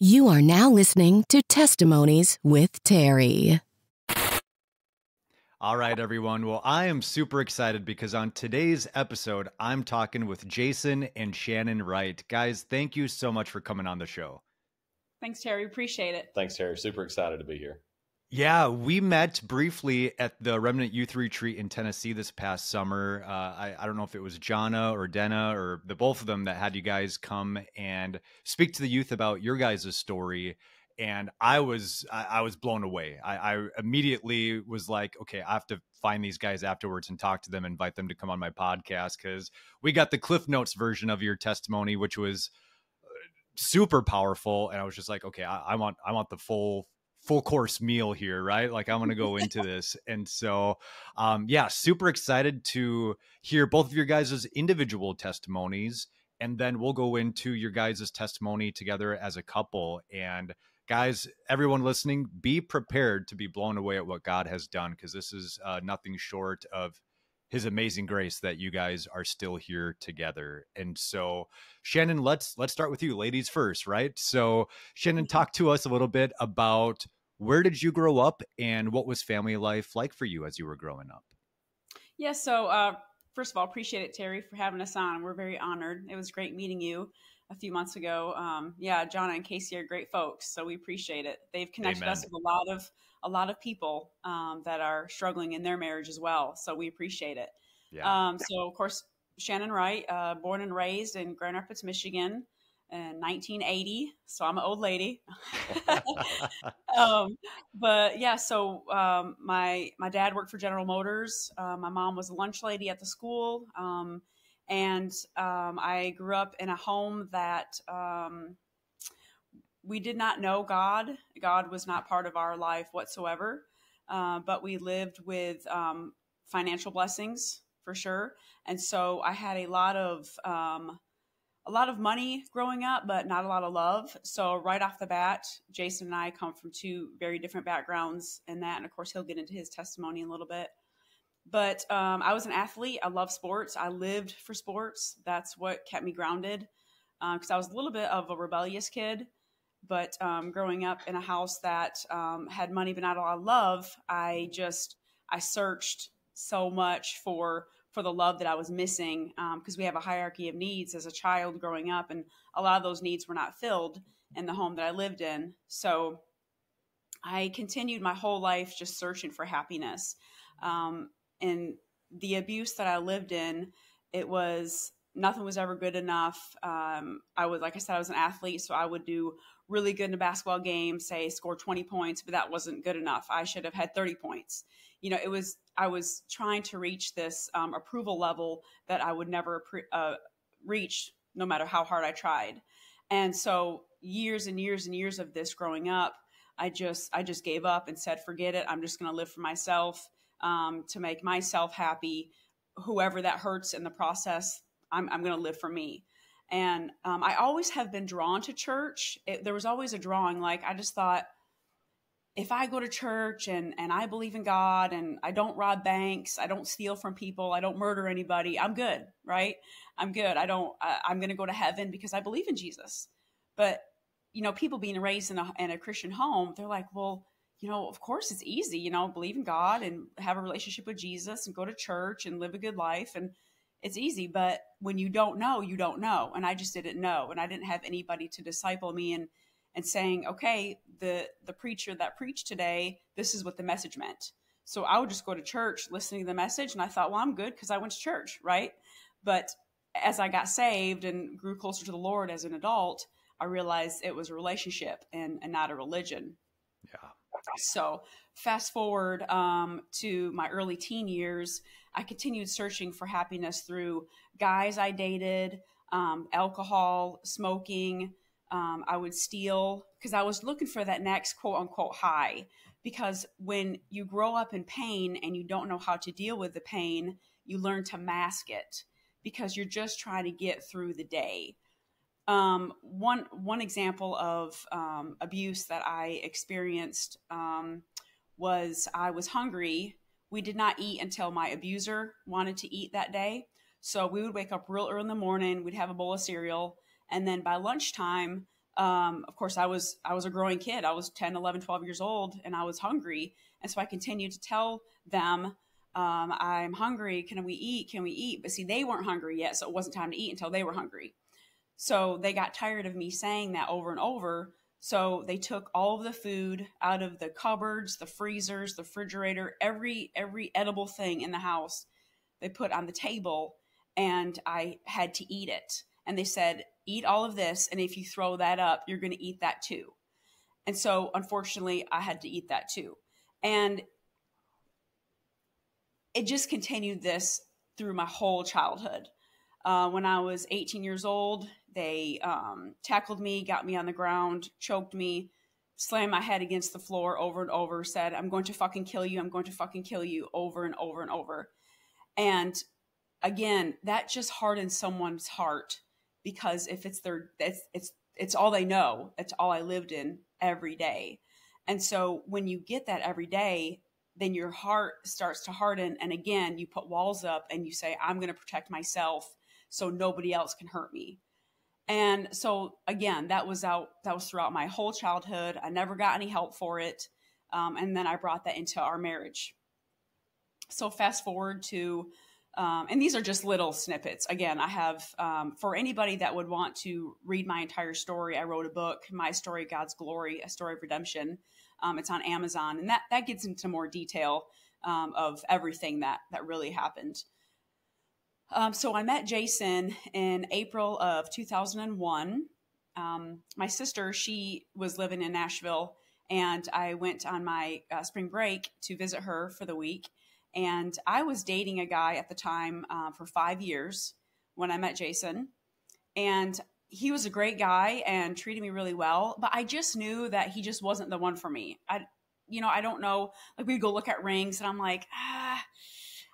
You are now listening to Testimonies with Terry. All right, everyone. Well, I am super excited because on today's episode, I'm talking with Jason and Shannon Wright. Guys, thank you so much for coming on the show. Thanks, Terry. Appreciate it. Thanks, Terry. Super excited to be here. Yeah, we met briefly at the Remnant Youth Retreat in Tennessee this past summer. Uh, I, I, don't know if it was Jana or Denna or the both of them that had you guys come and speak to the youth about your guys' story. And I was I, I was blown away. I, I, immediately was like, okay, I have to find these guys afterwards and talk to them, invite them to come on my podcast because we got the Cliff Notes version of your testimony, which was uh, super powerful. And I was just like, okay, I, I want I want the full full course meal here, right? Like I'm going to go into this. And so, um, yeah, super excited to hear both of your guys' individual testimonies. And then we'll go into your guys' testimony together as a couple. And guys, everyone listening, be prepared to be blown away at what God has done because this is uh, nothing short of his amazing grace that you guys are still here together. And so, Shannon, let's let's start with you, ladies first, right? So, Shannon, mm-hmm. talk to us a little bit about where did you grow up and what was family life like for you as you were growing up? Yeah, so uh, first of all, appreciate it, Terry, for having us on. We're very honored. It was great meeting you a few months ago. Um, yeah, John and Casey are great folks, so we appreciate it. They've connected Amen. us with a lot of a lot of people um, that are struggling in their marriage as well. So we appreciate it. Yeah. Um, so of course, Shannon Wright, uh, born and raised in Grand Rapids, Michigan in 1980. So I'm an old lady. um, but yeah, so um, my my dad worked for General Motors. Uh, my mom was a lunch lady at the school, um, and um, I grew up in a home that um, we did not know God. God was not part of our life whatsoever. Uh, but we lived with um, financial blessings for sure, and so I had a lot of a lot of money growing up, but not a lot of love. So right off the bat, Jason and I come from two very different backgrounds in that, and of course he'll get into his testimony in a little bit. But um, I was an athlete. I love sports. I lived for sports. That's what kept me grounded because uh, I was a little bit of a rebellious kid. But um, growing up in a house that um, had money but not a lot of love, I just I searched so much for for the love that I was missing because um, we have a hierarchy of needs as a child growing up, and a lot of those needs were not filled in the home that I lived in. So I continued my whole life just searching for happiness. Um, and the abuse that I lived in, it was nothing was ever good enough. Um, I was, like I said, I was an athlete, so I would do really good in a basketball game, say score 20 points, but that wasn't good enough. I should have had 30 points. You know, it was I was trying to reach this um, approval level that I would never uh, reach no matter how hard I tried. And so years and years and years of this growing up, I just I just gave up and said, forget it. I'm just going to live for myself um, to make myself happy. Whoever that hurts in the process, I'm, I'm going to live for me. And um, I always have been drawn to church. It, there was always a drawing. Like I just thought, if I go to church and, and I believe in God and I don't rob banks, I don't steal from people, I don't murder anybody, I'm good, right? I'm good. I don't, I, I'm going to go to heaven because I believe in Jesus. But, you know, people being raised in a, in a Christian home, they're like, well, you know, of course it's easy, you know, believe in God and have a relationship with Jesus and go to church and live a good life. And it's easy. But when you don't know, you don't know. And I just didn't know. And I didn't have anybody to disciple me and, and saying, okay, the the preacher that preached today, this is what the message meant. So I would just go to church listening to the message, and I thought, well, I'm good because I went to church, right? But as I got saved and grew closer to the Lord as an adult, I realized it was a relationship and, and not a religion. Yeah. So fast forward um, to my early teen years, I continued searching for happiness through guys I dated, um, alcohol, smoking, um, I would steal because I was looking for that next quote unquote high. Because when you grow up in pain and you don't know how to deal with the pain, you learn to mask it because you're just trying to get through the day. Um, one one example of um, abuse that I experienced um, was I was hungry. We did not eat until my abuser wanted to eat that day. So we would wake up real early in the morning. We'd have a bowl of cereal and then by lunchtime, um, of course, I was I was a growing kid. I was 10, 11, 12 years old, and I was hungry. And so I continued to tell them, um, I'm hungry. Can we eat? Can we eat? But see, they weren't hungry yet, so it wasn't time to eat until they were hungry. So they got tired of me saying that over and over. So they took all of the food out of the cupboards, the freezers, the refrigerator, every every edible thing in the house. They put on the table, and I had to eat it. And they said, "Eat all of this, and if you throw that up, you're going to eat that too." And so, unfortunately, I had to eat that too. And it just continued this through my whole childhood. Uh, when I was 18 years old, they um, tackled me, got me on the ground, choked me, slammed my head against the floor over and over, said, I'm going to fucking kill you. I'm going to fucking kill you over and over and over. And again, that just hardens someone's heart because if it's their, it's, it's, it's all they know. It's all I lived in every day. And so when you get that every day, then your heart starts to harden. And again, you put walls up and you say, I'm going to protect myself so nobody else can hurt me. And so again, that was out, that was throughout my whole childhood. I never got any help for it. Um, and then I brought that into our marriage. So fast forward to, um, and these are just little snippets. Again, I have, um, for anybody that would want to read my entire story, I wrote a book, My Story, God's Glory, A Story of Redemption. Um, it's on Amazon, and that that gets into more detail um, of everything that that really happened. Um, so I met Jason in April of 2001. Um, my sister, she was living in Nashville, and I went on my uh, spring break to visit her for the week. And I was dating a guy at the time uh, for five years when I met Jason. And he was a great guy and treated me really well, but I just knew that he just wasn't the one for me. I, you know, I don't know. Like we'd go look at rings, and I'm like, ah,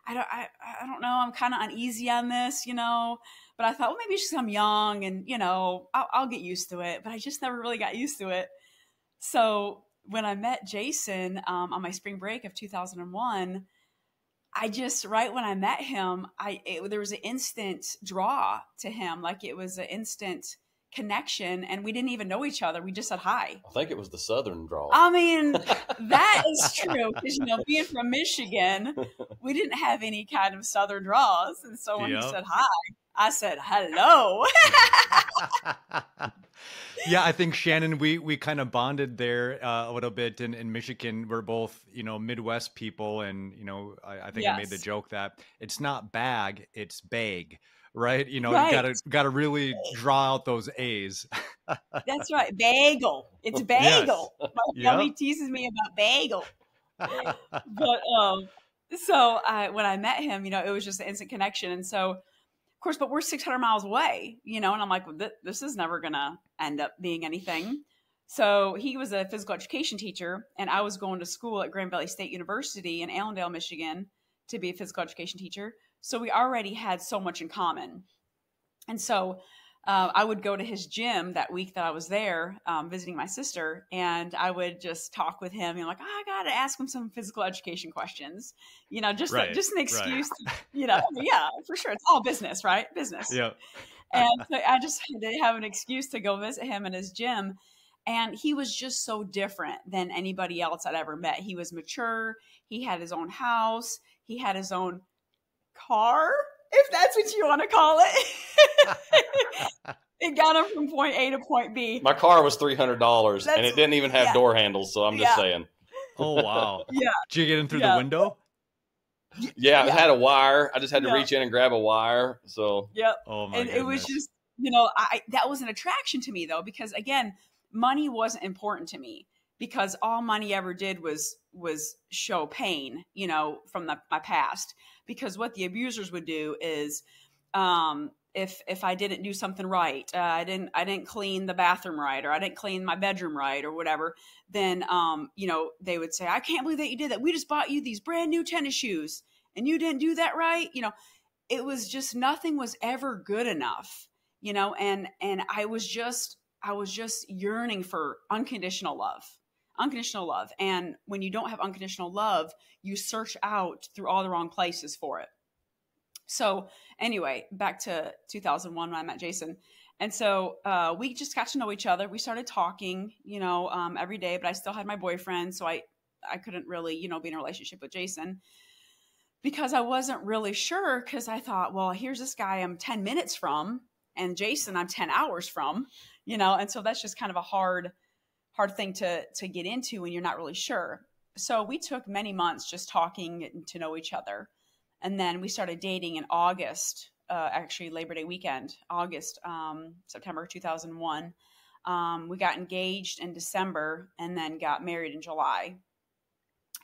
I don't, I, I don't know. I'm kind of uneasy on this, you know. But I thought, well, maybe just I'm young, and you know, I'll, I'll get used to it. But I just never really got used to it. So when I met Jason um, on my spring break of 2001, I just right when I met him, I it, there was an instant draw to him, like it was an instant connection, and we didn't even know each other. We just said hi. I think it was the southern draw. I mean, that is true because you know, being from Michigan, we didn't have any kind of southern draws, and so when yep. he said hi, I said hello. yeah, I think Shannon, we we kind of bonded there uh, a little bit in, in Michigan. We're both, you know, Midwest people, and you know, I, I think yes. I made the joke that it's not bag, it's bag, right? You know, right. you gotta gotta really draw out those A's. That's right, bagel. It's bagel. Yes. My yep. teases me about bagel. but um, so I, when I met him, you know, it was just an instant connection, and so of course, but we're 600 miles away, you know, and I'm like, well, this is never going to end up being anything. So he was a physical education teacher, and I was going to school at Grand Valley State University in Allendale, Michigan, to be a physical education teacher. So we already had so much in common. And so uh, I would go to his gym that week that I was there um, visiting my sister, and I would just talk with him. And like, oh, I got to ask him some physical education questions, you know, just right, just an excuse, right. to, you know, yeah, for sure. It's all business, right? Business. Yeah. and so I just had to have an excuse to go visit him in his gym. And he was just so different than anybody else I'd ever met. He was mature. He had his own house. He had his own car if that's what you want to call it. it got him from point A to point B. My car was three hundred dollars, and it didn't even have yeah. door handles. So I'm just yeah. saying. Oh wow! yeah. Did you get in through yeah. the window? Yeah, it had a wire. I just had to reach in and grab a wire. So. Yep. Oh my. And goodness. it was just you know I that was an attraction to me though because again money wasn't important to me because all money ever did was was show pain you know from the, my past because what the abusers would do is um, if if I didn't do something right, uh, I didn't I didn't clean the bathroom right, or I didn't clean my bedroom right, or whatever, then um, you know they would say, "I can't believe that you did that. We just bought you these brand new tennis shoes, and you didn't do that right." You know, it was just nothing was ever good enough, you know, and and I was just I was just yearning for unconditional love unconditional love. And when you don't have unconditional love, you search out through all the wrong places for it. So, anyway, back to 2001 when I met Jason. And so uh, we just got to know each other. We started talking, you know, um, every day. But I still had my boyfriend, so I I couldn't really, you know, be in a relationship with Jason because I wasn't really sure. Because I thought, well, here's this guy I'm ten minutes from, and Jason I'm ten hours from, you know, and so that's just kind of a hard hard thing to to get into when you're not really sure. So we took many months just talking to know each other, and then we started dating in August uh, actually Labor Day weekend, August, um, September 2001. Um, we got engaged in December and then got married in July.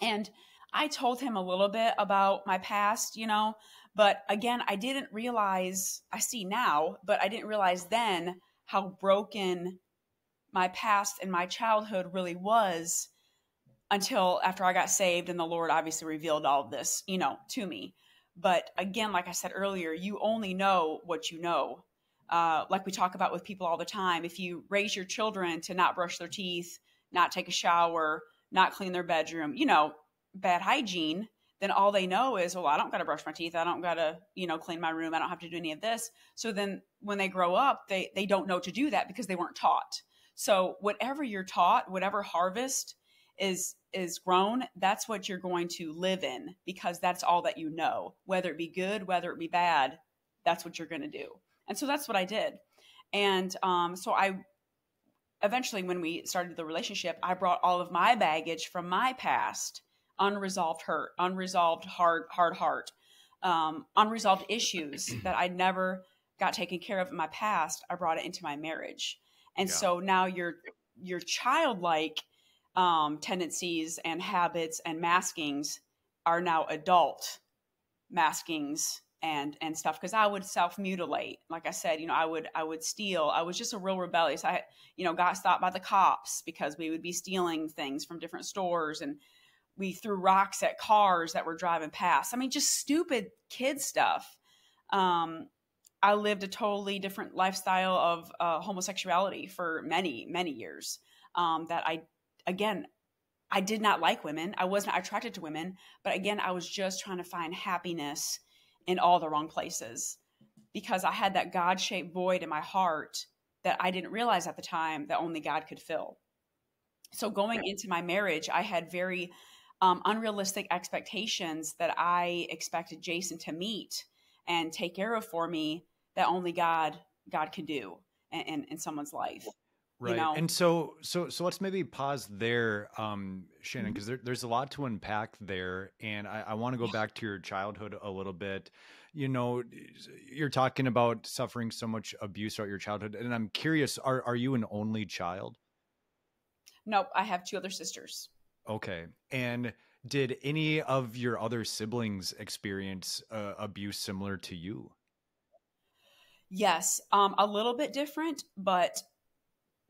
And I told him a little bit about my past, you know, but again, I didn't realize, I see now, but I didn't realize then how broken my past and my childhood really was until after I got saved and the Lord obviously revealed all of this, you know, to me. But again, like I said earlier, you only know what you know. Uh, like we talk about with people all the time, if you raise your children to not brush their teeth, not take a shower, not clean their bedroom, you know, bad hygiene, then all they know is, well, I don't got to brush my teeth. I don't got to, you know, clean my room. I don't have to do any of this. So then when they grow up, they, they don't know to do that because they weren't taught. So whatever you're taught, whatever harvest is is grown, that's what you're going to live in because that's all that you know. Whether it be good, whether it be bad, that's what you're going to do. And so that's what I did. And um, so I eventually, when we started the relationship, I brought all of my baggage from my past, unresolved hurt, unresolved hard, hard heart, um, unresolved issues that I never got taken care of in my past. I brought it into my marriage. And yeah. so now you're you're childlike um, tendencies and habits and maskings are now adult maskings and and stuff because i would self mutilate like i said you know i would i would steal. I was just a real rebellious. I you know got stopped by the cops because we would be stealing things from different stores and we threw rocks at cars that were driving past. I mean just stupid kid stuff. Um i lived a totally different lifestyle of uh, homosexuality for many many years um, that i again, I did not like women. I wasn't attracted to women, but again, I was just trying to find happiness in all the wrong places because I had that God shaped void in my heart that I didn't realize at the time that only God could fill. So going into my marriage, I had very um, unrealistic expectations that I expected Jason to meet and take care of for me that only God God can do in, in, in someone's life. Right. You know? And so so so let's maybe pause there, um, Shannon, because mm-hmm. there, there's a lot to unpack there. And I, I want to go back to your childhood a little bit. You know, you're talking about suffering so much abuse throughout your childhood. And I'm curious, are are you an only child? Nope, I have two other sisters. Okay. And did any of your other siblings experience uh, abuse similar to you? Yes, um, a little bit different, but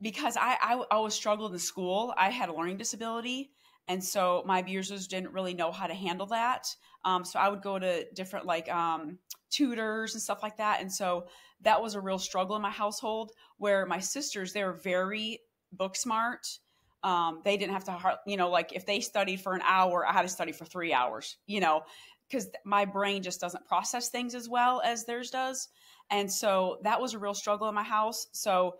because I, I always struggled in school. I had a learning disability. And so my abusers didn't really know how to handle that. Um, so I would go to different like um, tutors and stuff like that. And so that was a real struggle in my household where my sisters, they were very book smart. Um, they didn't have to, you know, like if they studied for an hour, I had to study for three hours, you know, because my brain just doesn't process things as well as theirs does. And so that was a real struggle in my house. So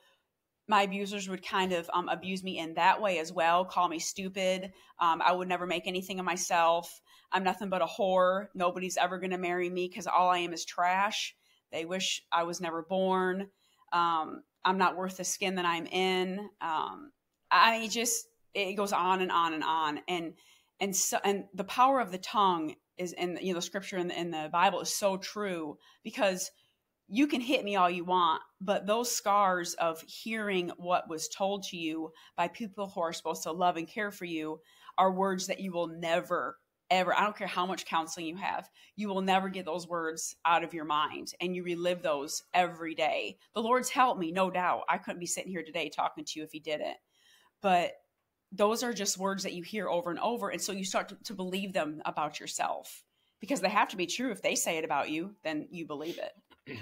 my abusers would kind of um, abuse me in that way as well, call me stupid. Um, I would never make anything of myself. I'm nothing but a whore. Nobody's ever going to marry me because all I am is trash. They wish I was never born. Um, I'm not worth the skin that I'm in. Um, I mean, just it goes on and on and on. And and so and the power of the tongue is in you know the scripture in the, in the Bible is so true because you can hit me all you want, but those scars of hearing what was told to you by people who are supposed to love and care for you are words that you will never, ever, I don't care how much counseling you have, you will never get those words out of your mind. And you relive those every day. The Lord's helped me, no doubt. I couldn't be sitting here today talking to you if He didn't. But those are just words that you hear over and over. And so you start to, to believe them about yourself because they have to be true. If they say it about you, then you believe it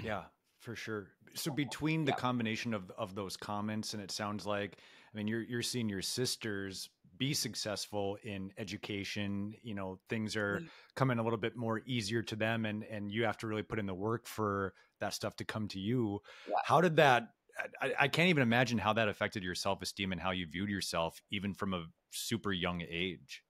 yeah, for sure. So between the combination of of those comments, and it sounds like, I mean, you're you're seeing your sisters be successful in education. You know, things are mm-hmm. coming a little bit more easier to them, and and you have to really put in the work for that stuff to come to you. Yeah. How did that? I, I can't even imagine how that affected your self esteem and how you viewed yourself, even from a super young age.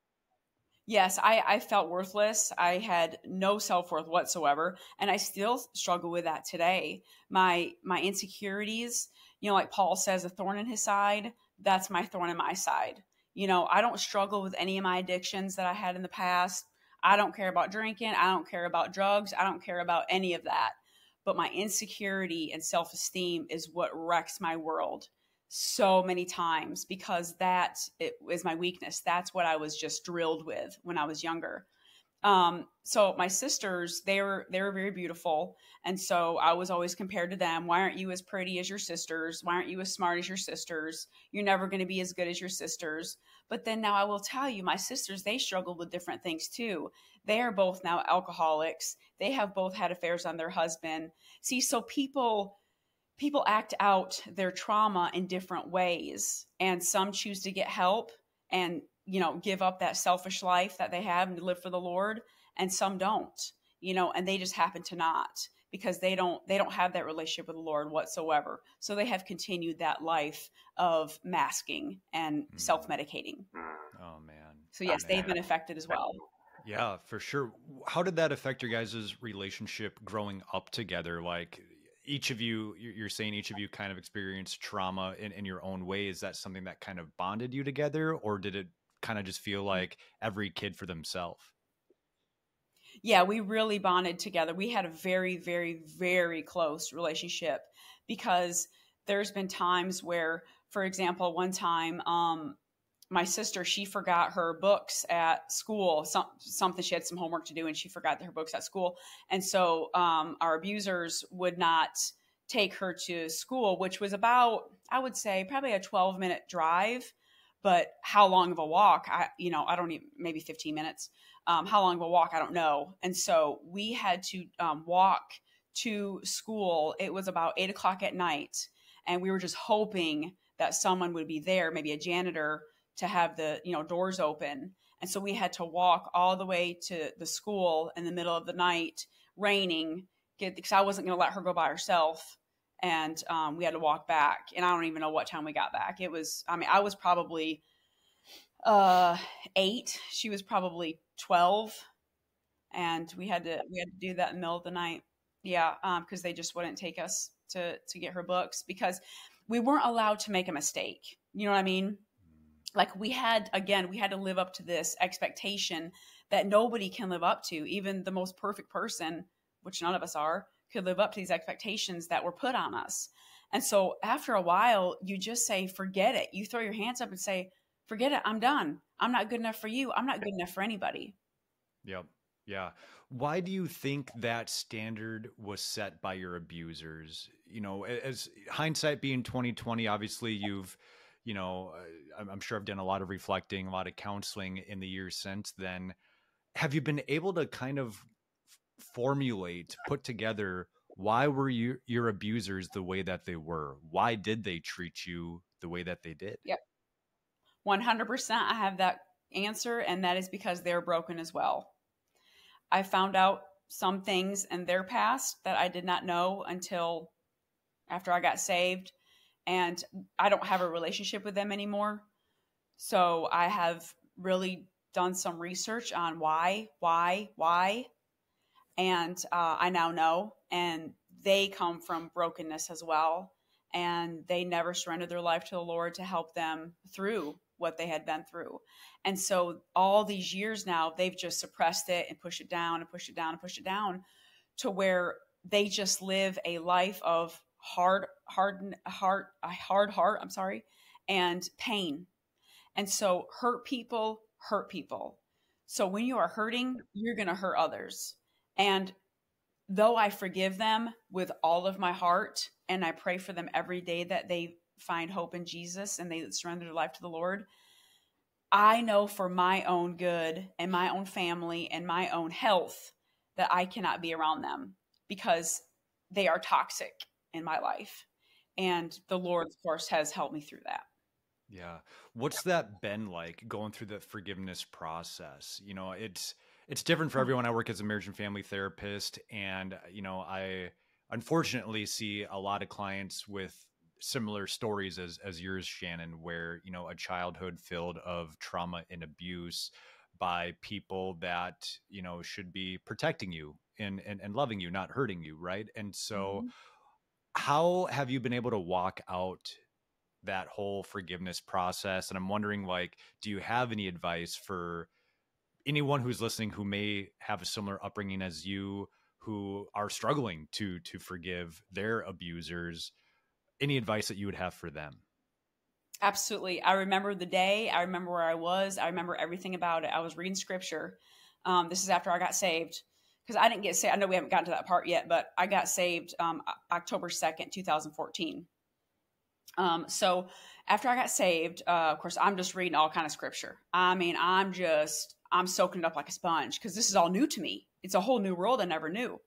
Yes, I, I felt worthless. I had no self worth whatsoever, and I still struggle with that today. My my insecurities, you know, like Paul says, a thorn in his side. That's my thorn in my side. You know, I don't struggle with any of my addictions that I had in the past. I don't care about drinking. I don't care about drugs. I don't care about any of that. But my insecurity and self esteem is what wrecks my world so many times because that that is my weakness. That's what I was just drilled with when I was younger. Um, so my sisters, they were they were very beautiful, and so I was always compared to them. Why aren't you as pretty as your sisters? Why aren't you as smart as your sisters? You're never going to be as good as your sisters. But then now I will tell you, my sisters, they struggled with different things too. They are both now alcoholics. They have both had affairs on their husband. See, so people people act out their trauma in different ways, and some choose to get help and you know give up that selfish life that they have and live for the lord and some don't you know and they just happen to not because they don't they don't have that relationship with the lord whatsoever. So they have continued that life of masking and mm. self-medicating. Oh man. So yes oh, they've been affected as well. Yeah for sure. How did that affect your guys' relationship growing up together? Like each of you you're saying each of you kind of experienced trauma in, in your own way. Is that something that kind of bonded you together or did it kind of just feel like every kid for themselves? Yeah we really bonded together. We had a very very very close relationship because there's been times where for example one time um, my sister she forgot her books at school some, something she had some homework to do and she forgot her books at school. And so um, our abusers would not take her to school which was about i would say probably a 12 minute drive. But how long of a walk? I you know i don't even maybe 15 minutes. Um, how long of a walk? I don't know. And so we had to um, walk to school. It was about eight o'clock at night. And we were just hoping that someone would be there maybe a janitor to have the you know doors open. And so we had to walk all the way to the school in the middle of the night raining get because i wasn't going to let her go by herself. And um, we had to walk back. And i don't even know what time we got back. It was i mean i was probably uh eight. She was probably 12 and we had to we had to do that in the middle of the night. Yeah um because they just wouldn't take us to to get her books because we weren't allowed to make a mistake. You know what i mean like we had again we had to live up to this expectation that nobody can live up to even the most perfect person which none of us are could live up to these expectations that were put on us. And so after a while you just say forget it. You throw your hands up and say forget it. I'm done. I'm not good enough for you. I'm not good enough for anybody. Yep. Yeah. Why do you think that standard was set by your abusers? You know as hindsight being 2020 obviously you've you know, uh, I'm sure I've done a lot of reflecting, a lot of counseling in the years since then. Have you been able to kind of formulate, put together why were you your abusers the way that they were? Why did they treat you the way that they did? Yep. 100% I have that answer and that is because they're broken as well. I found out some things in their past that I did not know until after I got saved and I don't have a relationship with them anymore. So I have really done some research on why, why, why. And uh, I now know. And they come from brokenness as well. And they never surrendered their life to the Lord to help them through what they had been through. And so all these years now, they've just suppressed it and pushed it down and pushed it down and pushed it down to where they just live a life of hard, hard, a hard heart. I'm sorry, and pain. And so, hurt people hurt people. So when you are hurting, you're going to hurt others. And though I forgive them with all of my heart, and I pray for them every day that they find hope in Jesus and they surrender their life to the Lord, I know for my own good and my own family and my own health that I cannot be around them because they are toxic in my life. And the Lord, of course, has helped me through that. Yeah. What's that been like going through the forgiveness process? You know, it's it's different for mm-hmm. everyone. I work as a marriage and family therapist and you know, I unfortunately see a lot of clients with similar stories as as yours, Shannon, where you know a childhood filled of trauma and abuse by people that you know should be protecting you and and, and loving you, not hurting you, right? And so, mm-hmm. How have you been able to walk out that whole forgiveness process? And I'm wondering, like, do you have any advice for anyone who's listening who may have a similar upbringing as you? who are struggling to to forgive their abusers any advice that you would have for them absolutely i remember the day i remember where i was i remember everything about it i was reading scripture um, this is after i got saved because i didn't get saved i know we haven't gotten to that part yet but i got saved um, october 2nd 2014 um, so after i got saved uh, of course i'm just reading all kind of scripture i mean i'm just i'm soaking it up like a sponge because this is all new to me it's a whole new world I never knew.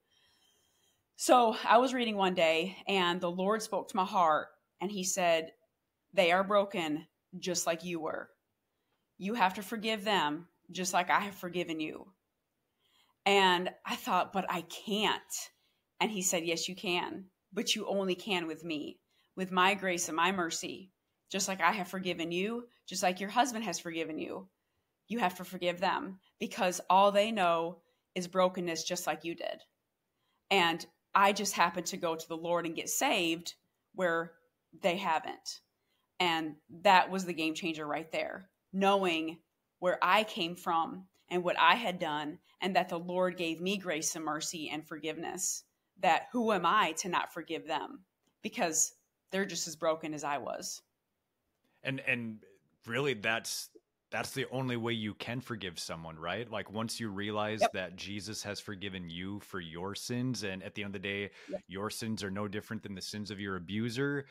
So I was reading one day and the Lord spoke to my heart and he said, They are broken just like you were. You have to forgive them just like I have forgiven you. And I thought, But I can't. And he said, Yes, you can, but you only can with me, with my grace and my mercy. Just like I have forgiven you, just like your husband has forgiven you, you have to forgive them because all they know is brokenness just like you did. And I just happened to go to the Lord and get saved where they haven't. And that was the game changer right there, knowing where I came from and what I had done, and that the Lord gave me grace and mercy and forgiveness. That who am I to not forgive them? Because they're just as broken as I was. And and really that's that's the only way you can forgive someone, right? Like once you realize yep. that Jesus has forgiven you for your sins, and at the end of the day, yep. your sins are no different than the sins of your abuser.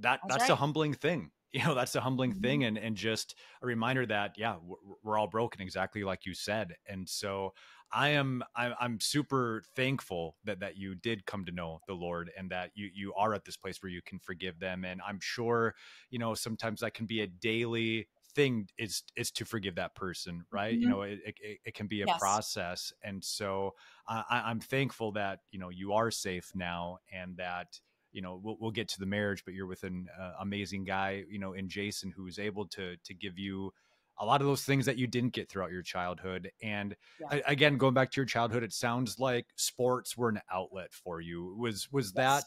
That that's, that's right. a humbling thing. You know, that's a humbling mm-hmm. thing, and and just a reminder that yeah, we're, we're all broken, exactly like you said. And so I am I'm super thankful that that you did come to know the Lord and that you you are at this place where you can forgive them. And I'm sure you know sometimes that can be a daily thing is is to forgive that person right mm-hmm. you know it, it, it, can be a yes. process and so uh, I, i'm thankful that you know you are safe now and that you know we'll, we'll get to the marriage but you're with an uh, amazing guy you know in jason who's able to to give you a lot of those things that you didn't get throughout your childhood and yeah. again going back to your childhood it sounds like sports were an outlet for you was was yes.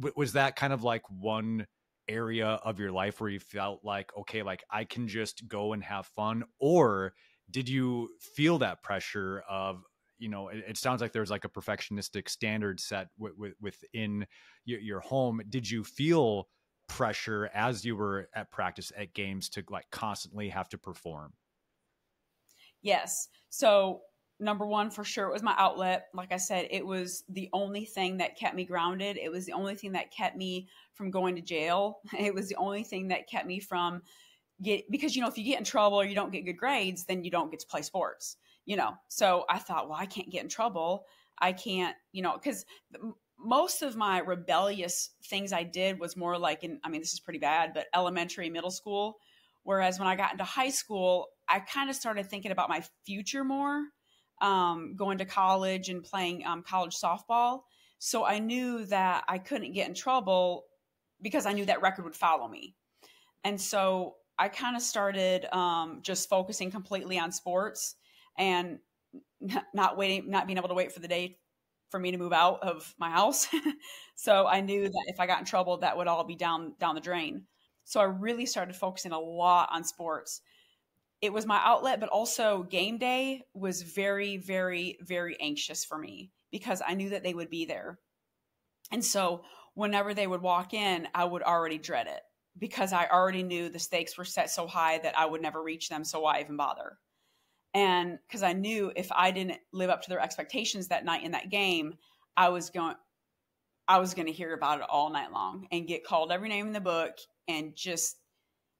that was that kind of like one area of your life where you felt like okay like i can just go and have fun or did you feel that pressure of you know it, it sounds like there's like a perfectionistic standard set w- w- within your, your home. Did you feel pressure as you were at practice at games to like constantly have to perform? Yes. So number one for sure it was my outlet. Like i said it was the only thing that kept me grounded. It was the only thing that kept me from going to jail. It was the only thing that kept me from get because you know if you get in trouble or you don't get good grades then you don't get to play sports you know so i thought well i can't get in trouble i can't you know because most of my rebellious things i did was more like in i mean this is pretty bad but elementary middle school whereas when i got into high school i kind of started thinking about my future more um, going to college and playing um, college softball. So I knew that I couldn't get in trouble because I knew that record would follow me. And so I kind of started um, just focusing completely on sports and not waiting, not being able to wait for the day for me to move out of my house. so I knew that if I got in trouble, that would all be down down the drain. So I really started focusing a lot on sports it was my outlet, but also game day was very, very, very anxious for me because I knew that they would be there. And so whenever they would walk in, I would already dread it because I already knew the stakes were set so high that I would never reach them. So why even bother? And because I knew if I didn't live up to their expectations that night in that game, I was going, I was going to hear about it all night long and get called every name in the book and just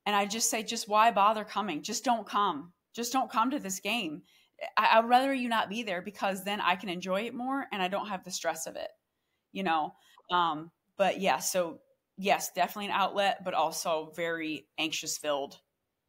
and I just say, just why bother coming? Just don't come. Just don't come to this game. I, would rather you not be there because then I can enjoy it more and I don't have the stress of it, you know? Um, but yeah, so yes, definitely an outlet, but also very anxious filled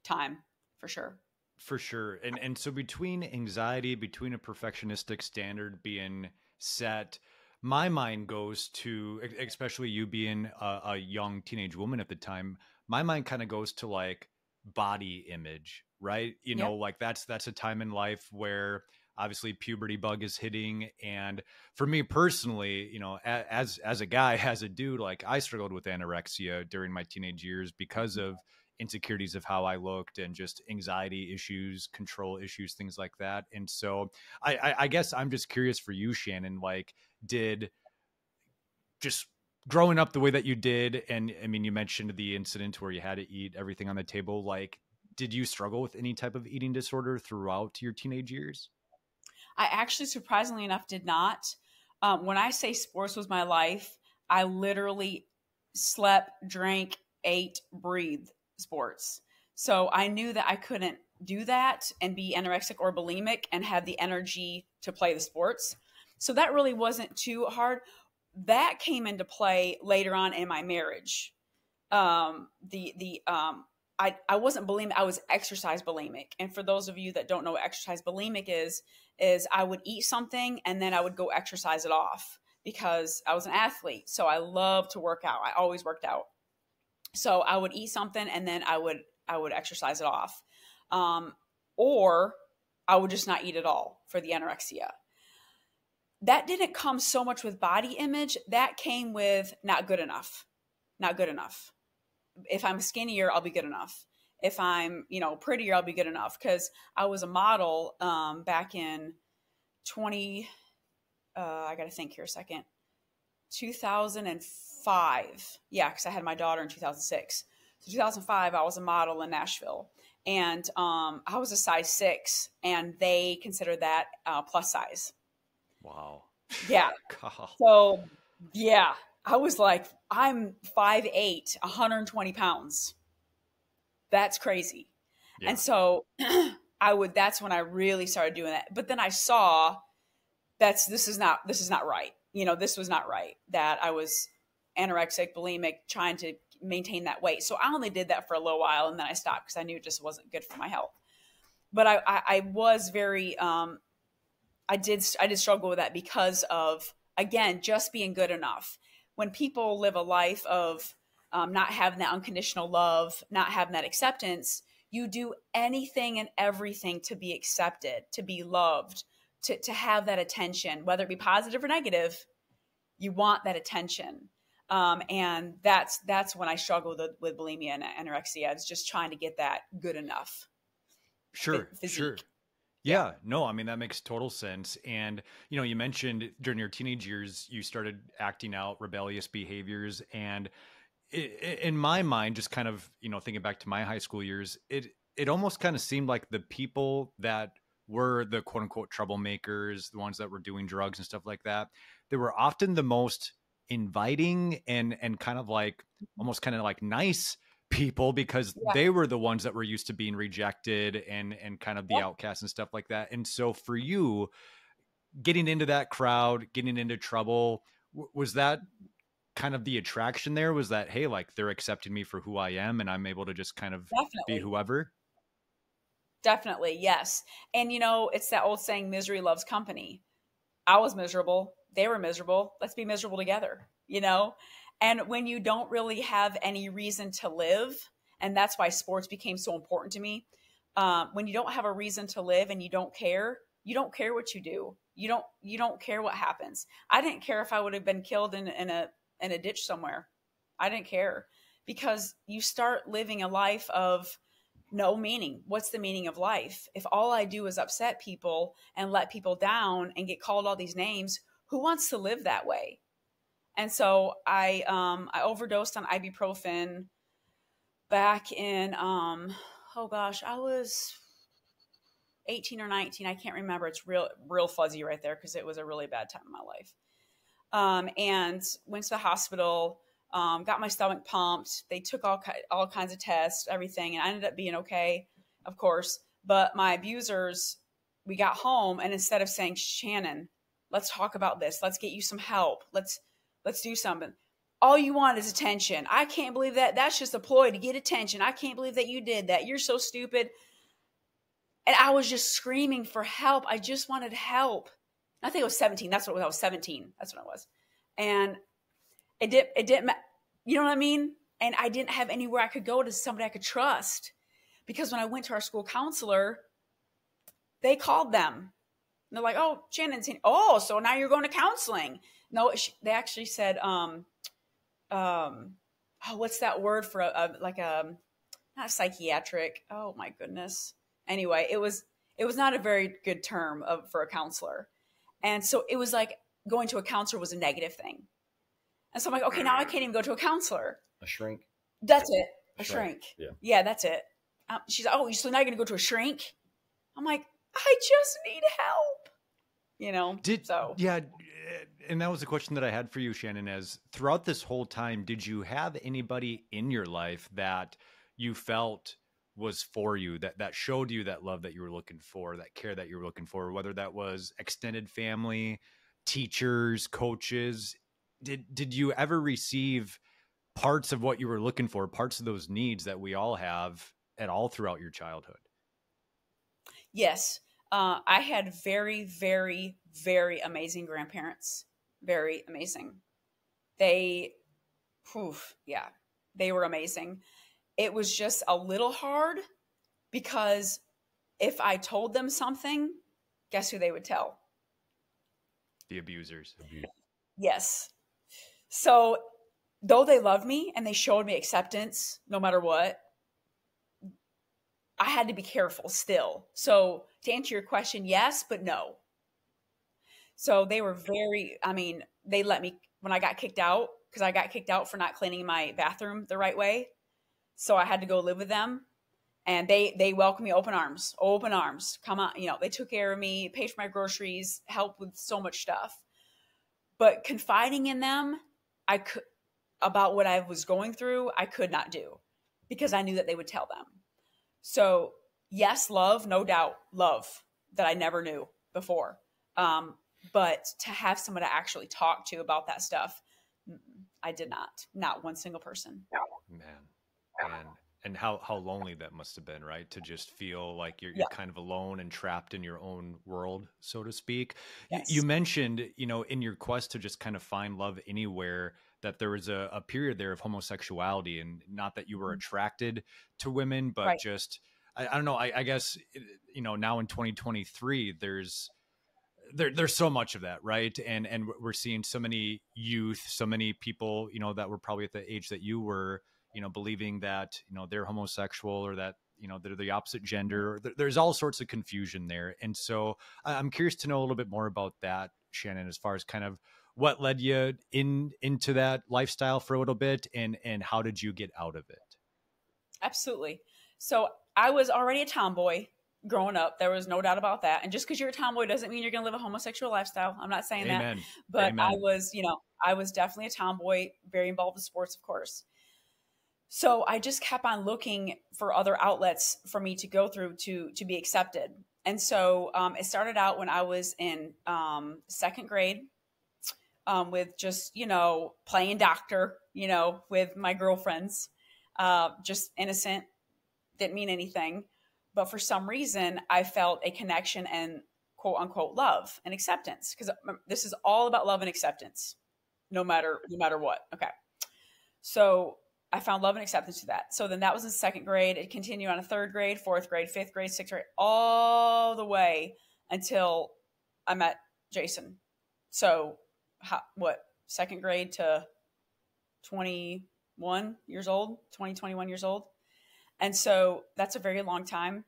time for sure. For sure. And and so between anxiety, between a perfectionistic standard being set, my mind goes to, especially you being a, a young teenage woman at the time, my mind kind of goes to like body image, right? You know, like that's that's a time in life where obviously puberty bug is hitting and for me personally you know as as a guy as a dude like i struggled with anorexia during my teenage years because of mm-hmm. Insecurities of how I looked and just anxiety issues, control issues, things like that. And so I, I, I guess I'm just curious for you, Shannon, like did just growing up the way that you did, and I mean, you mentioned the incident where you had to eat everything on the table. Like, did you struggle with any type of eating disorder throughout your teenage years? I actually, surprisingly enough, did not. Um, when I say sports was my life, I literally slept, drank, ate, breathed sports. So I knew that I couldn't do that and be anorexic or bulimic and have the energy to play the sports. So that really wasn't too hard. That came into play later on in my marriage. Um, the the um, I I wasn't bulimic. I was exercise bulimic. And for those of you that don't know what exercise bulimic is, is I would eat something and then I would go exercise it off because I was an athlete. So I love to work out. I always worked out. So I would eat something and then I would I would exercise it off, um, or I would just not eat at all for the anorexia. That didn't come so much with body image. That came with not good enough, not good enough. If I'm skinnier, I'll be good enough. If I'm you know prettier, I'll be good enough. Because I was a model um, back in twenty. Uh, I got to think here a second. 2005. Yeah, because I had my daughter in 2006. So 2005, I was a model in Nashville, and um, I was a size six, and they consider that uh, plus size. Wow. Yeah. so yeah, I was like, I'm 5'8", 120 pounds. That's crazy. Yeah. And so I would. That's when I really started doing that. But then I saw that's this is not this is not right you know, this was not right, that I was anorexic, bulimic, trying to maintain that weight. So I only did that for a little while and then I stopped because I knew it just wasn't good for my health. But I, I, I was very, um, I did, I did struggle with that because of, again, just being good enough. When people live a life of um, not having that unconditional love, not having that acceptance, you do anything and everything to be accepted, to be loved, to, to have that attention, whether it be positive or negative, you want that attention. Um, and that's that's when I struggle with, with bulimia and anorexia. It's just trying to get that good enough. Sure, physique. sure. Yeah, no, I mean that makes total sense. And you know, you mentioned during your teenage years you started acting out rebellious behaviors, and it, in my mind, just kind of you know thinking back to my high school years, it it almost kind of seemed like the people that were the quote unquote troublemakers, the ones that were doing drugs and stuff like that. They were often the most inviting and and kind of like almost kind of like nice people because yeah. they were the ones that were used to being rejected and and kind of the yep. outcasts and stuff like that. And so for you getting into that crowd, getting into trouble, was that kind of the attraction there was that hey like they're accepting me for who I am and I'm able to just kind of Definitely. be whoever Definitely, yes. And you know, it's that old saying misery loves company. I was miserable, they were miserable. Let's be miserable together, you know? And when you don't really have any reason to live, and that's why sports became so important to me. Um, when you don't have a reason to live and you don't care, you don't care what you do. You don't you don't care what happens. I didn't care if I would have been killed in, in a in a ditch somewhere. I didn't care because you start living a life of no meaning. What's the meaning of life? If all I do is upset people and let people down and get called all these names, who wants to live that way? And so I um, I overdosed on ibuprofen back in um, oh gosh, I was 18 or 19. I can't remember. It's real real fuzzy right there because it was a really bad time in my life. Um, and went to the hospital um, got my stomach pumped. They took all all kinds of tests, everything, and I ended up being okay, of course. But my abusers, we got home, and instead of saying Shannon, let's talk about this, let's get you some help, let's let's do something. All you want is attention. I can't believe that. That's just a ploy to get attention. I can't believe that you did that. You're so stupid. And I was just screaming for help. I just wanted help. I think it was 17. That's what I was 17. That's what I was. And it did, it didn't, you know what I mean? And I didn't have anywhere I could go to somebody I could trust because when I went to our school counselor, they called them. And they're like, "Oh, Shannon's in. Oh, so now you're going to counseling?" No, they actually said, um, um, oh, what's that word for a, a like a not psychiatric? Oh my goodness. Anyway, it was it was not a very good term of, for a counselor, and so it was like going to a counselor was a negative thing. And so I'm like, okay, now I can't even go to a counselor. A shrink. That's it. A shrink. shrink. Yeah. Yeah, that's it. Um, she's like, oh, so now you're gonna go to a shrink? I'm like, I just need help. You know. Did so? Yeah, and that was the question that I had for you, Shannon. As throughout this whole time, did you have anybody in your life that you felt was for you that that showed you that love that you were looking for, that care that you were looking for, whether that was extended family, teachers, coaches? Did did you ever receive parts of what you were looking for, parts of those needs that we all have at all throughout your childhood? Yes. Uh, I had very, very, very amazing grandparents. Very amazing. They, poof, yeah, they were amazing. It was just a little hard because if I told them something, guess who they would tell? The abusers. Yes. So, though they loved me and they showed me acceptance no matter what, I had to be careful still. So, to answer your question, yes, but no. So, they were very, I mean, they let me, when I got kicked out, because I got kicked out for not cleaning my bathroom the right way. So, I had to go live with them. And they they welcomed me open arms, open arms. Come on, you know, they took care of me, paid for my groceries, helped with so much stuff. But confiding in them, I could about what I was going through, I could not do because I knew that they would tell them. So, yes, love, no doubt, love that I never knew before. Um, but to have someone to actually talk to about that stuff, I did not. Not one single person. Man, man, and how how lonely that must have been, right? To just feel like you're, Yeah. you're kind of alone and trapped in your own world, so to speak. Yes. You mentioned, you know, in your quest to just kind of find love anywhere, that there was a, a period there of homosexuality, and not that you were Mhm. attracted to women, but Right. just I, I don't know. I, I guess you know now in 2023, there's there, there's so much of that, right? And and we're seeing so many youth, so many people, you know, that were probably at the age that you were, you know, believing that you know they're homosexual or that you know they're the opposite gender. There's all sorts of confusion there, and so I'm curious to know a little bit more about that, Shannon, as far as kind of what led you in into that lifestyle for a little bit, and and how did you get out of it? Absolutely. So I was already a tomboy growing up. There was no doubt about that. And just because you're a tomboy doesn't mean you're going to live a homosexual lifestyle. I'm not saying that. But Amen. I was, you know, I was definitely a tomboy, very involved in sports, of course. So I just kept on looking for other outlets for me to go through to to be accepted. And so um, it started out when I was in um, second grade um, with just you know playing doctor, you know, with my girlfriends, uh, just innocent, didn't mean anything. But for some reason, I felt a connection and quote unquote love and acceptance because this is all about love and acceptance, no matter no matter what. Okay, so I found love and acceptance to that. So then that was in second grade. It continued on a third grade, fourth grade, fifth grade, sixth grade, all the way until I met Jason. So how, what second grade to 21 years old 20 21 years old and so that's a very long time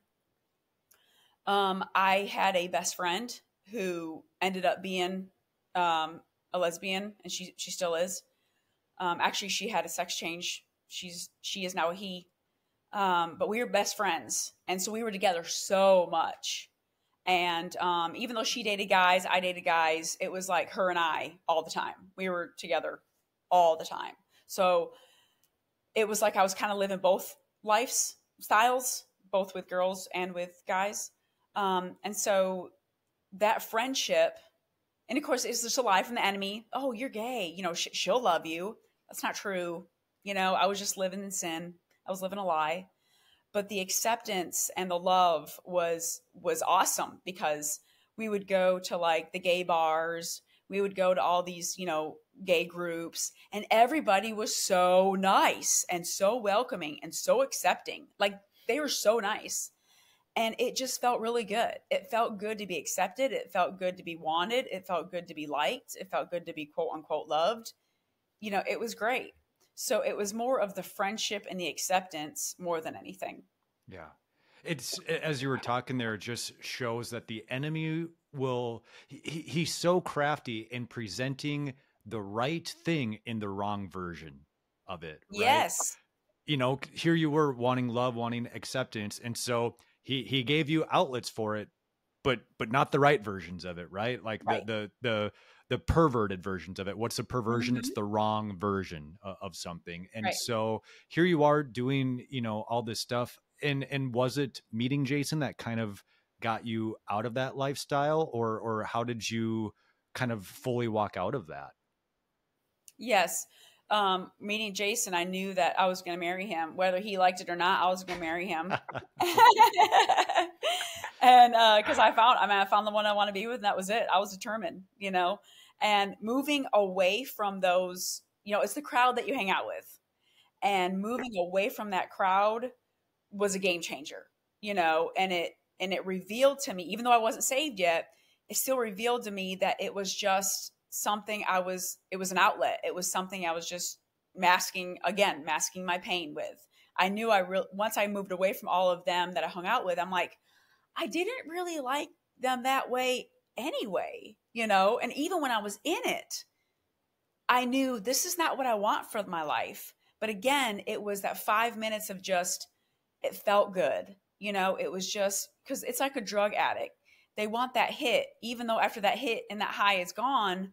um, i had a best friend who ended up being um, a lesbian and she she still is um, actually she had a sex change she's she is now a he um, but we were best friends and so we were together so much and um, even though she dated guys, I dated guys, it was like her and I all the time. We were together all the time. So it was like I was kind of living both lives styles, both with girls and with guys. Um, and so that friendship, and of course, it's just a lie from the enemy. Oh, you're gay. You know, sh- she'll love you. That's not true. You know, I was just living in sin. I was living a lie but the acceptance and the love was was awesome because we would go to like the gay bars. We would go to all these, you know, gay groups, and everybody was so nice and so welcoming and so accepting. Like they were so nice. And it just felt really good. It felt good to be accepted. It felt good to be wanted. It felt good to be liked. It felt good to be quote unquote loved. You know, it was great. So it was more of the friendship and the acceptance more than anything. Yeah. It's as you were talking there, it just shows that the enemy will, he, he's so crafty in presenting the right thing in the wrong version of it. Right? Yes. You know, here you were wanting love, wanting acceptance. And so he, he gave you outlets for it, but, but not the right versions of it. Right. Like right. the, the, the, the perverted versions of it. What's a perversion? Mm-hmm. It's the wrong version of, of something. And right. so here you are doing, you know, all this stuff. And and was it meeting Jason that kind of got you out of that lifestyle or or how did you kind of fully walk out of that? Yes. Um, meeting Jason, I knew that I was going to marry him, whether he liked it or not. I was going to marry him, and because uh, I found, I mean, I found the one I want to be with, and that was it. I was determined, you know. And moving away from those, you know, it's the crowd that you hang out with, and moving away from that crowd was a game changer, you know. And it and it revealed to me, even though I wasn't saved yet, it still revealed to me that it was just something I was, it was an outlet. It was something I was just masking, again, masking my pain with. I knew I real once I moved away from all of them that I hung out with, I'm like, I didn't really like them that way anyway, you know? And even when I was in it, I knew this is not what I want for my life. But again, it was that five minutes of just, it felt good. You know, it was just because it's like a drug addict. They want that hit, even though after that hit and that high is gone,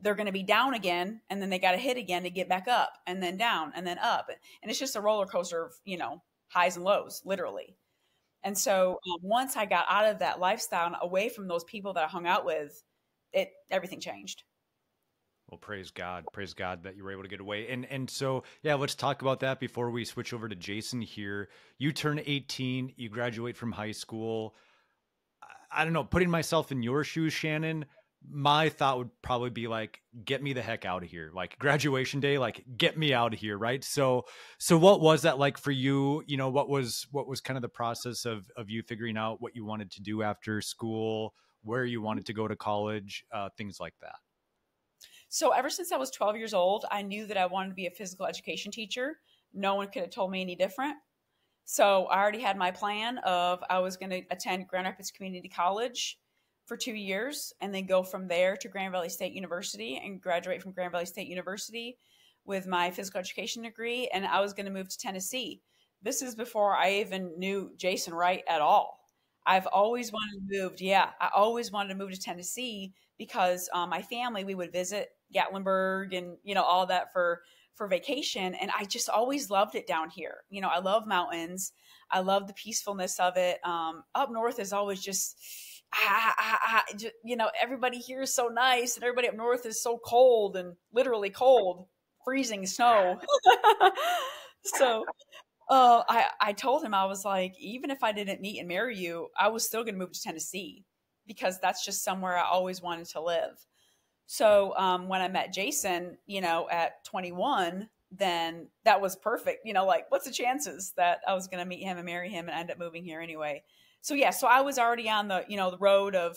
they're going to be down again and then they got to hit again to get back up and then down and then up and it's just a roller coaster of you know highs and lows literally and so um, once i got out of that lifestyle and away from those people that i hung out with it everything changed. Well praise god praise god that you were able to get away. And and so yeah let's talk about that before we switch over to jason here. You turn 18 you graduate from high school. I don't know putting myself in your shoes shannon my thought would probably be like get me the heck out of here. Like graduation day like get me out of here right? So so what was that like for you? You know what was what was kind of the process of of you figuring out what you wanted to do after school where you wanted to go to college uh, things like that? So ever since i was 12 years old i knew that i wanted to be a physical education teacher. No one could have told me any different. So i already had my plan of i was going to attend grand rapids community college for two years and then go from there to Grand Valley State University and graduate from Grand Valley State University with my physical education degree. And I was going to move to Tennessee. This is before I even knew Jason Wright at all. I've always wanted to move. Yeah, I always wanted to move to Tennessee because um, my family we would visit Gatlinburg and you know all that for for vacation, and I just always loved it down here. You know, I love mountains. I love the peacefulness of it. Um, up north is always just ah, ah, ah, you know, everybody here is so nice and everybody up north is so cold and literally cold, freezing snow. so uh, I, I told him, I was like, even if I didn't meet and marry you, I was still going to move to Tennessee because that's just somewhere I always wanted to live. So um, when I met Jason, you know, at 21, then that was perfect. You know, like what's the chances that I was going to meet him and marry him and end up moving here anyway? So yeah, so I was already on the you know the road of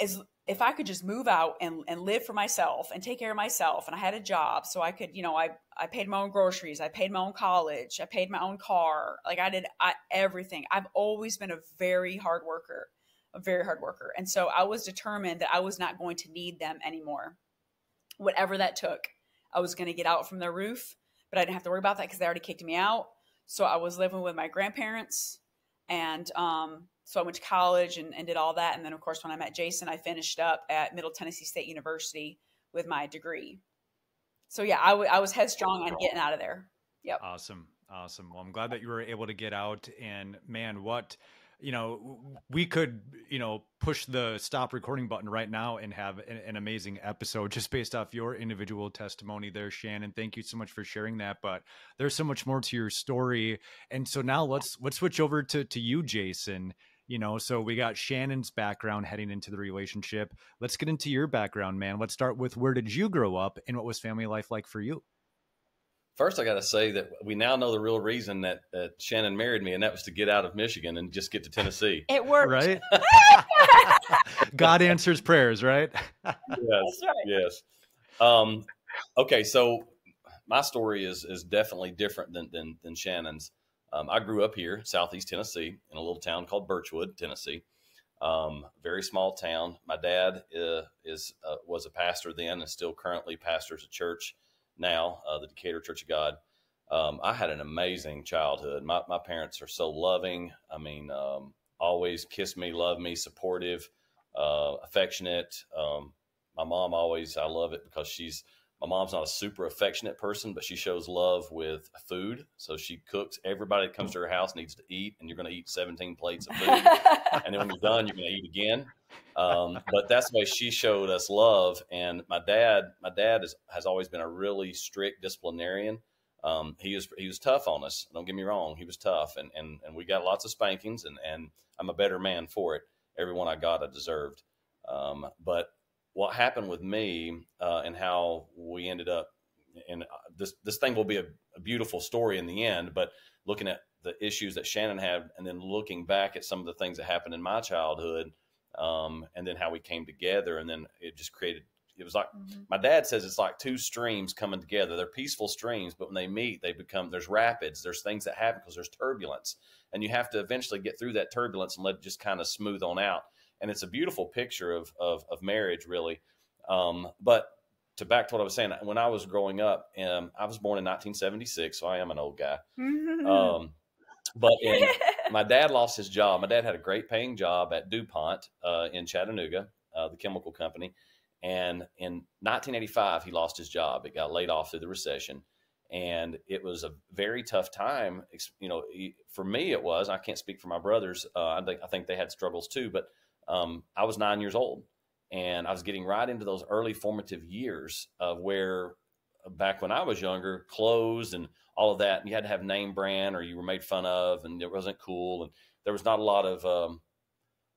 as if I could just move out and, and live for myself and take care of myself and I had a job so I could, you know, I, I paid my own groceries, I paid my own college, I paid my own car. Like I did I, everything. I've always been a very hard worker, a very hard worker. And so I was determined that I was not going to need them anymore. Whatever that took, I was going to get out from their roof, but I didn't have to worry about that because they already kicked me out. So I was living with my grandparents and um, so I went to college and, and did all that. And then, of course, when I met Jason, I finished up at Middle Tennessee State University with my degree. So, yeah, I, w- I was headstrong on getting out of there. Yep. Awesome. Awesome. Well, I'm glad that you were able to get out. And man, what you know, we could, you know, push the stop recording button right now and have an, an, amazing episode just based off your individual testimony there, Shannon. Thank you so much for sharing that. But there's so much more to your story. And so now let's let's switch over to to you, Jason. you know so we got shannon's background heading into the relationship let's get into your background man let's start with where did you grow up and what was family life like for you First, I got to say that we now know the real reason that, that Shannon married me, and that was to get out of Michigan and just get to Tennessee. It worked, right? God answers prayers, right? yes, right. yes. Um, okay, so my story is is definitely different than than, than Shannon's. Um, I grew up here, southeast Tennessee, in a little town called Birchwood, Tennessee. Um, very small town. My dad uh, is uh, was a pastor then, and still currently pastors a church now, uh, the Decatur Church of God. Um, I had an amazing childhood. My, my parents are so loving. I mean, um, always kiss me, love me, supportive, uh, affectionate. Um, my mom always, I love it because she's, my mom's not a super affectionate person, but she shows love with food. So she cooks. Everybody that comes to her house needs to eat, and you're going to eat 17 plates of food. and then when you're done, you're going to eat again. Um, but that's the way she showed us love. And my dad, my dad is, has always been a really strict disciplinarian. Um, he was he was tough on us. Don't get me wrong, he was tough, and and and we got lots of spankings, and and I'm a better man for it. Every one I got, I deserved. Um, but what happened with me uh, and how we ended up, and uh, this this thing will be a, a beautiful story in the end. But looking at the issues that Shannon had, and then looking back at some of the things that happened in my childhood um, and then how we came together, and then it just created. It was like mm-hmm. my dad says it's like two streams coming together. They're peaceful streams, but when they meet, they become there's rapids. There's things that happen because there's turbulence, and you have to eventually get through that turbulence and let it just kind of smooth on out. And it's a beautiful picture of of, of marriage, really. Um, but to back to what I was saying, when I was growing up, um, I was born in 1976, so I am an old guy. Um, but in, my dad lost his job. My dad had a great paying job at DuPont uh, in Chattanooga, uh, the chemical company. And in 1985, he lost his job. It got laid off through the recession. And it was a very tough time. You know, for me, it was. I can't speak for my brothers. Uh, I, think, I think they had struggles too. But um, I was nine years old. And I was getting right into those early formative years of where, back when I was younger, clothes and all of that. And you had to have name brand or you were made fun of and it wasn't cool. And there was not a lot of, um,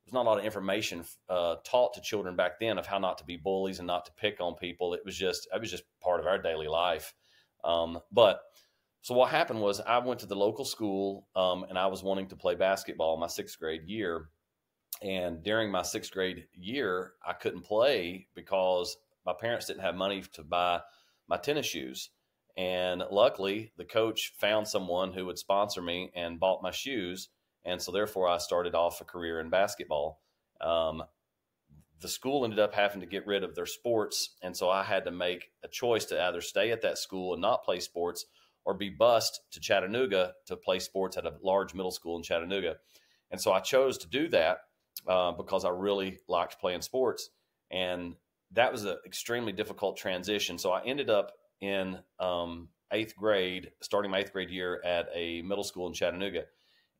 there's not a lot of information uh, taught to children back then of how not to be bullies and not to pick on people. It was just, it was just part of our daily life. Um, but so what happened was I went to the local school um, and I was wanting to play basketball my sixth grade year. And during my sixth grade year, I couldn't play because my parents didn't have money to buy my tennis shoes. And luckily, the coach found someone who would sponsor me and bought my shoes. And so, therefore, I started off a career in basketball. Um, the school ended up having to get rid of their sports. And so I had to make a choice to either stay at that school and not play sports or be bused to Chattanooga to play sports at a large middle school in Chattanooga. And so I chose to do that uh, because I really liked playing sports. And that was an extremely difficult transition. So I ended up in um, eighth grade, starting my eighth grade year at a middle school in Chattanooga.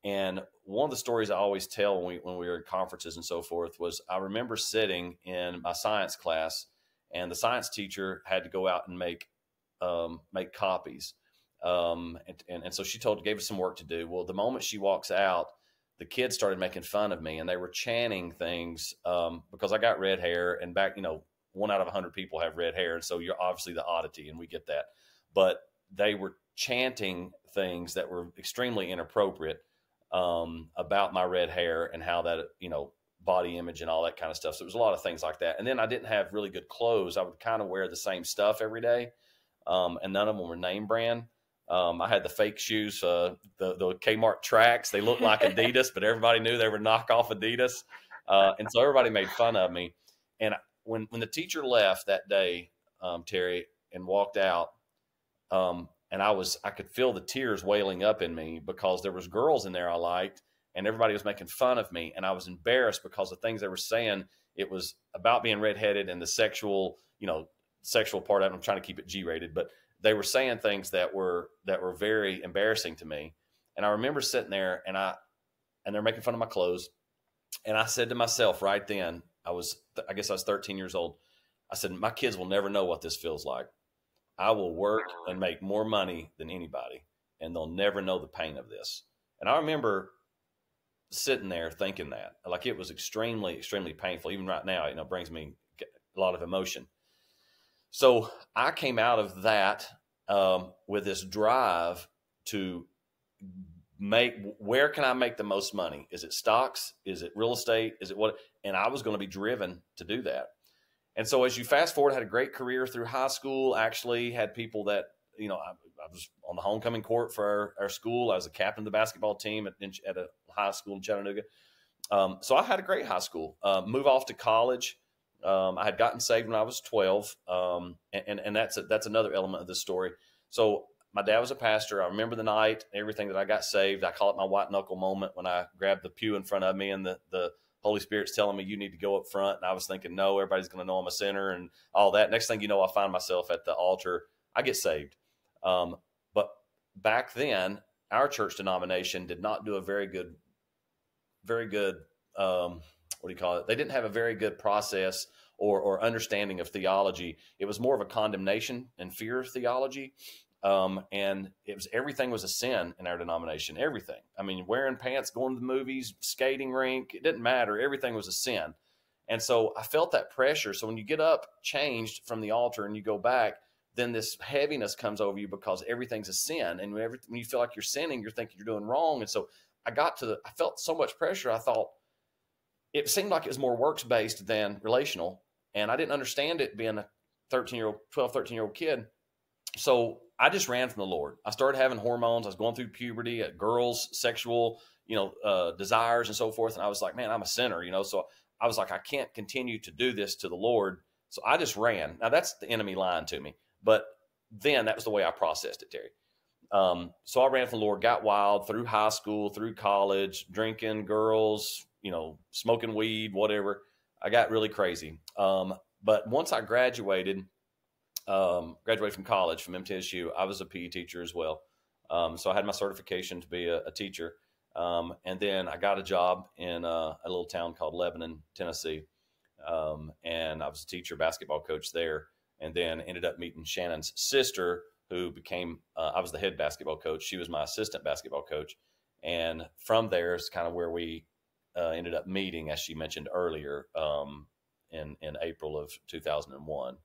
And one of the stories I always tell when we when we were at conferences and so forth was I remember sitting in my science class, and the science teacher had to go out and make um, make copies. Um, and, and, and so she told gave us some work to do. Well, the moment she walks out, the kids started making fun of me, and they were chanting things um, because I got red hair, and back you know one out of a hundred people have red hair, and so you're obviously the oddity, and we get that. But they were chanting things that were extremely inappropriate um, about my red hair and how that you know body image and all that kind of stuff. So it was a lot of things like that. And then I didn't have really good clothes. I would kind of wear the same stuff every day, um, and none of them were name brand. Um, I had the fake shoes, uh, the the Kmart Trax. They looked like Adidas, but everybody knew they were knockoff Adidas, uh, and so everybody made fun of me. And when when the teacher left that day, um, Terry, and walked out, um, and I was I could feel the tears wailing up in me because there was girls in there I liked, and everybody was making fun of me, and I was embarrassed because the things they were saying it was about being redheaded and the sexual, you know, sexual part. I'm trying to keep it G rated, but they were saying things that were that were very embarrassing to me. And I remember sitting there and I and they're making fun of my clothes. And I said to myself right then, I was, I guess I was 13 years old. I said, my kids will never know what this feels like. I will work and make more money than anybody, and they'll never know the pain of this. And I remember sitting there thinking that. Like it was extremely, extremely painful. Even right now, you know, brings me a lot of emotion. So I came out of that um, with this drive to make where can I make the most money? Is it stocks? Is it real estate? Is it what? And I was going to be driven to do that. And so as you fast forward, I had a great career through high school. Actually, had people that you know I, I was on the homecoming court for our, our, school. I was a captain of the basketball team at, at a high school in Chattanooga. Um, so I had a great high school. Uh, move off to college. Um, I had gotten saved when I was 12, um, and, and, and that's a, that's another element of this story. So my dad was a pastor. I remember the night, everything that I got saved. I call it my white knuckle moment when I grabbed the pew in front of me and the the Holy Spirit's telling me you need to go up front. And I was thinking, no, everybody's going to know I'm a sinner and all that. Next thing you know, I find myself at the altar. I get saved. Um, but back then, our church denomination did not do a very good, very good. Um, what do you call it? They didn't have a very good process or, or understanding of theology. It was more of a condemnation and fear of theology. Um, and it was everything was a sin in our denomination. Everything. I mean, wearing pants, going to the movies, skating rink, it didn't matter. Everything was a sin. And so I felt that pressure. So when you get up, changed from the altar, and you go back, then this heaviness comes over you because everything's a sin. And when you feel like you're sinning, you're thinking you're doing wrong. And so I got to the, I felt so much pressure. I thought it seemed like it was more works based than relational. And I didn't understand it being a 13 year old, 12, 13 year old kid. So I just ran from the Lord. I started having hormones. I was going through puberty, girls' sexual, you know, uh, desires and so forth. And I was like, man, I'm a sinner, you know. So I was like, I can't continue to do this to the Lord. So I just ran. Now that's the enemy lying to me, but then that was the way I processed it, Terry. Um, so I ran from the Lord, got wild through high school, through college, drinking, girls, you know, smoking weed, whatever. I got really crazy. Um, but once I graduated, um, graduated from college from MTSU, I was a PE teacher as well. Um, so I had my certification to be a, a teacher. Um, and then I got a job in uh, a little town called Lebanon, Tennessee. Um, and I was a teacher, basketball coach there. And then ended up meeting Shannon's sister, who became, uh, I was the head basketball coach. She was my assistant basketball coach. And from there is kind of where we uh, ended up meeting, as she mentioned earlier, um, in, in April of 2001.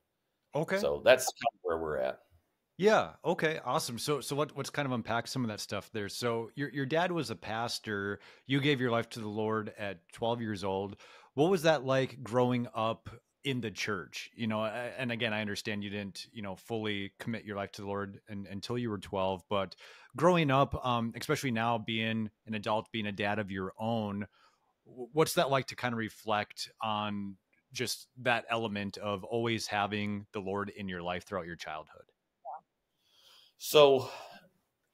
Okay. So that's kind of where we're at. Yeah. Okay. Awesome. So, so let, let's kind of unpack some of that stuff there. So, your your dad was a pastor. You gave your life to the Lord at 12 years old. What was that like growing up in the church? You know, and again, I understand you didn't, you know, fully commit your life to the Lord and, until you were 12. But growing up, um, especially now being an adult, being a dad of your own, what's that like to kind of reflect on just that element of always having the Lord in your life throughout your childhood? So,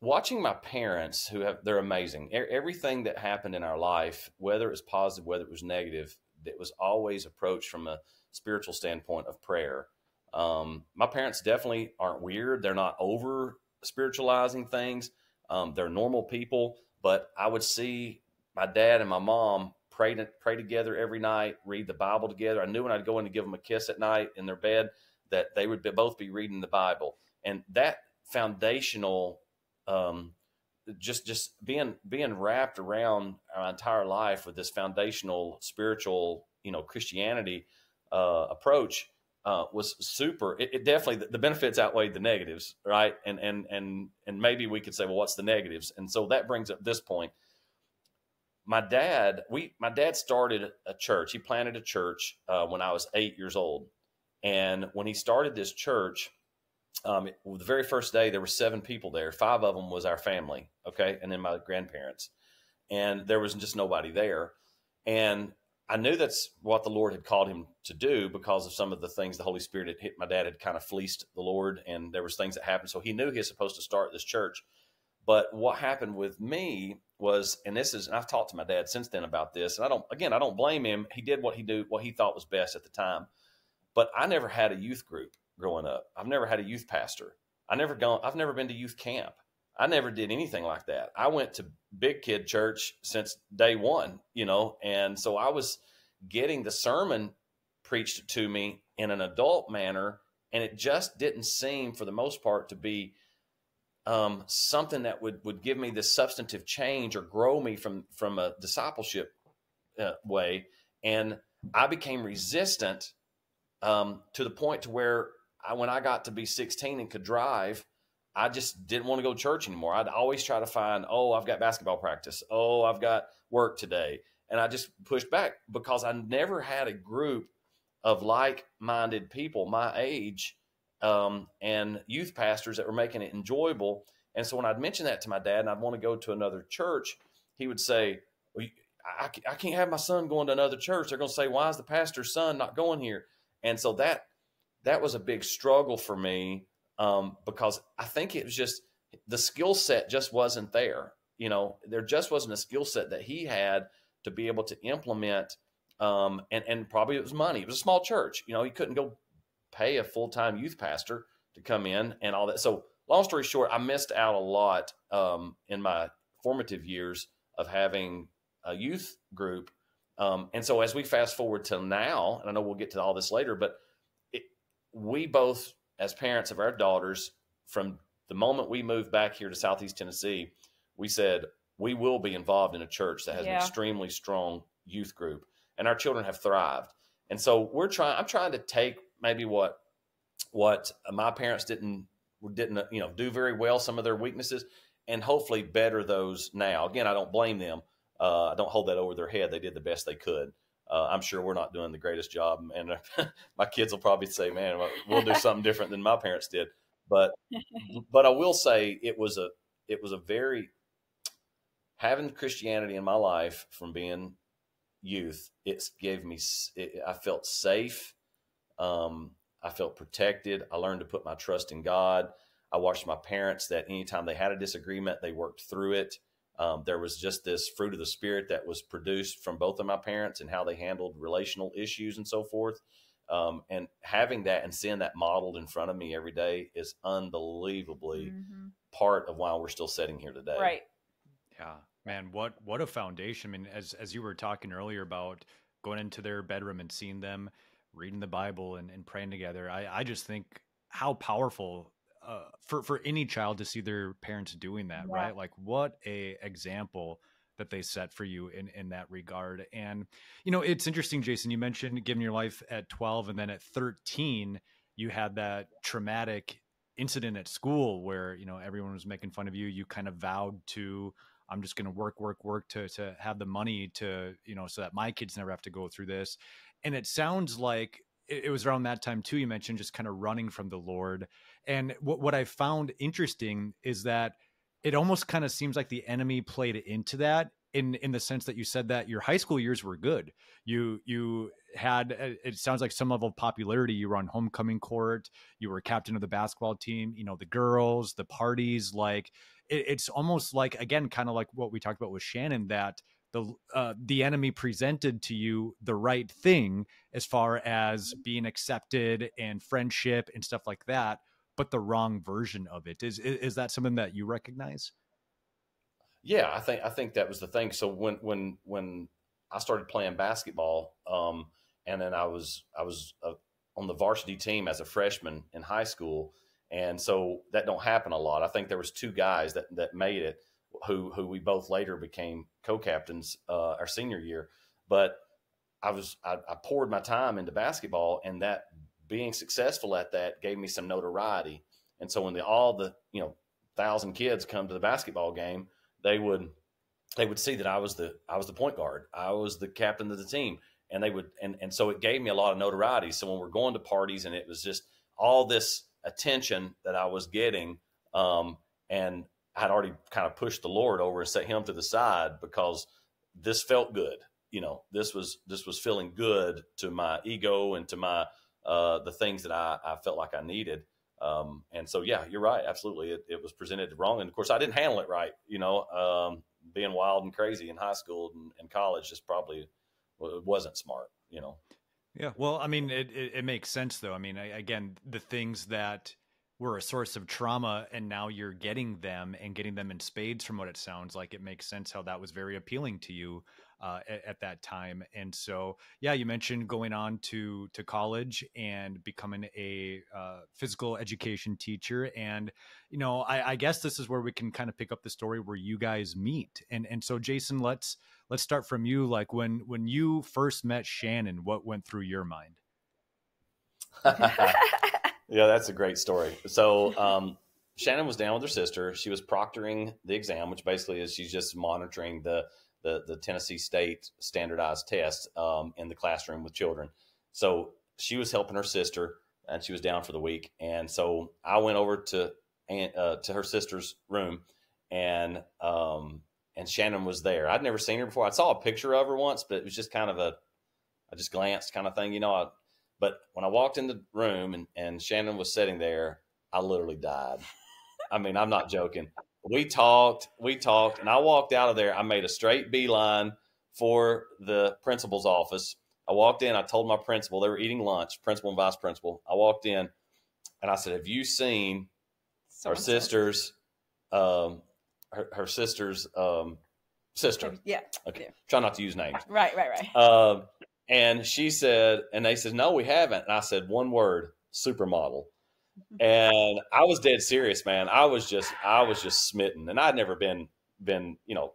watching my parents, who have they're amazing. Everything that happened in our life, whether it was positive, whether it was negative, that was always approached from a spiritual standpoint of prayer. Um, my parents definitely aren't weird. They're not over spiritualizing things. Um, they're normal people, but I would see my dad and my mom pray to, pray together every night, read the Bible together. I knew when I'd go in to give them a kiss at night in their bed that they would be, both be reading the Bible, and that foundational, um, just just being being wrapped around our entire life with this foundational spiritual, you know, Christianity uh, approach. Uh, was super. It, it, definitely the benefits outweighed the negatives, right? And and and and maybe we could say, well, what's the negatives? And so that brings up this point my dad, we my dad started a church. He planted a church uh, when I was eight years old, and when he started this church, um, the very first day there were seven people there. Five of them was our family, okay, and then my grandparents, and there was just nobody there. And I knew that's what the Lord had called him to do because of some of the things the Holy Spirit had hit. My dad had kind of fleeced the Lord, and there was things that happened. So he knew he was supposed to start this church. But what happened with me was, and this is, and I've talked to my dad since then about this, and I don't, again, I don't blame him. He did what he do, what he thought was best at the time. But I never had a youth group growing up. I've never had a youth pastor. I never gone. I've never been to youth camp. I never did anything like that. I went to big kid church since day one, you know, and so I was getting the sermon preached to me in an adult manner, and it just didn't seem, for the most part, to be um, something that would would give me this substantive change or grow me from from a discipleship uh, way, and I became resistant um, to the point to where I, when I got to be 16 and could drive, I just didn't want to go to church anymore. I'd always try to find, oh, I've got basketball practice. Oh, I've got work today. And I just pushed back because I never had a group of like minded people my age um, and youth pastors that were making it enjoyable. And so when I'd mention that to my dad and I'd want to go to another church, he would say, well, I, I can't have my son going to another church. They're going to say, why is the pastor's son not going here? And so that that was a big struggle for me um, because I think it was just the skill set just wasn't there. You know, there just wasn't a skill set that he had to be able to implement. Um, and and probably it was money. It was a small church. You know, he couldn't go pay a full time youth pastor to come in and all that. So, long story short, I missed out a lot um, in my formative years of having a youth group. Um, and so, as we fast forward to now, and I know we'll get to all this later, but it, we both, as parents of our daughters, from the moment we moved back here to Southeast Tennessee, we said we will be involved in a church that has yeah. an extremely strong youth group, and our children have thrived. And so, we're trying. I'm trying to take maybe what what my parents didn't didn't you know do very well some of their weaknesses and hopefully better those now. Again i don't blame them. Uh, i don't hold that over their head. They did the best they could. Uh, i'm sure we're not doing the greatest job and my kids will probably say man we'll do something different than my parents did. But but i will say it was a it was a very having christianity in my life from being youth it gave me it, i felt safe um, I felt protected. I learned to put my trust in God. I watched my parents that anytime they had a disagreement, they worked through it. Um, there was just this fruit of the spirit that was produced from both of my parents and how they handled relational issues and so forth. Um, and having that and seeing that modeled in front of me every day is unbelievably mm-hmm. part of why we're still sitting here today. Right. Yeah, man, what what a foundation. I mean, as as you were talking earlier about going into their bedroom and seeing them reading the Bible and, and praying together. I, I just think how powerful uh, for for any child to see their parents doing that, yeah. right? Like what a example that they set for you in in that regard. And you know, it's interesting, Jason. You mentioned giving your life at twelve, and then at thirteen, you had that traumatic incident at school where you know everyone was making fun of you. You kind of vowed to I'm just going to work, work, work to to have the money to you know so that my kids never have to go through this and it sounds like it, was around that time too you mentioned just kind of running from the lord and what, what i found interesting is that it almost kind of seems like the enemy played into that in in the sense that you said that your high school years were good. You you had uh, it sounds like some level of popularity. You were on homecoming court. You were captain of the basketball team you know the girls the parties like it, it's almost like again kind of like what we talked about with shannon that the uh, the enemy presented to you the right thing as far as being accepted and friendship and stuff like that but the wrong version of it. Is is that something that you recognize? Yeah i think i think that was the thing. So when when when i started playing basketball um, and then i was i was uh, on the varsity team as a freshman in high school and so that don't happen a lot. I think there was two guys that that made it who who we both later became co-captains uh, our senior year. But I was I, I, poured my time into basketball, and that being successful at that gave me some notoriety. And so when the, all the you know thousand kids come to the basketball game, they would they would see that I was the I was the point guard, I was the captain of the team, and they would and and so it gave me a lot of notoriety. So when we're going to parties, and it was just all this attention that I was getting, um, and I'd already kind of pushed the Lord over and set him to the side because this felt good. You know, this was this was feeling good to my ego and to my uh, the things that I, I felt like I needed. Um, and so, yeah, you're right. Absolutely, it, it, was presented wrong, and of course, I didn't handle it right. You know, um, being wild and crazy in high school and, and college just probably wasn't smart. You know. Yeah, well, I mean, it, it, it makes sense though. I mean, I, again, the things that were a source of trauma and now you're getting them and getting them in spades from what it sounds like. It makes sense how that was very appealing to you uh, at, at, that time. And so yeah you mentioned going on to to college and becoming a uh, physical education teacher. And you know I, I guess this is where we can kind of pick up the story where you guys meet. And and so jason let's let's start from you. Like when when you first met shannon what went through your mind yeah, that's a great story. So um, Shannon was down with her sister. She was proctoring the exam, which basically is she's just monitoring the the, the Tennessee State standardized test um, in the classroom with children. So she was helping her sister, and she was down for the week. And so I went over to aunt, uh, to her sister's room, and um, and Shannon was there. I'd never seen her before. I saw a picture of her once, but it was just kind of a I just glanced kind of thing. You know, I but when I walked in the room and, and Shannon was sitting there, I literally died. I mean, I'm not joking. We talked, we talked, and I walked out of there. I made a straight beeline for the principal's office. I walked in, I told my principal, they were eating lunch, principal and vice principal. I walked in and I said, Have you seen so our sister's um her, her sister's um sister? Yeah. Okay. Yeah. Try not to use names. Right, right, right. Um and she said, and they said, no, we haven't. And I said, one word, supermodel. And I was dead serious, man. I was just, I was just smitten, and I'd never been, been, you know,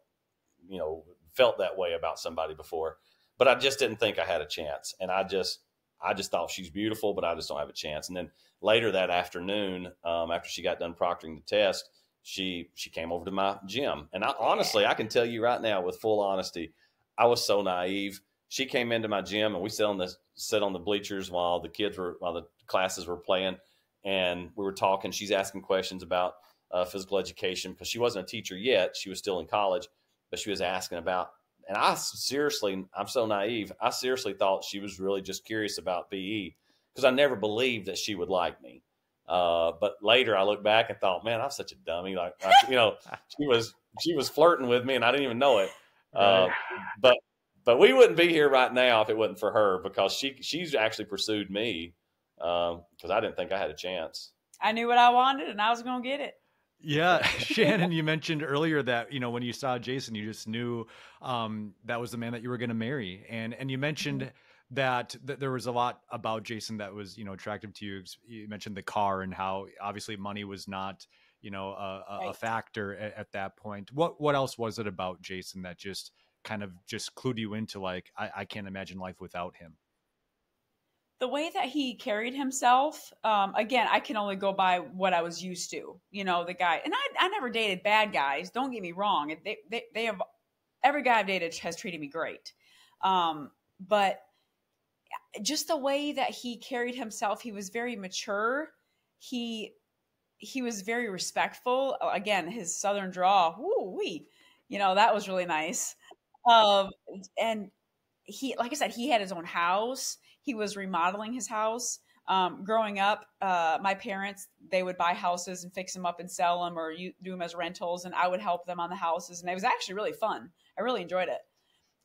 you know, felt that way about somebody before. But I just didn't think I had a chance, and I just, I just thought she's beautiful, but I just don't have a chance. And then later that afternoon, um, after she got done proctoring the test, she she came over to my gym, and I honestly, I can tell you right now, with full honesty, I was so naive she came into my gym and we sat on the sit on the bleachers while the kids were while the classes were playing, and we were talking. She's asking questions about uh, physical education because she wasn't a teacher yet; she was still in college, but she was asking about. And I seriously, I'm so naive. I seriously thought she was really just curious about PE because I never believed that she would like me. Uh, but later, I look back and thought, man, I'm such a dummy. Like, I, you know, she was she was flirting with me, and I didn't even know it. Uh, but but we wouldn't be here right now if it wasn't for her because she she's actually pursued me because um, I didn't think I had a chance. I knew what I wanted and I was going to get it. Yeah, Shannon, you mentioned earlier that you know when you saw Jason, you just knew um, that was the man that you were going to marry, and and you mentioned mm-hmm. that, that there was a lot about Jason that was you know attractive to you. You mentioned the car and how obviously money was not you know a, a, right. a factor at, at, that point. What what else was it about Jason that just kind of just clued you into like I, I can't imagine life without him. The way that he carried himself um, again i can only go by what i was used to you know the guy and i, I never dated bad guys don't get me wrong they, they, they have every guy i've dated has treated me great um, but just the way that he carried himself he was very mature he he was very respectful again his southern draw woo wee you know that was really nice um, and he, like I said, he had his own house. He was remodeling his house. Um, growing up, uh, my parents they would buy houses and fix them up and sell them, or you, do them as rentals, and I would help them on the houses, and it was actually really fun. I really enjoyed it.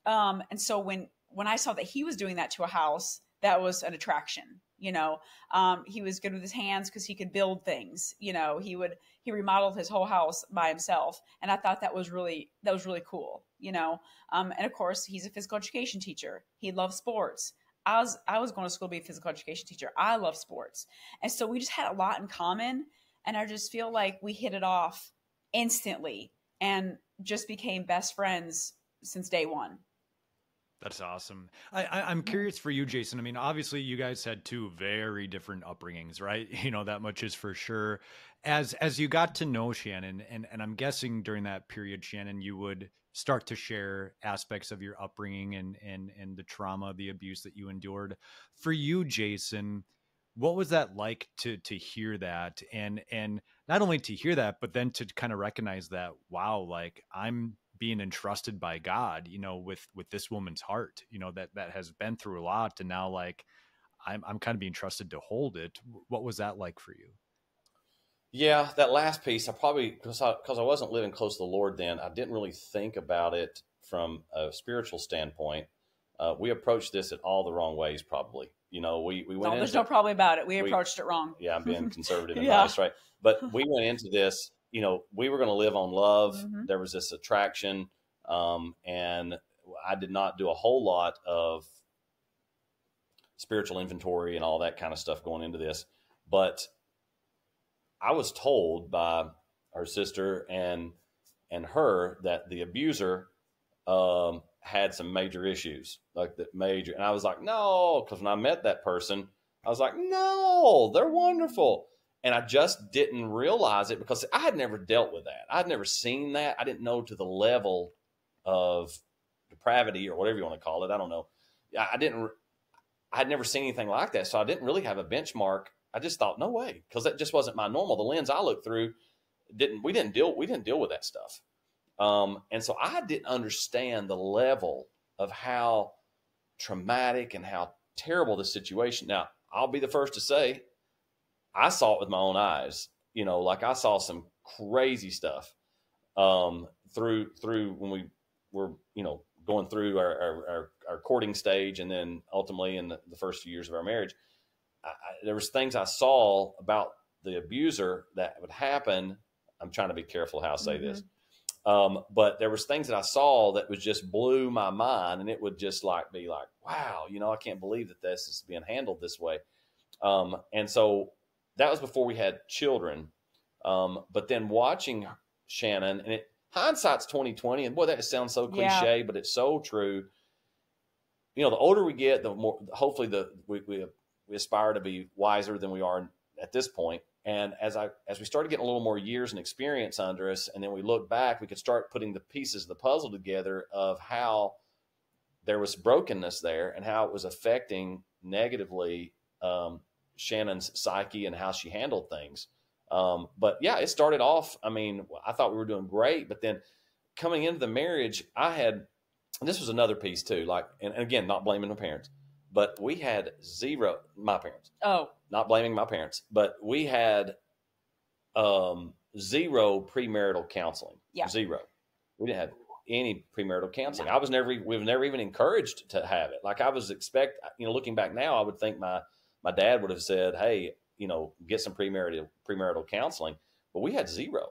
Um, and so when when I saw that he was doing that to a house, that was an attraction. You know, um, he was good with his hands because he could build things. You know, he would he remodeled his whole house by himself, and I thought that was really that was really cool you know. Um, and of course, he's a physical education teacher. He loves sports. I was I was going to school to be a physical education teacher. I love sports, and so we just had a lot in common. And I just feel like we hit it off instantly and just became best friends since day one. That's awesome. I, I, am curious for you, Jason. I mean, obviously, you guys had two very different upbringings, right? You know that much is for sure. As as you got to know Shannon, and and I'm guessing during that period, Shannon, you would start to share aspects of your upbringing and and and the trauma, the abuse that you endured. For you, Jason, what was that like to to hear that and and not only to hear that, but then to kind of recognize that wow, like I'm being entrusted by God, you know, with with this woman's heart, you know, that that has been through a lot and now like I'm I'm kind of being trusted to hold it. What was that like for you? Yeah, that last piece, I probably because I because I wasn't living close to the Lord then, I didn't really think about it from a spiritual standpoint. Uh, we approached this in all the wrong ways, probably. You know, we we went. No, there's no problem about it. We, we approached it wrong. Yeah, I'm being conservative and yeah. nice, right? But we went into this. You know, we were going to live on love. Mm-hmm. There was this attraction, um, and I did not do a whole lot of spiritual inventory and all that kind of stuff going into this. But I was told by her sister and and her that the abuser um, had some major issues, like that major. And I was like, no, because when I met that person, I was like, no, they're wonderful. And I just didn't realize it because I had never dealt with that. I'd never seen that. I didn't know to the level of depravity or whatever you want to call it. I don't know. I didn't. I had never seen anything like that, so I didn't really have a benchmark. I just thought, no way, because that just wasn't my normal. The lens I looked through didn't. We didn't deal. We didn't deal with that stuff. Um, and so I didn't understand the level of how traumatic and how terrible the situation. Now, I'll be the first to say, I saw it with my own eyes. You know, like I saw some crazy stuff um, through through when we were, you know, going through our, our, our, courting stage and then ultimately in the, the first few years of our marriage. I, I, there was things I saw about the abuser that would happen. I'm trying to be careful how I say mm-hmm. this um, but there was things that I saw that was just blew my mind, and it would just like be like, wow, you know, I can't believe that this is being handled this way. Um, and so that was before we had children. Um, but then watching Shannon, and it hindsight's twenty twenty, and boy, that sounds so cliche, yeah. but it's so true. You know, the older we get, the more hopefully the we, we we aspire to be wiser than we are at this point. And as I as we started getting a little more years and experience under us, and then we look back, we could start putting the pieces of the puzzle together of how there was brokenness there and how it was affecting negatively um, Shannon's psyche and how she handled things. Um, but yeah, it started off. I mean, I thought we were doing great, but then coming into the marriage, I had this was another piece too. Like, and, and again, not blaming my parents, but we had zero. My parents. Oh, not blaming my parents, but we had um, zero premarital counseling. Yeah. Zero. We didn't have any premarital counseling. No. I was never, we was never even encouraged to have it. Like I was expect, you know, looking back now, I would think my, my dad would have said, Hey, you know, get some premarital, premarital counseling, but we had zero.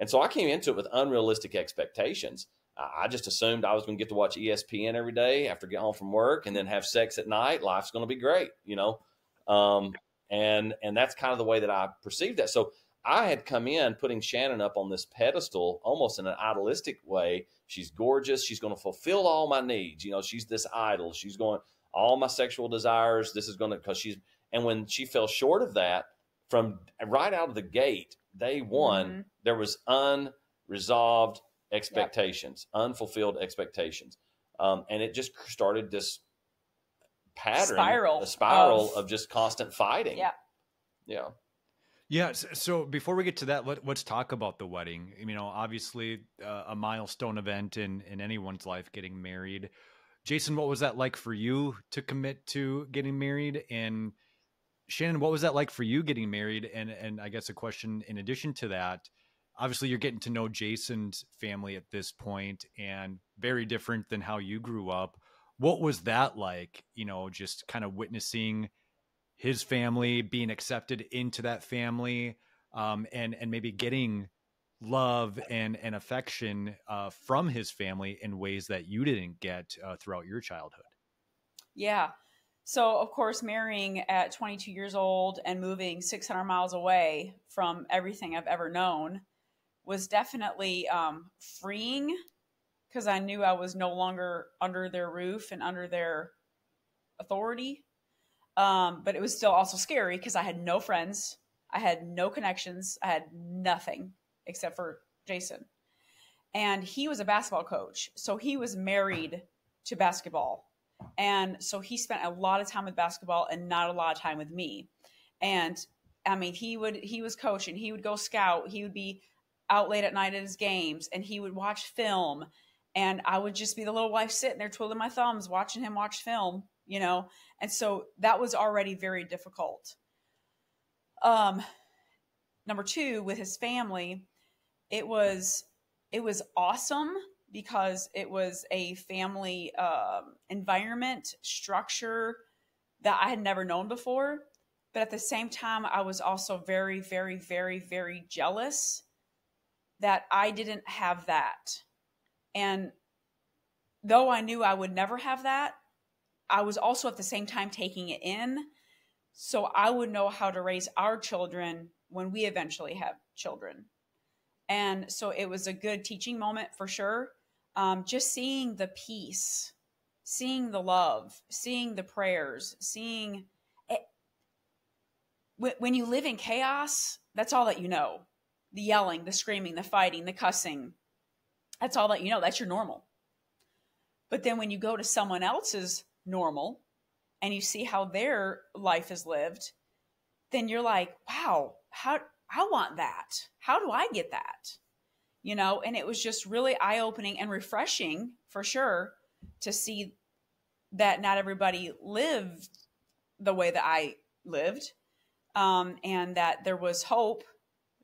And so I came into it with unrealistic expectations. I just assumed I was going to get to watch ESPN every day after get home from work and then have sex at night. Life's going to be great, you know? Um, and and that's kind of the way that I perceived that. So I had come in putting Shannon up on this pedestal almost in an idealistic way. She's gorgeous. She's going to fulfill all my needs. You know, she's this idol. She's going all my sexual desires. This is going to because she's and when she fell short of that from right out of the gate, day one, mm-hmm. there was unresolved expectations, yep. unfulfilled expectations, um, and it just started this pattern, spiral, a spiral of, of just constant fighting. Yeah. Yeah. Yeah. So before we get to that, let, us talk about the wedding. You know, obviously uh, a milestone event in in anyone's life, getting married. Jason, what was that like for you to commit to getting married? And Shannon, what was that like for you getting married? And and I guess a question in addition to that, obviously you're getting to know Jason's family at this point, and very different than how you grew up what was that like you know just kind of witnessing his family being accepted into that family um, and and maybe getting love and and affection uh, from his family in ways that you didn't get uh, throughout your childhood? Yeah. So of course marrying at 22 years old and moving 600 miles away from everything i've ever known was definitely um, freeing because I knew I was no longer under their roof and under their authority. Um, but it was still also scary because I had no friends, I had no connections, I had nothing except for Jason. And he was a basketball coach, so he was married to basketball. And so he spent a lot of time with basketball and not a lot of time with me. And I mean, he would he was coaching, he would go scout, he would be out late at night at his games, and he would watch film and I would just be the little wife sitting there twiddling my thumbs, watching him watch film, you know. And so that was already very difficult. Um, number two, with his family, it was it was awesome because it was a family um, environment structure that I had never known before. But at the same time, I was also very, very, very, very jealous that I didn't have that. And though I knew I would never have that, I was also at the same time taking it in so I would know how to raise our children when we eventually have children. And so it was a good teaching moment for sure. Um, just seeing the peace, seeing the love, seeing the prayers, seeing it. When you live in chaos, that's all that you know the yelling, the screaming, the fighting, the cussing. That's all that you know. That's your normal. But then when you go to someone else's normal and you see how their life is lived, then you're like, wow, how I want that. How do I get that? You know, and it was just really eye opening and refreshing for sure to see that not everybody lived the way that I lived. Um, and that there was hope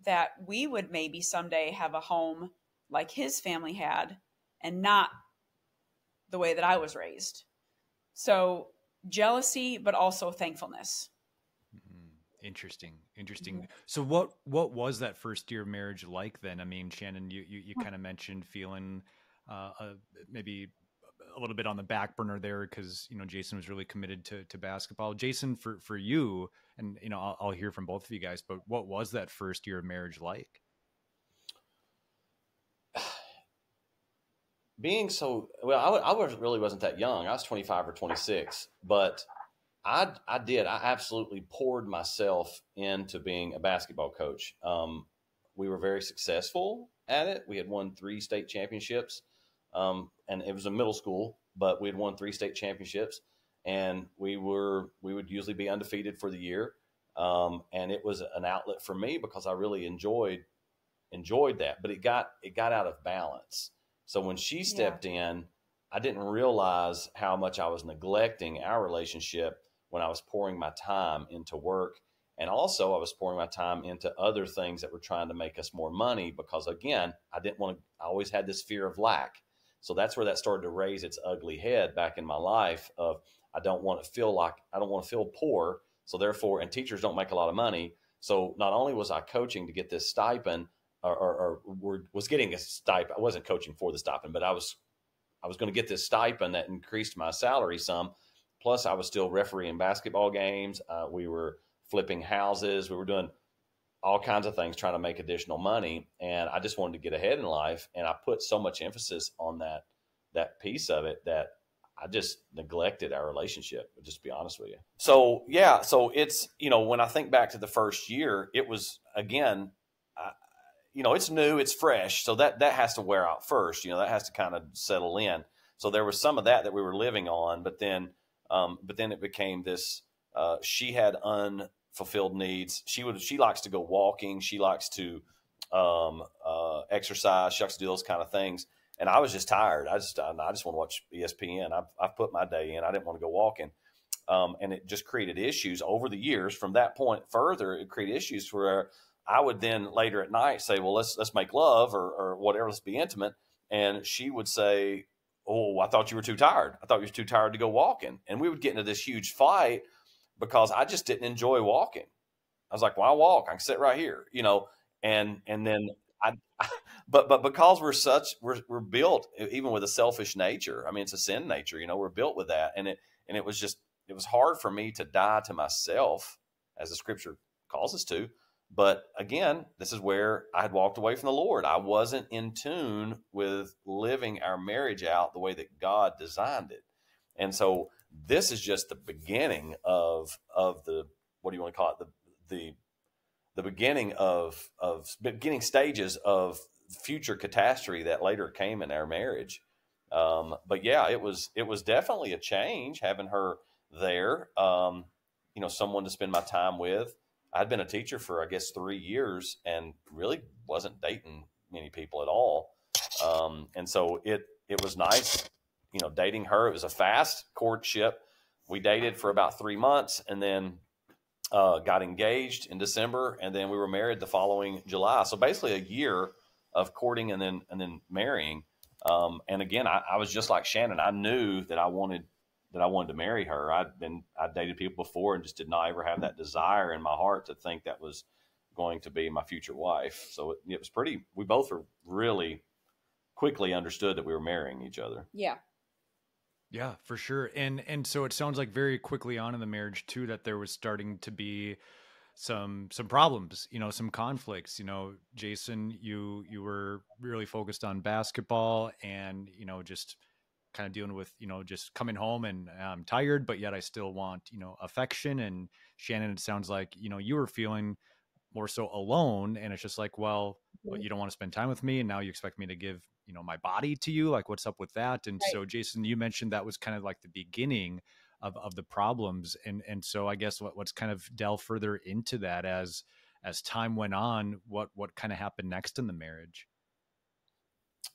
that we would maybe someday have a home like his family had and not the way that I was raised. So jealousy, but also thankfulness. Interesting, interesting. Mm-hmm. So, what what was that first year of marriage like then? I mean, Shannon, you you, you kind of mentioned feeling uh, uh, maybe a little bit on the back burner there because you know Jason was really committed to to basketball. Jason, for for you, and you know I'll, I'll hear from both of you guys, but what was that first year of marriage like? being so well, I, I was really wasn't that young. I was 25 or 26, but I I did. I absolutely poured myself into being a basketball coach. Um, we were very successful at it. We had won three state championships, um, and it was a middle school, but we had won three state championships, and we were we would usually be undefeated for the year. Um, and it was an outlet for me because I really enjoyed enjoyed that. But it got it got out of balance so when she stepped yeah. in, I didn't realize how much I was neglecting our relationship when I was pouring my time into work. And also, I was pouring my time into other things that were trying to make us more money because, again, I didn't want to, I always had this fear of lack. So that's where that started to raise its ugly head back in my life of I don't want to feel like I don't want to feel poor. So therefore, and teachers don't make a lot of money. So not only was I coaching to get this stipend, or, or, or was getting a stipend. I wasn't coaching for the stipend, but I was I was going to get this stipend that increased my salary some. Plus, I was still refereeing basketball games. Uh, we were flipping houses. We were doing all kinds of things trying to make additional money, and I just wanted to get ahead in life. And I put so much emphasis on that that piece of it that I just neglected our relationship. Just to be honest with you. So yeah, so it's you know when I think back to the first year, it was again you know, it's new, it's fresh, so that that has to wear out first. You know, that has to kind of settle in. So there was some of that that we were living on, but then, um, but then it became this. Uh, she had unfulfilled needs. She would. She likes to go walking. She likes to um, uh, exercise. She likes to do those kind of things. And I was just tired. I just I, I just want to watch ESPN. I've, I've put my day in. I didn't want to go walking. Um, and it just created issues over the years. From that point further, it created issues where I would then later at night say, "Well, let's let's make love or or whatever, let's be intimate," and she would say, "Oh, I thought you were too tired. I thought you were too tired to go walking," and we would get into this huge fight because I just didn't enjoy walking. I was like, "Why walk? I can sit right here," you know, and and then I, but but because we're such we're we're built even with a selfish nature. I mean, it's a sin nature, you know. We're built with that, and it and it was just it was hard for me to die to myself, as the scripture calls us to, but again, this is where I had walked away from the Lord. I wasn't in tune with living our marriage out the way that God designed it. And so this is just the beginning of of the what do you want to call it? The the the beginning of of beginning stages of future catastrophe that later came in our marriage. Um, but yeah, it was it was definitely a change having her there. Um, you know, someone to spend my time with. I'd been a teacher for I guess three years and really wasn't dating many people at all. Um, and so it it was nice, you know, dating her. It was a fast courtship. We dated for about three months and then uh, got engaged in December, and then we were married the following July. So basically, a year of courting and then and then marrying. Um, and again, I, I was just like Shannon. I knew that I wanted that I wanted to marry her. I'd been I dated people before and just did not ever have that desire in my heart to think that was going to be my future wife. So it, it was pretty. We both were really quickly understood that we were marrying each other. Yeah. Yeah, for sure. And and so it sounds like very quickly on in the marriage too that there was starting to be some some problems, you know, some conflicts. You know, Jason, you you were really focused on basketball and, you know, just kind of dealing with, you know, just coming home and I'm tired, but yet I still want, you know, affection. And Shannon, it sounds like, you know, you were feeling more so alone and it's just like, well, mm-hmm. you don't want to spend time with me and now you expect me to give you know my body to you like what's up with that and right. so jason you mentioned that was kind of like the beginning of, of the problems and and so i guess what, what's kind of delve further into that as as time went on what what kind of happened next in the marriage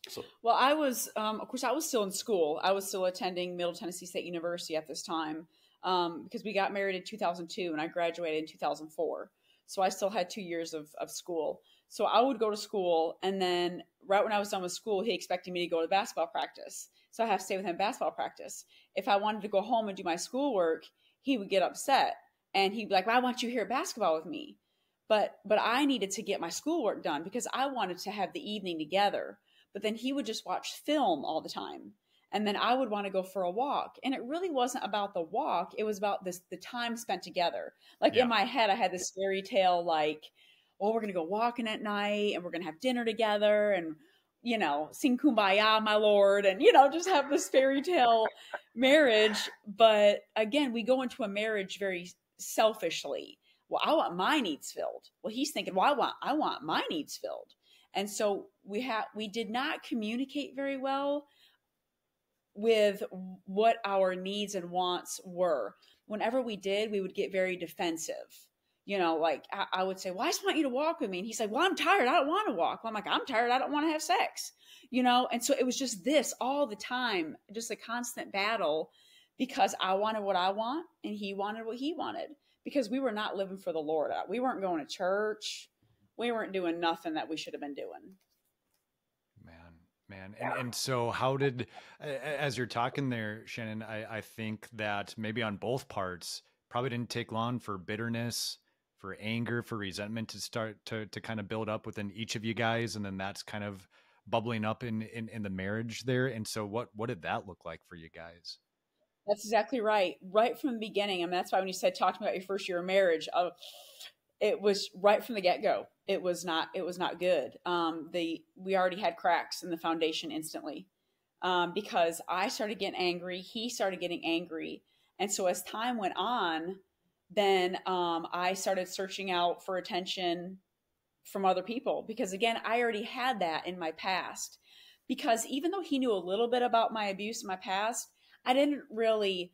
so, well i was um, of course i was still in school i was still attending middle tennessee state university at this time um, because we got married in 2002 and i graduated in 2004 so i still had two years of, of school so I would go to school, and then right when I was done with school, he expected me to go to basketball practice. So I have to stay with him basketball practice. If I wanted to go home and do my schoolwork, he would get upset, and he'd be like, "Why want you here at basketball with me?" But but I needed to get my schoolwork done because I wanted to have the evening together. But then he would just watch film all the time and then I would want to go for a walk. And it really wasn't about the walk; it was about this the time spent together. Like yeah. in my head, I had this fairy tale like oh, we're going to go walking at night and we're going to have dinner together and, you know, sing kumbaya, my lord, and, you know, just have this fairy tale marriage. But again, we go into a marriage very selfishly. Well, I want my needs filled. Well, he's thinking, well, I want, I want my needs filled. And so we have, we did not communicate very well with what our needs and wants were. Whenever we did, we would get very defensive you know, like I, I, would say, well, I just want you to walk with me. And he's like, well, I'm tired. I don't want to walk. Well, I'm like, I'm tired. I don't want to have sex, you know? And so it was just this all the time, just a constant battle because I wanted what I want and he wanted what he wanted because we were not living for the Lord. We weren't going to church. We weren't doing nothing that we should have been doing. Man, man. And, and so how did, as you're talking there, Shannon, I, I think that maybe on both parts, probably didn't take long for bitterness for anger, for resentment to start to to kind of build up within each of you guys, and then that's kind of bubbling up in in, in the marriage there. And so, what what did that look like for you guys? That's exactly right. Right from the beginning, I and mean, that's why when you said talking about your first year of marriage, uh, it was right from the get go. It was not. It was not good. Um, the we already had cracks in the foundation instantly um, because I started getting angry. He started getting angry, and so as time went on, then um, I started searching out for attention from other people because, again, I already had that in my past. Because even though he knew a little bit about my abuse in my past, I didn't really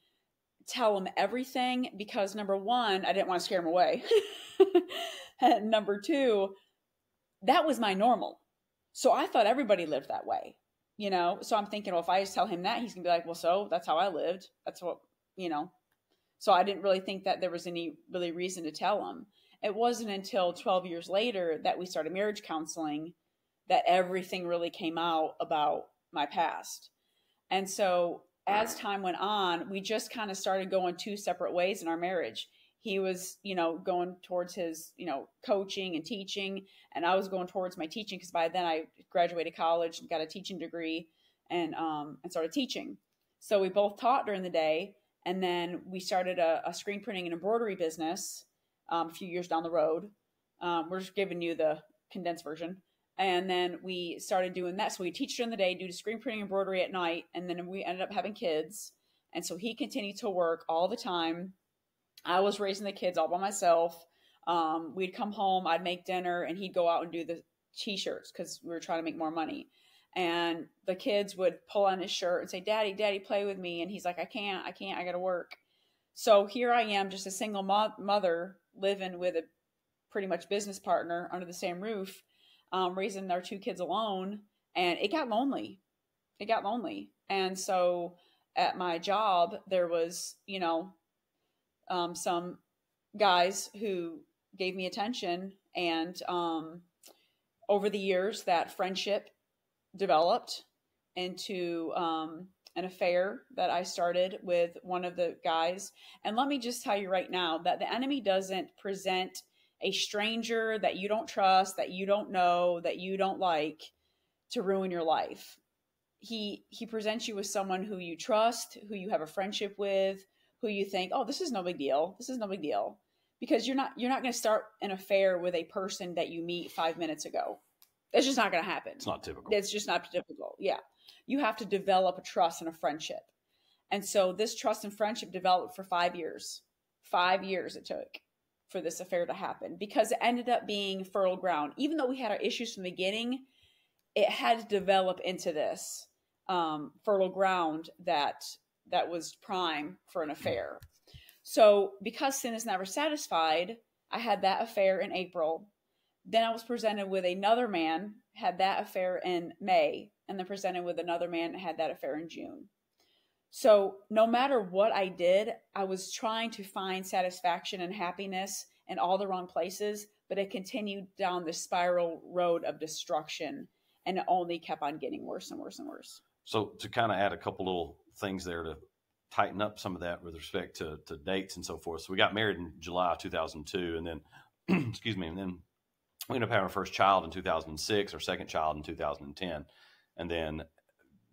tell him everything because number one, I didn't want to scare him away. and number two, that was my normal. So I thought everybody lived that way, you know? So I'm thinking, well, if I just tell him that, he's gonna be like, well, so that's how I lived. That's what, you know, so I didn't really think that there was any really reason to tell him. It wasn't until 12 years later that we started marriage counseling that everything really came out about my past. And so as time went on, we just kind of started going two separate ways in our marriage. He was, you know, going towards his, you know, coaching and teaching, and I was going towards my teaching because by then I graduated college and got a teaching degree and um and started teaching. So we both taught during the day, and then we started a, a screen printing and embroidery business um, a few years down the road. Um, we're just giving you the condensed version. And then we started doing that. So we teach during the day, do screen printing embroidery at night, and then we ended up having kids. And so he continued to work all the time. I was raising the kids all by myself. Um, we'd come home, I'd make dinner, and he'd go out and do the t-shirts because we were trying to make more money and the kids would pull on his shirt and say, "Daddy, Daddy, play with me," and he's like, "I can't, I can't, I got to work." So here I am, just a single mo- mother living with a pretty much business partner under the same roof, um, raising our two kids alone, and it got lonely. It got lonely, and so at my job there was, you know, um, some guys who gave me attention, and um, over the years that friendship developed into um, an affair that I started with one of the guys. And let me just tell you right now that the enemy doesn't present a stranger that you don't trust, that you don't know, that you don't like to ruin your life. He he presents you with someone who you trust, who you have a friendship with, who you think, "Oh, this is no big deal. This is no big deal." Because you're not you're not going to start an affair with a person that you meet 5 minutes ago. That's just not going to happen. It's not typical. It's just not typical. Yeah. You have to develop a trust and a friendship. And so this trust and friendship developed for 5 years. 5 years it took for this affair to happen because it ended up being fertile ground. Even though we had our issues from the beginning, it had to develop into this um, fertile ground that that was prime for an affair. So because sin is never satisfied, I had that affair in April. Then I was presented with another man, had that affair in May, and then presented with another man, had that affair in June. So no matter what I did, I was trying to find satisfaction and happiness in all the wrong places, but it continued down the spiral road of destruction and it only kept on getting worse and worse and worse. So to kind of add a couple little things there to tighten up some of that with respect to, to dates and so forth. So we got married in July 2002 and then, excuse me, and then we ended up having our first child in 2006, our second child in 2010. And then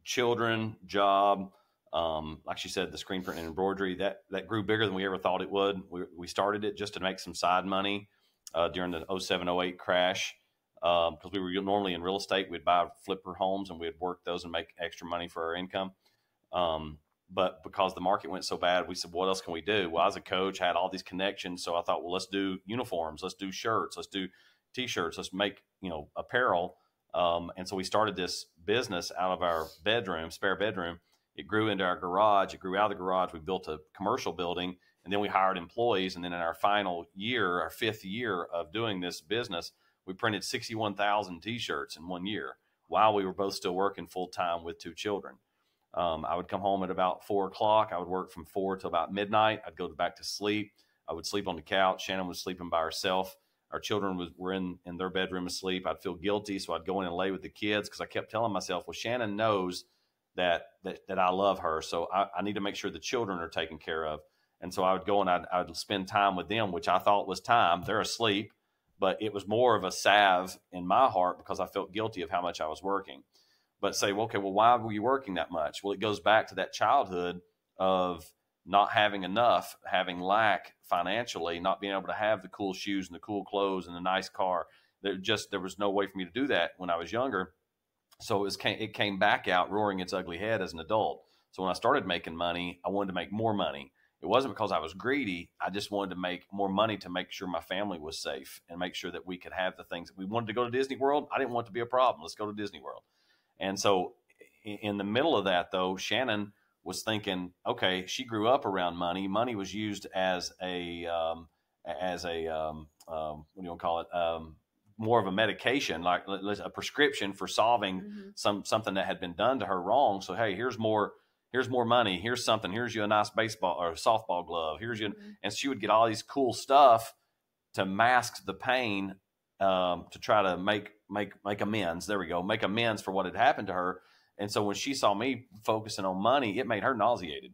children, job, um, like she said, the screen print and embroidery that that grew bigger than we ever thought it would. We, we started it just to make some side money uh, during the 07, 08 crash because um, we were normally in real estate. We'd buy flipper homes and we'd work those and make extra money for our income. Um, but because the market went so bad, we said, what else can we do? Well, as a coach, I had all these connections, so I thought, well, let's do uniforms, let's do shirts, let's do t-shirts, let's make you know apparel. Um, and so we started this business out of our bedroom, spare bedroom, it grew into our garage. It grew out of the garage. We built a commercial building and then we hired employees. And then in our final year, our fifth year of doing this business, we printed 61,000 t shirts in one year while we were both still working full time with two children. Um, I would come home at about four o'clock. I would work from four till about midnight. I'd go back to sleep. I would sleep on the couch. Shannon was sleeping by herself. Our children was, were in, in their bedroom asleep. I'd feel guilty. So I'd go in and lay with the kids because I kept telling myself, well, Shannon knows that that, that I love her. So I, I, need to make sure the children are taken care of. And so I would go and I'd, I'd spend time with them, which I thought was time. They're asleep, but it was more of a salve in my heart because I felt guilty of how much I was working. But say, well, okay, well, why were you working that much? Well, it goes back to that childhood of not having enough, having lack financially, not being able to have the cool shoes and the cool clothes and the nice car. There just there was no way for me to do that when I was younger so it, was, it came back out roaring its ugly head as an adult. So when I started making money, I wanted to make more money. It wasn't because I was greedy. I just wanted to make more money to make sure my family was safe and make sure that we could have the things that we wanted to go to Disney World. I didn't want to be a problem. Let's go to Disney World. And so in the middle of that, though, Shannon was thinking, okay, she grew up around money. Money was used as a um, as a um, um, what do you want to call it? More of a medication, like a prescription for solving mm-hmm. some something that had been done to her wrong. So hey, here's more here's more money. Here's something. Here's you a nice baseball or softball glove. Here's you, mm-hmm. and she would get all these cool stuff to mask the pain um, to try to make make make amends. There we go, make amends for what had happened to her. And so when she saw me focusing on money, it made her nauseated.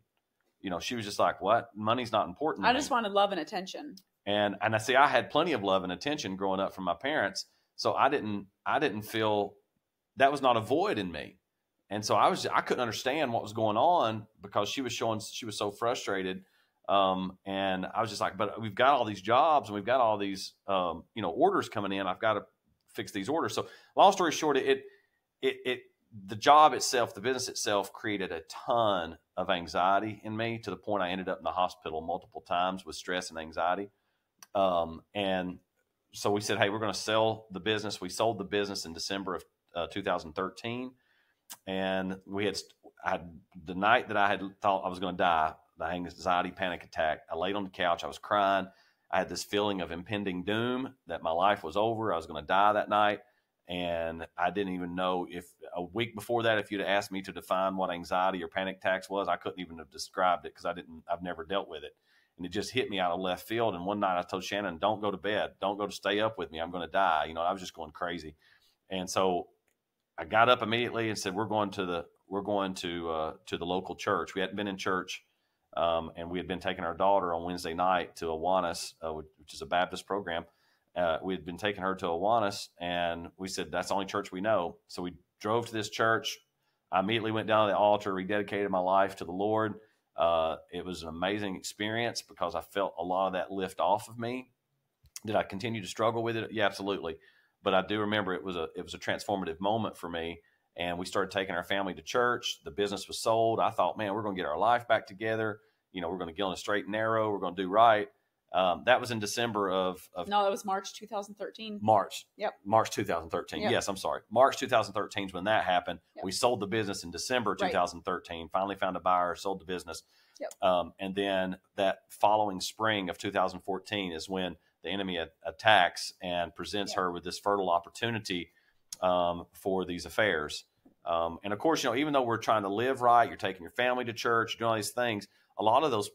You know, she was just like, "What? Money's not important." I just wanted love and attention. And and I see I had plenty of love and attention growing up from my parents, so I didn't I didn't feel that was not a void in me. And so I was I couldn't understand what was going on because she was showing she was so frustrated. Um, and I was just like, but we've got all these jobs and we've got all these um, you know orders coming in. I've got to fix these orders. So long story short, it it it the job itself, the business itself created a ton of anxiety in me to the point I ended up in the hospital multiple times with stress and anxiety. Um, and so we said, hey, we're going to sell the business. We sold the business in December of uh, 2013. And we had, I had, the night that I had thought I was going to die, the anxiety panic attack, I laid on the couch. I was crying. I had this feeling of impending doom that my life was over. I was going to die that night. And I didn't even know if a week before that, if you'd asked me to define what anxiety or panic attacks was, I couldn't even have described it because I didn't, I've never dealt with it and it just hit me out of left field. And one night I told Shannon, "Don't go to bed. Don't go to stay up with me. I'm going to die." You know, I was just going crazy, and so I got up immediately and said, "We're going to the we're going to uh, to the local church. We hadn't been in church, um, and we had been taking our daughter on Wednesday night to Awanas, uh, which is a Baptist program. Uh, we had been taking her to Awanas, and we said that's the only church we know. So we drove to this church. I immediately went down to the altar, rededicated my life to the Lord. Uh, it was an amazing experience because I felt a lot of that lift off of me. Did I continue to struggle with it? Yeah, absolutely. But I do remember it was a it was a transformative moment for me. And we started taking our family to church. The business was sold. I thought, man, we're going to get our life back together. You know, we're going to get on a straight and narrow. We're going to do right. Um, that was in December of, of no, that was March 2013. March. Yep. March 2013. Yep. Yes, I'm sorry. March 2013 is when that happened. Yep. We sold the business in December 2013. Right. Finally found a buyer, sold the business. Yep. Um, and then that following spring of 2014 is when the enemy a- attacks and presents yep. her with this fertile opportunity um, for these affairs. Um, and of course, you know, even though we're trying to live right, you're taking your family to church, doing all these things. A lot of those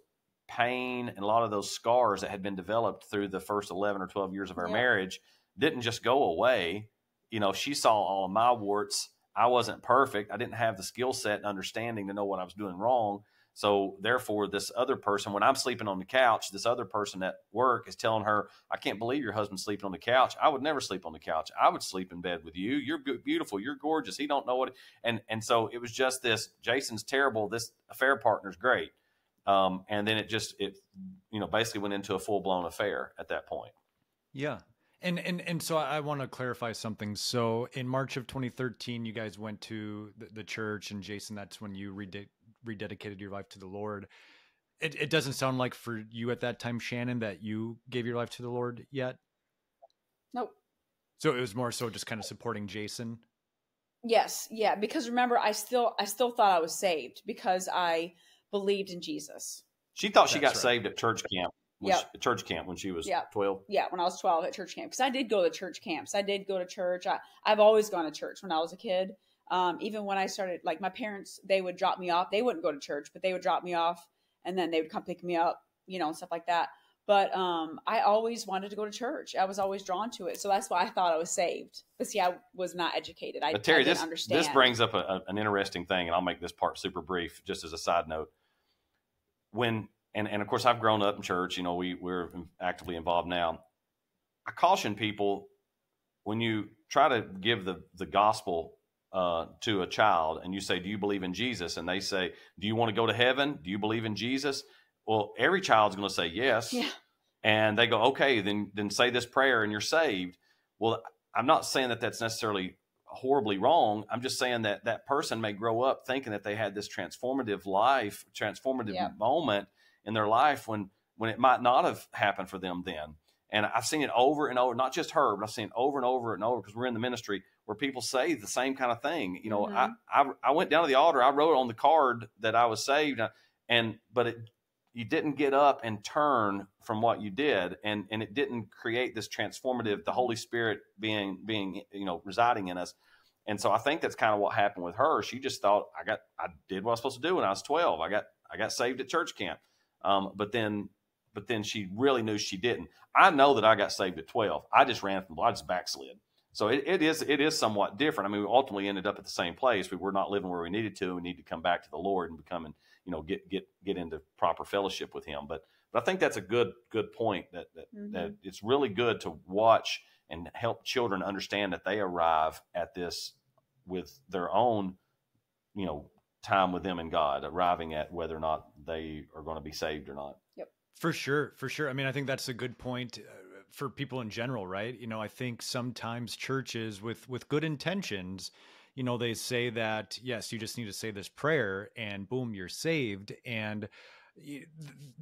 pain and a lot of those scars that had been developed through the first 11 or 12 years of our marriage didn't just go away. You know, she saw all of my warts. I wasn't perfect. I didn't have the skill set and understanding to know what I was doing wrong. So therefore, this other person, when I'm sleeping on the couch, this other person at work is telling her, "I can't believe your husband's sleeping on the couch. I would never sleep on the couch. I would sleep in bed with you. You're beautiful. You're gorgeous. He don't know what." And and so it was just this. Jason's terrible. This affair partner's great. Um, and then it just it you know basically went into a full blown affair at that point. Yeah. And and and so I want to clarify something. So in March of 2013, you guys went to the, the church, and Jason, that's when you reded- rededicated your life to the Lord. It, it doesn't sound like for you at that time, Shannon, that you gave your life to the Lord yet. Nope. So it was more so just kind of supporting Jason. Yes, yeah. Because remember, I still I still thought I was saved because I believed in Jesus. She thought she got right. saved at church camp. Yeah, church camp when she was yep. 12. Yeah, when I was 12 at church camp. Because I did go to church camps. I did go to church. I, I've always gone to church when I was a kid. Um, even when I started, like my parents, they would drop me off. They wouldn't go to church, but they would drop me off and then they would come pick me up, you know, and stuff like that. But um, I always wanted to go to church. I was always drawn to it. So that's why I thought I was saved. But see, I was not educated. I, but Terry, I didn't this, understand. This brings up a, a, an interesting thing, and I'll make this part super brief just as a side note when and and of course I've grown up in church. You know, we we're actively involved now. I caution people when you try to give the the gospel uh, to a child and you say, "Do you believe in Jesus?" and they say, "Do you want to go to heaven? Do you believe in Jesus?" Well, every child's going to say yes. Yeah. And they go, "Okay, then then say this prayer and you're saved." Well, I'm not saying that that's necessarily horribly wrong. I'm just saying that that person may grow up thinking that they had this transformative life, transformative yeah. moment in their life when when it might not have happened for them then. And I've seen it over and over, not just her, but I've seen it over and over and over because we're in the ministry where people say the same kind of thing. You know, mm-hmm. I, I, I went down to the altar, I wrote on the card that I was saved, and but it you didn't get up and turn from what you did and and it didn't create this transformative the holy spirit being being you know residing in us. And so i think that's kind of what happened with her. She just thought i got i did what i was supposed to do when i was 12 i got i got saved at church camp. Um, but then but then she really knew she didn't. I know that i got saved at 12 i just ran from i just backslid. So it, it is it is somewhat different. I mean we ultimately ended up at the same place. We were not living where we needed to. We need to come back to the lord and becoming you know get get get into proper fellowship with him. But but I think that's a good good point that that, mm-hmm. that it's really good to watch and help children understand that they arrive at this with their own you know time with them and God, arriving at whether or not they are going to be saved or not. Yep. For sure, for sure. I mean, I think that's a good point uh, for people in general, right? You know, I think sometimes churches with with good intentions you know, they say that, yes, you just need to say this prayer and boom, you're saved. And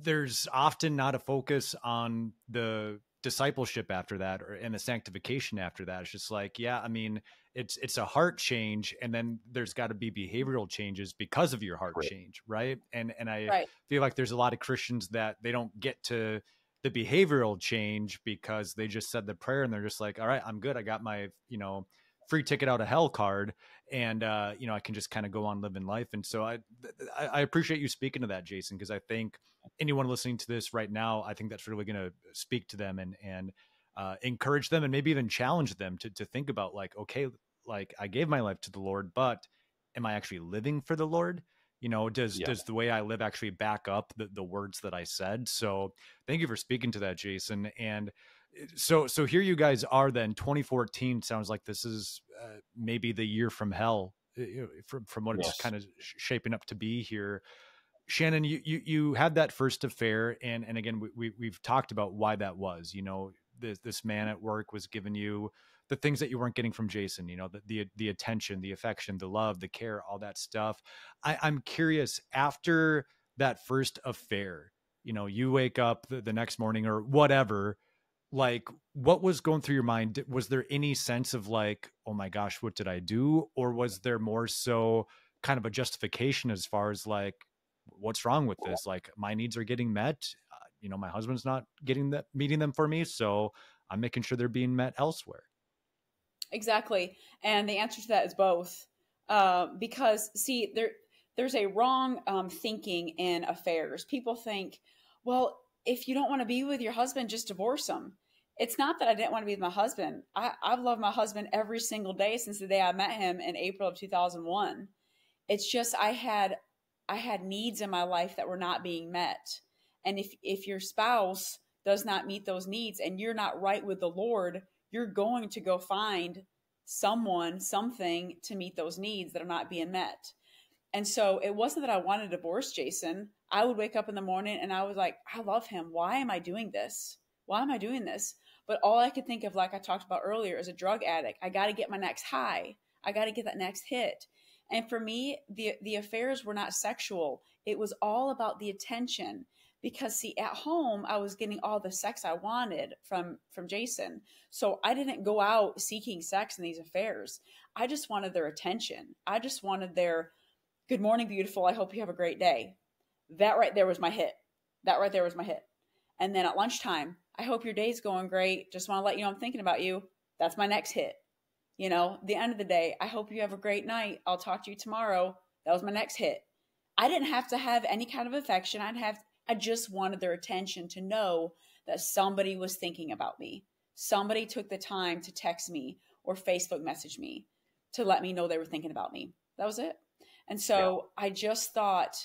there's often not a focus on the discipleship after that or and the sanctification after that it's just like yeah i mean it's it's a heart change and then there's got to be behavioral changes because of your heart right. change right and and i right. feel like there's a lot of christians that they don't get to the behavioral change because they just said the prayer and they're just like all right i'm good i got my you know free ticket out of hell card and uh, you know i can just kind of go on living life and so i i appreciate you speaking to that jason because i think anyone listening to this right now i think that's really going to speak to them and and uh, encourage them and maybe even challenge them to, to think about like okay like i gave my life to the lord but am I actually living for the Lord? You know, does Yeah. does the way I live actually back up the, the words that I said? So thank you for speaking to that, Jason. And so so here you guys are then 2014 sounds like this is uh, maybe the year from hell uh, you know, from from what Yes. it's kind of shaping up to be here. Shannon, you, you you had that first affair, and and again we, we we've talked about why that was. You know, this this man at work was giving you the things that you weren't getting from Jason. You know, the the, the attention, the affection, the love, the care, all that stuff. I, I'm curious after that first affair. You know, you wake up the, the next morning or whatever. Like, what was going through your mind? Was there any sense of like, oh my gosh, what did I do? Or was there more so kind of a justification as far as like, what's wrong with this like my needs are getting met uh, you know my husband's not getting that meeting them for me so i'm making sure they're being met elsewhere Exactly. And the answer to that is both. Uh, because see, there there's a wrong um, thinking in affairs. People think, well, if you don't want to be with your husband, just divorce him. It's not that I didn't want to be with my husband. I, I've loved my husband every single day since the day I met him in April of 2001. It's just I had I had needs in my life that were not being met. And if if your spouse does not meet those needs and you're not right with the Lord, you're going to go find someone, something to meet those needs that are not being met. And so it wasn't that I wanted to divorce Jason. I would wake up in the morning and I was like, I love him. Why am I doing this? Why am I doing this? But all I could think of, like I talked about earlier, is a drug addict. I got to get my next high. I got to get that next hit. And for me, the the affairs were not sexual. It was all about the attention because see at home I was getting all the sex I wanted from from Jason. So I didn't go out seeking sex in these affairs. I just wanted their attention. I just wanted their good morning beautiful. I hope you have a great day. That right there was my hit. That right there was my hit. And then at lunchtime, I hope your day's going great. Just want to let you know I'm thinking about you. That's my next hit. You know, the end of the day, I hope you have a great night. I'll talk to you tomorrow. That was my next hit. I didn't have to have any kind of affection. I'd have I just wanted their attention to know that somebody was thinking about me. Somebody took the time to text me or Facebook message me to let me know they were thinking about me. That was it. And so I just thought,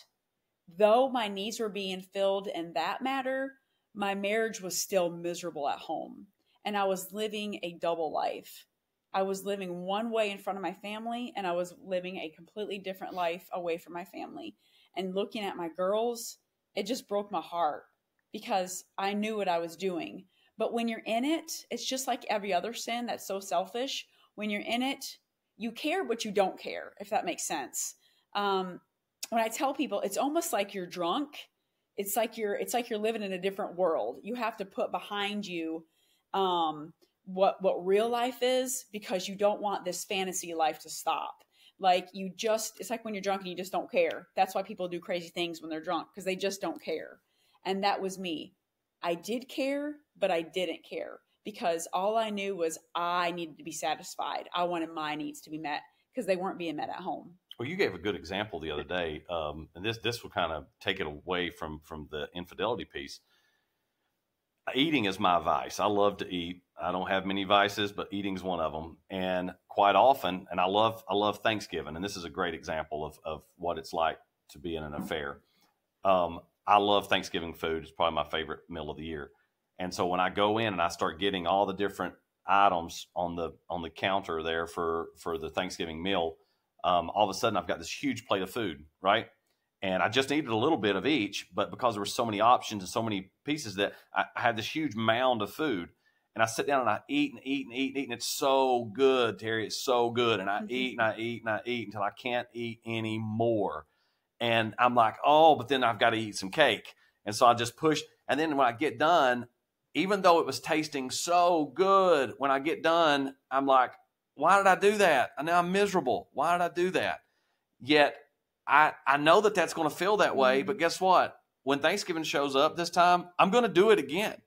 though my needs were being filled in that matter, my marriage was still miserable at home. And I was living a double life. I was living one way in front of my family, and I was living a completely different life away from my family. And looking at my girls, it just broke my heart because I knew what I was doing. But when you're in it, it's just like every other sin that's so selfish. When you're in it, you care, but you don't care, if that makes sense. Um, when I tell people, it's almost like you're drunk. It's like you're it's like you're living in a different world. You have to put behind you um, what what real life is because you don't want this fantasy life to stop. Like you just it's like when you're drunk and you just don't care. That's why people do crazy things when they're drunk because they just don't care. And that was me. I did care, but I didn't care because all I knew was I needed to be satisfied. I wanted my needs to be met because they weren't being met at home. Well, you gave a good example the other day, um, and this this will kind of take it away from from the infidelity piece. Eating is my vice. I love to eat. I don't have many vices, but eating's one of them. And quite often, and I love I love Thanksgiving, and this is a great example of of what it's like to be in an affair. Um, I love Thanksgiving food. It's probably my favorite meal of the year. And so when I go in and I start getting all the different items on the on the counter there for for the Thanksgiving meal, um, all of a sudden I've got this huge plate of food, right? And I just needed a little bit of each, but because there were so many options and so many pieces that I, I had this huge mound of food. And I sit down and I eat and eat and eat and eat, and it's so good, Terry. It's so good. And I Mhm. eat and I eat and I eat until I can't eat anymore. And I'm like, oh, but then I've got to eat some cake. And so I just push. And then when I get done, even though it was tasting so good, when I get done, I'm like, why did I do that? And now I'm miserable. Why did I do that? Yet I, I know that that's going to feel that way. Mhm. But guess what? When Thanksgiving shows up this time, I'm going to do it again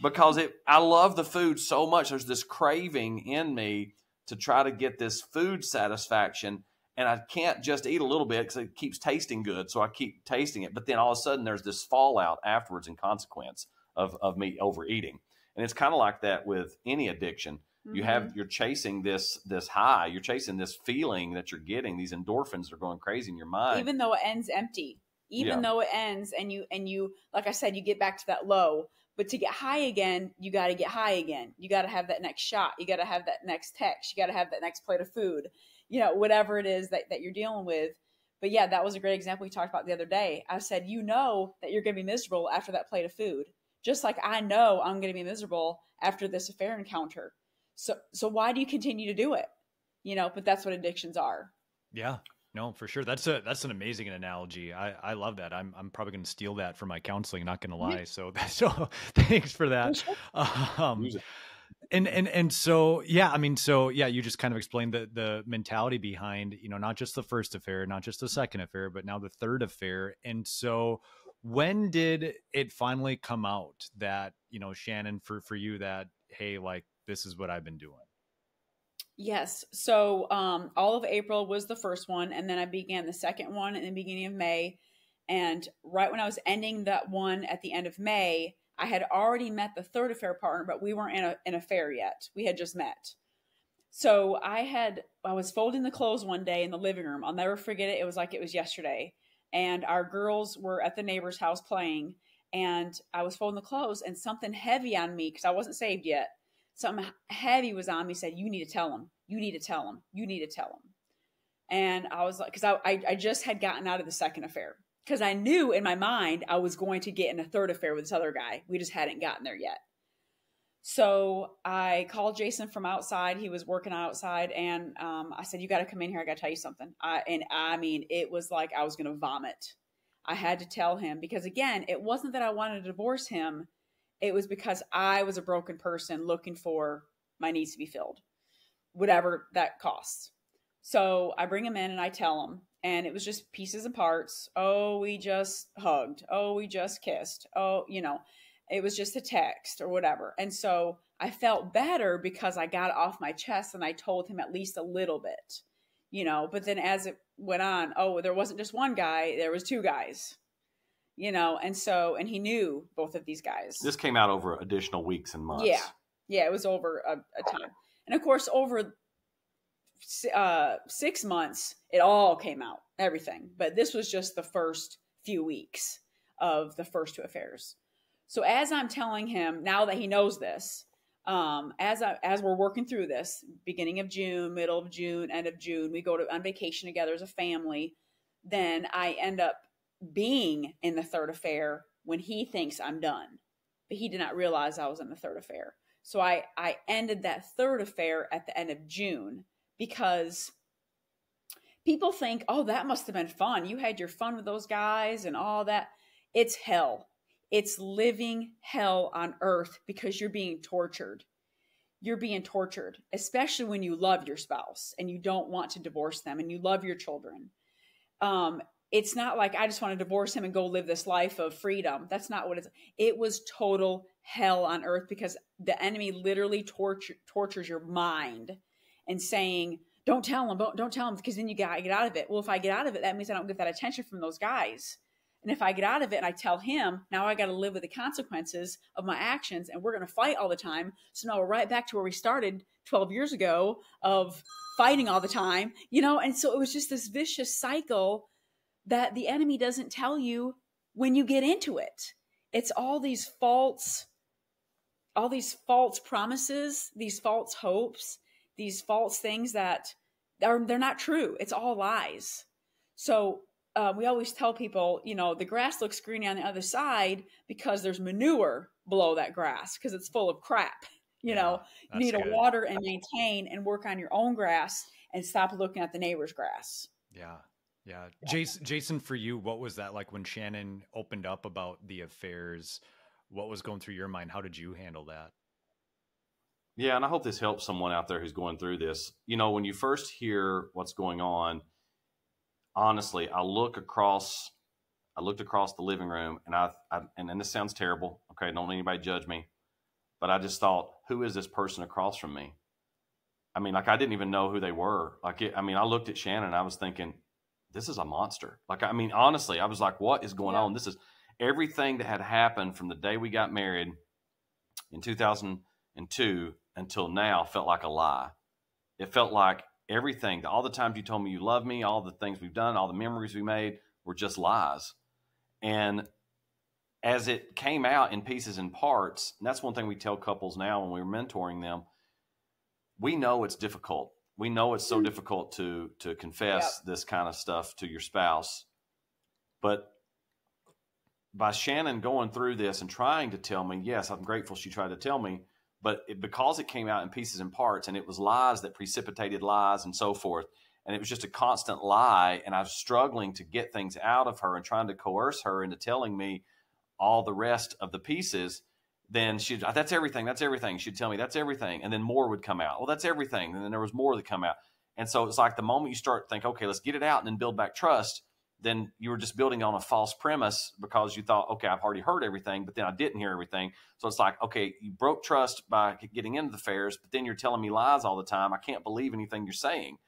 because it, I love the food so much. There's this craving in me to try to get this food satisfaction. And I can't just eat a little bit because it keeps tasting good. So I keep tasting it. But then all of a sudden, there's this fallout afterwards in consequence of, of me overeating. And it's kind of like that with any addiction. You have mm-hmm. you're chasing this this high. You're chasing this feeling that you're getting. These endorphins are going crazy in your mind. Even though it ends empty. Even yeah. though it ends and you and you like i said you get back to that low. But to get high again you got to get high again. You got to have that next shot. You got to have that next text. You got to have that next plate of food. You know whatever it is that, that you're dealing with. But yeah that was a great example we talked about the other day. I said you know that you're going to be miserable after that plate of food. Just like i know i'm going to be miserable after this affair encounter so so why do you continue to do it? You know, but that's what addictions are. Yeah. No, for sure. That's a that's an amazing analogy. I, I love that. I'm I'm probably going to steal that for my counseling. Not going to lie. So so thanks for that. Um, and and and so yeah, I mean, so yeah, you just kind of explained the the mentality behind you know not just the first affair, not just the second affair, but now the third affair. And so when did it finally come out that you know Shannon for for you that hey like this is what I've been doing? Yes. So um, all of April was the first one, and then I began the second one in the beginning of May. And right when I was ending that one at the end of May, I had already met the third affair partner, but we weren't in a, an affair yet. We had just met. So I had I was folding the clothes one day in the living room. I'll never forget it. It was like it was yesterday. And our girls were at the neighbor's house playing, and I was folding the clothes, and something heavy on me because I wasn't saved yet something heavy was on me said you need to tell him you need to tell him you need to tell him and i was like because I, I, just had gotten out of the second affair. Because i knew in my mind i was going to get in a third affair with this other guy. We just hadn't gotten there yet. So i called jason from outside. He was working outside and um, i said you got to come in here. I got to tell you something. I, and i mean it was like i was going to vomit. I had to tell him because again it wasn't that i wanted to divorce him it was because I was a broken person looking for my needs to be filled, whatever that costs. So I bring him in and I tell him, and it was just pieces and parts. Oh, we just hugged. Oh, we just kissed. Oh, you know, it was just a text or whatever. And so I felt better because I got off my chest and I told him at least a little bit, you know. But then as it went on, oh, there wasn't just one guy, there was two guys you know, and so and he knew both of these guys. This came out over additional weeks and months. Yeah, yeah, it was over a, a time, and of course over uh, six months, it all came out, everything. But this was just the first few weeks of the first two affairs. So as I'm telling him now that he knows this, um, as I, as we're working through this, beginning of June, middle of June, end of June, we go to on vacation together as a family. Then I end up being in the third affair when he thinks I'm done. But he did not realize I was in the third affair. So I, I ended that third affair at the end of June because people think, oh, that must have been fun. You had your fun with those guys and all that. It's hell. It's living hell on earth because you're being tortured. You're being tortured, especially when you love your spouse and you don't want to divorce them and you love your children. Um, it's not like I just want to divorce him and go live this life of freedom. That's not what it's. It was total hell on earth because the enemy literally torture, tortures your mind and saying, "Don't tell him, don't, don't tell him," because then you got get out of it. Well, if I get out of it, that means I don't get that attention from those guys. And if I get out of it and I tell him, now I got to live with the consequences of my actions, and we're going to fight all the time. So now we're right back to where we started 12 years ago of fighting all the time, you know. And so it was just this vicious cycle that the enemy doesn't tell you when you get into it. It's all these false all these false promises, these false hopes, these false things that are they're not true. It's all lies. So uh, we always tell people, you know, the grass looks green on the other side because there's manure below that grass because it's full of crap. You yeah, know, you need good. to water and maintain and work on your own grass and stop looking at the neighbor's grass. Yeah, yeah. Jason, Jason, for you, what was that like when Shannon opened up about the affairs? What was going through your mind? How did you handle that? Yeah, and I hope this helps someone out there who's going through this. You know, when you first hear what's going on, honestly, I look across I looked across the living room and I, I and, and this sounds terrible. Okay, don't anybody judge me. But I just thought, who is this person across from me? I mean, like I didn't even know who they were. Like, it, I mean, I looked at Shannon. I was thinking, this is a monster. Like, I mean, honestly, I was like, what is going yeah. on? This is everything that had happened from the day we got married in 2002 until now felt like a lie. It felt like everything, all the times you told me you love me, all the things we've done, all the memories we made were just lies. And as it came out in pieces and parts, and that's one thing we tell couples now when we're mentoring them, we know it's difficult. We know it's so mm-hmm. difficult to to confess yep. this kind of stuff to your spouse. But by Shannon going through this and trying to tell me, yes, I'm grateful she tried to tell me, but it, because it came out in pieces and parts and it was lies that precipitated lies and so forth, and it was just a constant lie, and I was struggling to get things out of her and trying to coerce her into telling me all the rest of the pieces, then she'd, that's everything, that's everything. She'd tell me, that's everything. And then more would come out. Well, that's everything. And then there was more that come out. And so it's like the moment you start think, okay, let's get it out and then build back trust, then you were just building on a false premise because you thought, okay, I've already heard everything, but then I didn't hear everything. So it's like, okay, you broke trust by getting into the affairs, but then you're telling me lies all the time. I can't believe anything you're saying.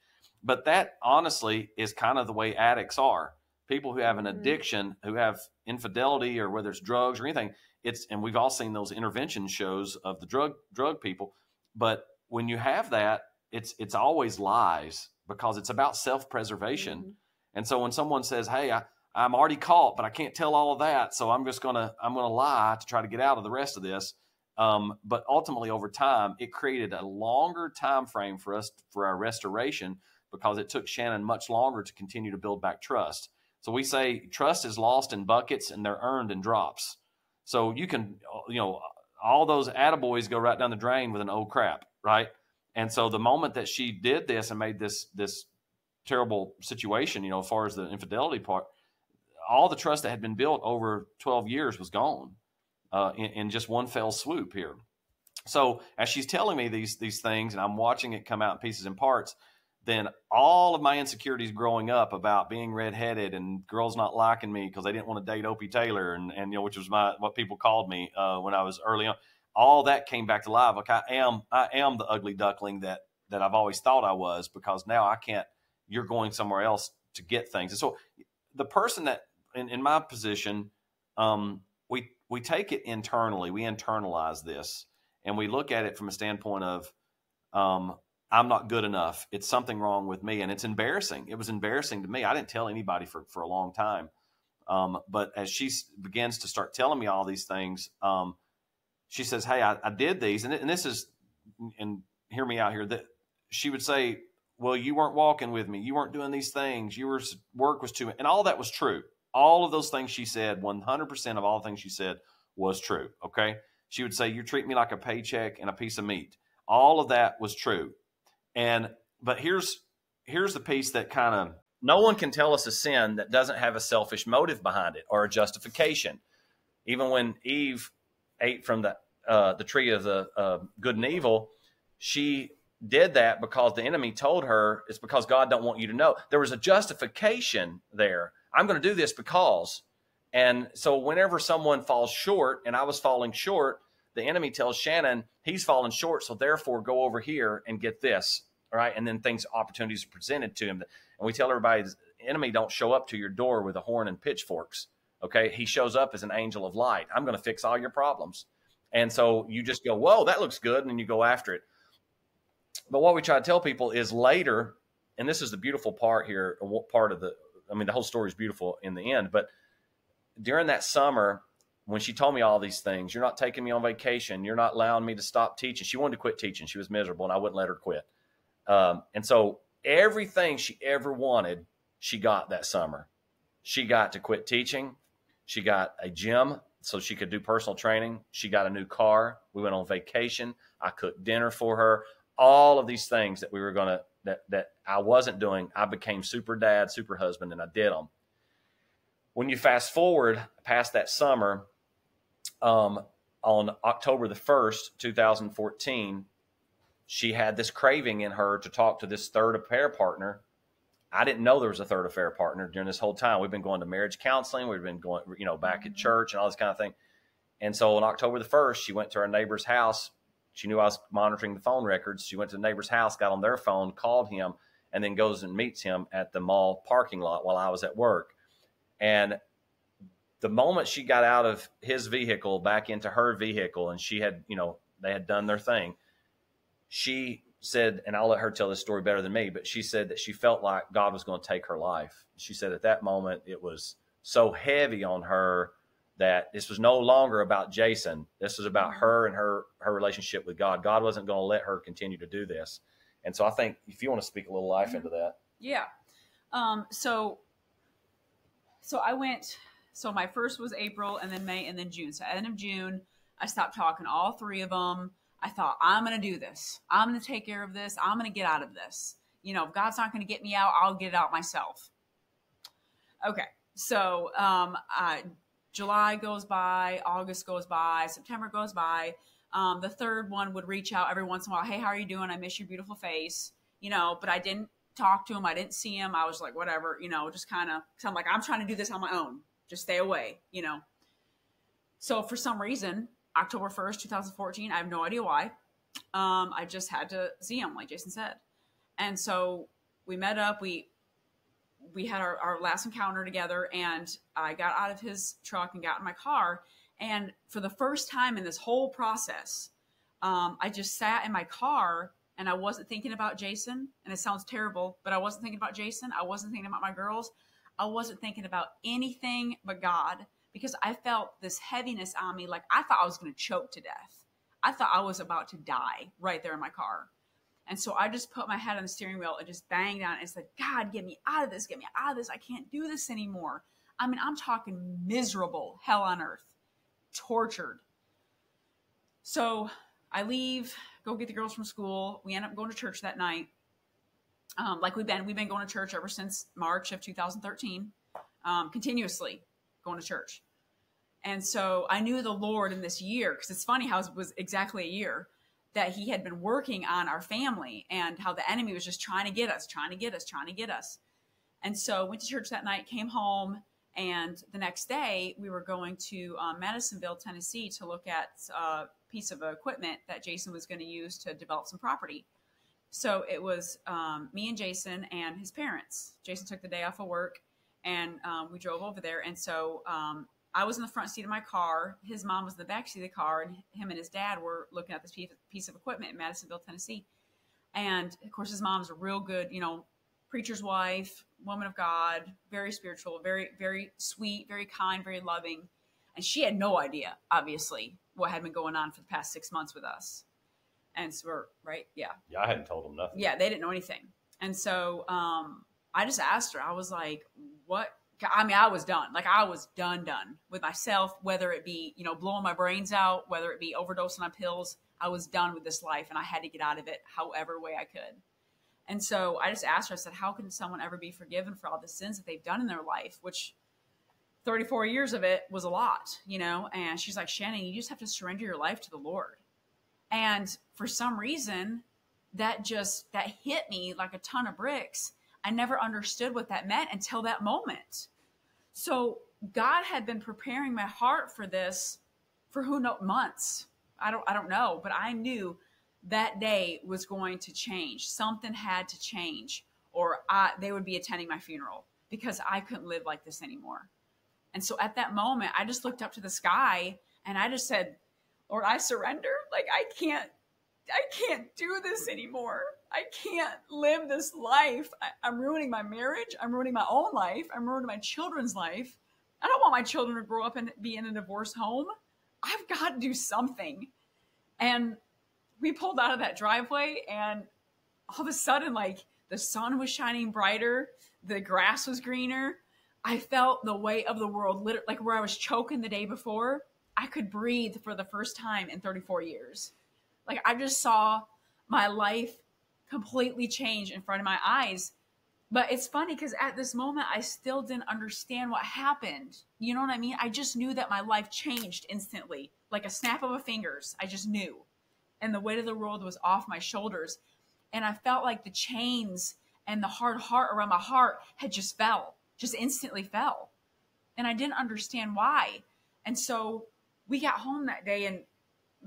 But that honestly is kind of the way addicts are. People who have an mm-hmm. addiction, who have infidelity or whether it's drugs or anything, it's and we've all seen those intervention shows of the drug drug people. But when you have that, it's it's always lies because it's about self preservation. Mm-hmm and so when someone says, "Hey, I, I'm already caught, but I can't tell all of that, so I'm just gonna I'm gonna lie to try to get out of the rest of this," um, but ultimately over time, it created a longer time frame for us for our restoration because it took Shannon much longer to continue to build back trust. So we say trust is lost in buckets and they're earned in drops. So you can, you know, all those attaboys go right down the drain with an old crap, right? And so the moment that she did this and made this this terrible situation, you know, as far as the infidelity part, all the trust that had been built over 12 years was gone uh, in, in, just one fell swoop here. So as she's telling me these these things, and I'm watching it come out in pieces and parts, then all of my insecurities growing up about being redheaded and girls not liking me because they didn't want to date Opie Taylor, and, and you know, which was my what people called me uh, when I was early on. All that came back to life. Like I am, I am the ugly duckling that that I've always thought I was because now I can't you're going somewhere else to get things. And so the person that in, in my position, um, we we take it internally, we internalize this, and we look at it from a standpoint of um, I'm not good enough. It's something wrong with me, and it's embarrassing. It was embarrassing to me. I didn't tell anybody for for a long time, um, but as she begins to start telling me all these things, um, she says, "Hey, I, I did these," and, and this is, and hear me out here. That she would say, well, you weren't walking with me. You weren't doing these things. You were work was too, and all that was true. All of those things she said, 100% of all the things she said was true. Okay. She would say, you treat me like a paycheck and a piece of meat. All of that was true. And, but here's, here's the piece that kind of, no one can tell us a sin that doesn't have a selfish motive behind it or a justification. Even when Eve ate from the, uh, the tree of the uh, good and evil, she did that because the enemy told her it's because God don't want you to know. There was a justification there. I'm going to do this because. And so whenever someone falls short, and I was falling short, the enemy tells Shannon he's falling short, so therefore go over here and get this, right? And then things, opportunities are presented to him. And we tell everybody enemy don't show up to your door with a horn and pitchforks. Okay, he shows up as an angel of light. I'm going to fix all your problems. And so you just go, whoa, that looks good, and then you go after it. But what we try to tell people is later, and this is the beautiful part here, part of the, I mean, the whole story is beautiful in the end, but during that summer, when she told me all these things, you're not taking me on vacation, you're not allowing me to stop teaching. She wanted to quit teaching. She was miserable, and I wouldn't let her quit. Um, and so everything she ever wanted, she got that summer. She got to quit teaching. She got a gym so she could do personal training. She got a new car. We went on vacation. I cooked dinner for her all of these things that we were going to that that I wasn't doing, I became super dad, super husband, and I did them. When you fast forward past that summer, um, on October the first, two thousand fourteen, she had this craving in her to talk to this third affair partner. I didn't know there was a third affair partner during this whole time. We've been going to marriage counseling. We've been going, you know, back at church and all this kind of thing. And so on October the 1st, she went to our neighbor's house she knew I was monitoring the phone records. She went to the neighbor's house, got on their phone, called him, and then goes and meets him at the mall parking lot while I was at work. And the moment she got out of his vehicle back into her vehicle and she had, you know, they had done their thing, she said, and I'll let her tell this story better than me, but she said that she felt like God was going to take her life. She said at that moment it was so heavy on her that this was no longer about Jason. This was about her and her her relationship with God. God wasn't going to let her continue to do this. And so I think if you want to speak a little life into that. Yeah. Um, so so I went so my first was April and then May and then June. So end of June, I stopped talking all three of them. I thought, I'm going to do this. I'm going to take care of this. I'm going to get out of this. You know, if God's not going to get me out, I'll get it out myself. Okay. So, um, uh, July goes by, August goes by, September goes by. Um, the third one would reach out every once in a while. Hey, how are you doing? I miss your beautiful face. You know, but I didn't talk to him. I didn't see him. I was like, whatever, you know, just kind of, I'm like, I'm trying to do this on my own. Just stay away, you know. So for some reason, October 1st, 2014. I have no idea why. Um, I just had to see him, like Jason said. And so we met up. We we had our, our last encounter together, and I got out of his truck and got in my car. And for the first time in this whole process, um, I just sat in my car and I wasn't thinking about Jason. And it sounds terrible, but I wasn't thinking about Jason. I wasn't thinking about my girls. I wasn't thinking about anything but God because I felt this heaviness on me. Like I thought I was going to choke to death. I thought I was about to die right there in my car. And so I just put my head on the steering wheel and just banged on it and said, God, get me out of this. Get me out of this. I can't do this anymore. I mean, I'm talking miserable, hell on earth, tortured. So I leave, go get the girls from school. We end up going to church that night. Um, like we've been, we've been going to church ever since March of 2013, um, continuously going to church. And so I knew the Lord in this year, because it's funny how it was exactly a year that he had been working on our family and how the enemy was just trying to get us, trying to get us, trying to get us. And so went to church that night, came home, and the next day we were going to um, Madisonville, Tennessee to look at a piece of equipment that Jason was going to use to develop some property. So it was um, me and Jason and his parents. Jason took the day off of work and um, we drove over there. And so um, I was in the front seat of my car. His mom was in the back seat of the car, and him and his dad were looking at this piece of equipment in Madisonville, Tennessee. And of course, his mom's a real good, you know, preacher's wife, woman of God, very spiritual, very, very sweet, very kind, very loving. And she had no idea, obviously, what had been going on for the past six months with us. And so we're right, yeah. Yeah, I hadn't told them nothing. Yeah, they didn't know anything. And so um, I just asked her, I was like, what I mean, I was done. Like I was done, done with myself. Whether it be you know blowing my brains out, whether it be overdosing on pills, I was done with this life, and I had to get out of it however way I could. And so I just asked her. I said, "How can someone ever be forgiven for all the sins that they've done in their life?" Which 34 years of it was a lot, you know. And she's like, "Shannon, you just have to surrender your life to the Lord." And for some reason, that just that hit me like a ton of bricks I never understood what that meant until that moment. So God had been preparing my heart for this for who knows months. I don't I don't know, but I knew that day was going to change. Something had to change, or I, they would be attending my funeral because I couldn't live like this anymore. And so at that moment, I just looked up to the sky and I just said, Lord, I surrender. Like I can't I can't do this anymore. I can't live this life. I, am ruining my marriage. I'm ruining my own life. I'm ruining my children's life. I don't want my children to grow up and be in a divorce home. I've got to do something. And we pulled out of that driveway, and all of a sudden, like the sun was shining brighter, the grass was greener. I felt the weight of the world, like where I was choking the day before. I could breathe for the first time in 34 years. Like I just saw my life completely change in front of my eyes. But it's funny because at this moment, I still didn't understand what happened. You know what I mean? I just knew that my life changed instantly, like a snap of a fingers. I just knew. And the weight of the world was off my shoulders. And I felt like the chains and the hard heart around my heart had just fell, just instantly fell. And I didn't understand why. And so we got home that day and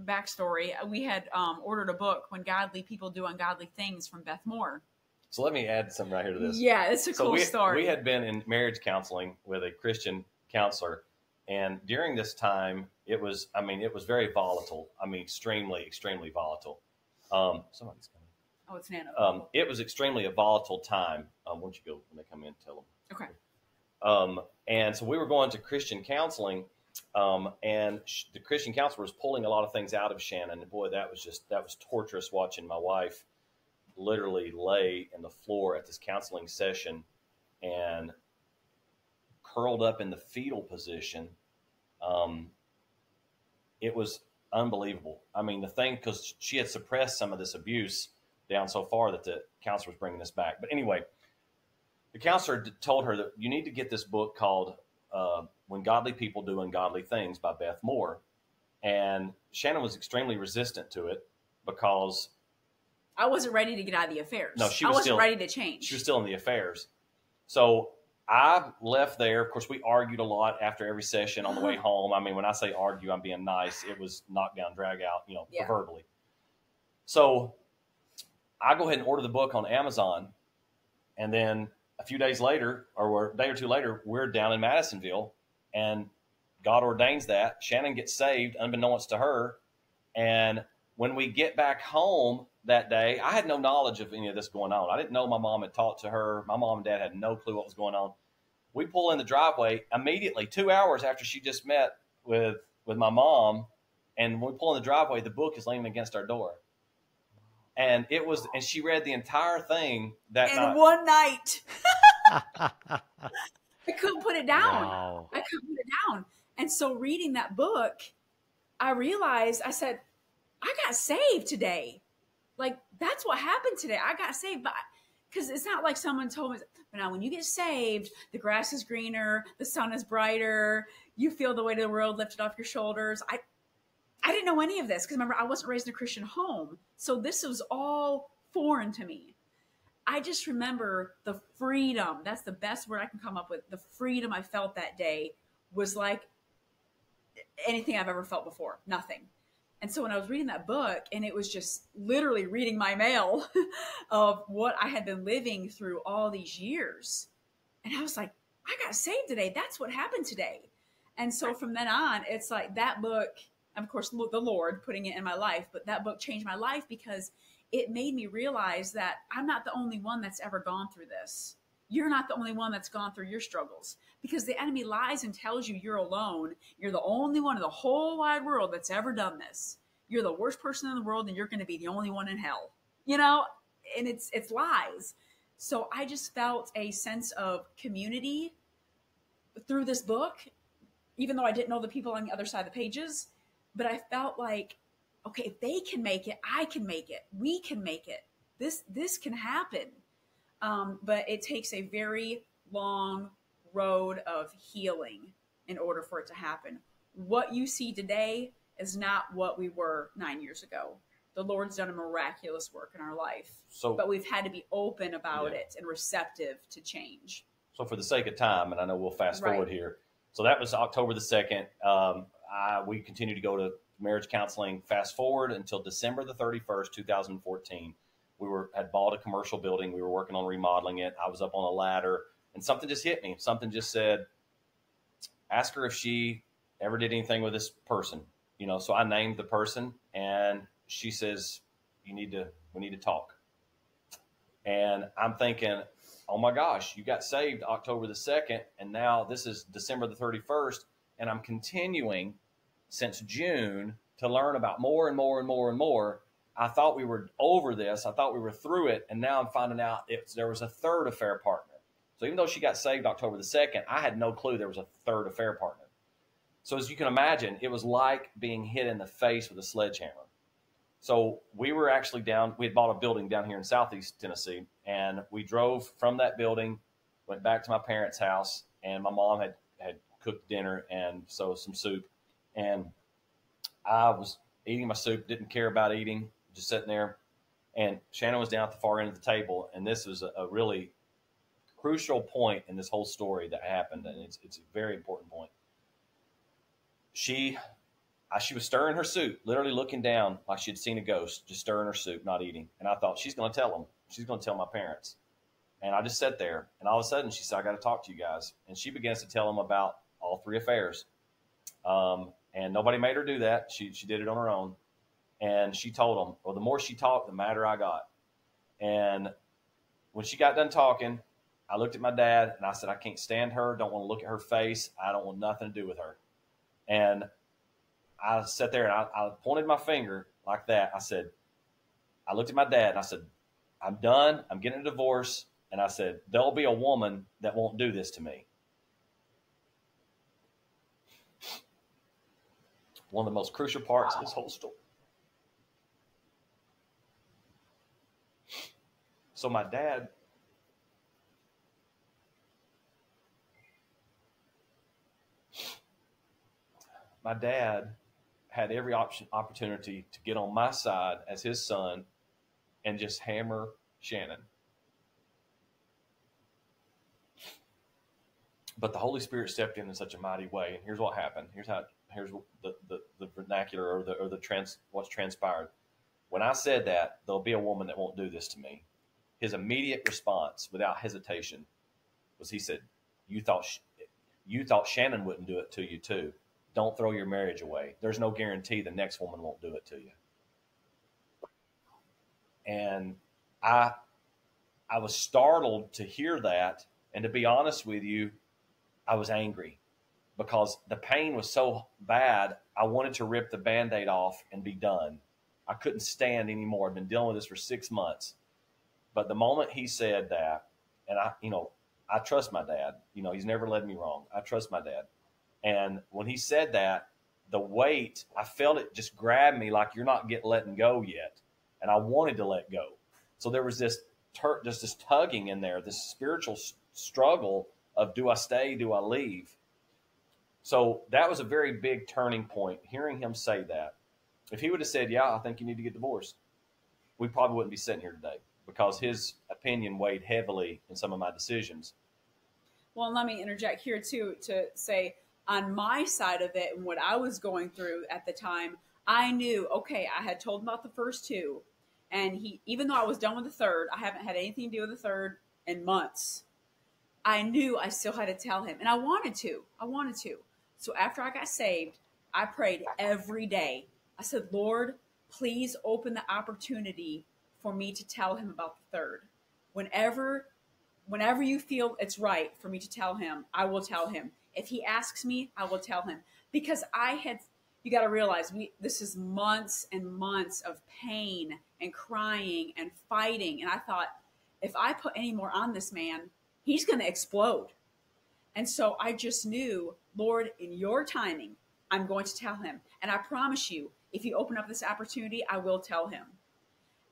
backstory, we had um, ordered a book when godly people do ungodly things from Beth Moore. So let me add something right here to this. Yeah, it's a so cool we, story. We had been in marriage counseling with a Christian counselor, and during this time, it was I mean it was very volatile. I mean extremely extremely volatile. Um, somebody's coming. Oh, it's Nano. Um, it was extremely a volatile time. Um, why don't you go when they come in? Tell them. Okay. Um, and so we were going to Christian counseling, um, and the Christian counselor was pulling a lot of things out of Shannon. And boy, that was just that was torturous watching my wife literally lay in the floor at this counseling session and curled up in the fetal position. Um, it was unbelievable. I mean, the thing because she had suppressed some of this abuse down so far that the counselor was bringing this back. But anyway, the counselor told her that you need to get this book called uh, "When Godly People Do Ungodly Things" by Beth Moore, and Shannon was extremely resistant to it because I wasn't ready to get out of the affairs. No, she I was wasn't still- ready to change. she was still in the affairs. So I left there. Of course, we argued a lot after every session on the way home. I mean, when I say argue, I'm being nice. It was knock down, drag out, you know, Yeah. proverbially. So I go ahead and order the book on Amazon, and then a few days later, or a day or two later, we're down in Madisonville, and God ordains that Shannon gets saved, unbeknownst to her, and when we get back home that day, I had no knowledge of any of this going on. I didn't know my mom had talked to her. My mom and dad had no clue what was going on. We pull in the driveway immediately, two hours after she just met with with my mom, and when we pull in the driveway, the book is leaning against our door. And it was, and she read the entire thing that in night. one night, I couldn't put it down. Wow. I couldn't put it down. And so reading that book, I realized I said, I got saved today. Like that's what happened today. I got saved, but because it's not like someone told me. But now, when you get saved, the grass is greener, the sun is brighter, you feel the weight of the world lifted off your shoulders. I, I didn't know any of this because remember, I wasn't raised in a Christian home, so this was all foreign to me. I just remember the freedom. That's the best word I can come up with. The freedom I felt that day was like anything I've ever felt before. Nothing. And so when I was reading that book, and it was just literally reading my mail of what I had been living through all these years, and I was like, I got saved today. That's what happened today. And so from then on, it's like that book, of course, the Lord putting it in my life, but that book changed my life because it made me realize that I'm not the only one that's ever gone through this. You're not the only one that's gone through your struggles because the enemy lies and tells you you're alone. You're the only one in the whole wide world that's ever done this. You're the worst person in the world and you're going to be the only one in hell. You know, and it's it's lies. So I just felt a sense of community through this book even though I didn't know the people on the other side of the pages, but I felt like okay, if they can make it, I can make it. We can make it. This this can happen. Um, but it takes a very long road of healing in order for it to happen. What you see today is not what we were nine years ago. The Lord's done a miraculous work in our life, So, but we've had to be open about Yeah. it and receptive to change. so for the sake of time, and I know we'll fast Right. forward here. So that was October the second. Um, I, we continued to go to marriage counseling. Fast forward until December the thirty first, two thousand fourteen. We were had bought a commercial building. We were working on remodeling it. I was up on a ladder, and something just hit me. Something just said, "Ask her if she ever did anything with this person." You know. So I named the person, and she says, "You need to. We need to talk." And I'm thinking, oh my gosh, you got saved October the 2nd, and now this is December the 31st, and I'm continuing since June to learn about more and more and more and more. I thought we were over this, I thought we were through it, and now I'm finding out there was a third affair partner. So even though she got saved October the 2nd, I had no clue there was a third affair partner. So as you can imagine, it was like being hit in the face with a sledgehammer. So we were actually down, we had bought a building down here in Southeast Tennessee, and we drove from that building, went back to my parents' house, and my mom had, had cooked dinner and so some soup. And I was eating my soup, didn't care about eating, just sitting there. And Shannon was down at the far end of the table, and this was a, a really crucial point in this whole story that happened, and it's, it's a very important point. She I, she was stirring her soup, literally looking down like she'd seen a ghost, just stirring her soup, not eating. And I thought, she's going to tell them. She's going to tell my parents. And I just sat there. And all of a sudden, she said, I got to talk to you guys. And she begins to tell them about all three affairs. Um, and nobody made her do that. She, she did it on her own. And she told him, well, the more she talked, the madder I got. And when she got done talking, I looked at my dad and I said, I can't stand her. Don't want to look at her face. I don't want nothing to do with her. And I sat there and I, I pointed my finger like that. I said, I looked at my dad and I said, I'm done. I'm getting a divorce. And I said, There'll be a woman that won't do this to me. One of the most crucial parts of this whole story. So my dad my dad had every option opportunity to get on my side as his son and just hammer Shannon. But the Holy Spirit stepped in in such a mighty way, and here's what happened. Here's how. Here's the, the, the vernacular or the or the trans what's transpired. When I said that there'll be a woman that won't do this to me, his immediate response, without hesitation, was he said, "You thought you thought Shannon wouldn't do it to you too. Don't throw your marriage away. There's no guarantee the next woman won't do it to you." And I I was startled to hear that, and to be honest with you, I was angry because the pain was so bad. I wanted to rip the band aid off and be done. I couldn't stand anymore. I've been dealing with this for six months. But the moment he said that, and I, you know, I trust my dad. You know, he's never led me wrong. I trust my dad. And when he said that, the weight, I felt it just grab me like you're not getting letting go yet. And I wanted to let go. So there was this, ter- just this tugging in there, this spiritual s- struggle of do I stay, do I leave? So that was a very big turning point. Hearing him say that, if he would have said, "Yeah, I think you need to get divorced," we probably wouldn't be sitting here today because his opinion weighed heavily in some of my decisions. Well, let me interject here too to say on my side of it and what I was going through at the time, I knew okay, I had told him about the first two, and he even though I was done with the third, I haven't had anything to do with the third in months. I knew I still had to tell him, and I wanted to. I wanted to. So after I got saved, I prayed every day. I said, Lord, please open the opportunity for me to tell him about the third. Whenever whenever you feel it's right for me to tell him, I will tell him. If he asks me, I will tell him because I had you got to realize we this is months and months of pain and crying and fighting and I thought if I put any more on this man, he's going to explode. And so I just knew, Lord, in your timing, I'm going to tell him. And I promise you, if you open up this opportunity, I will tell him.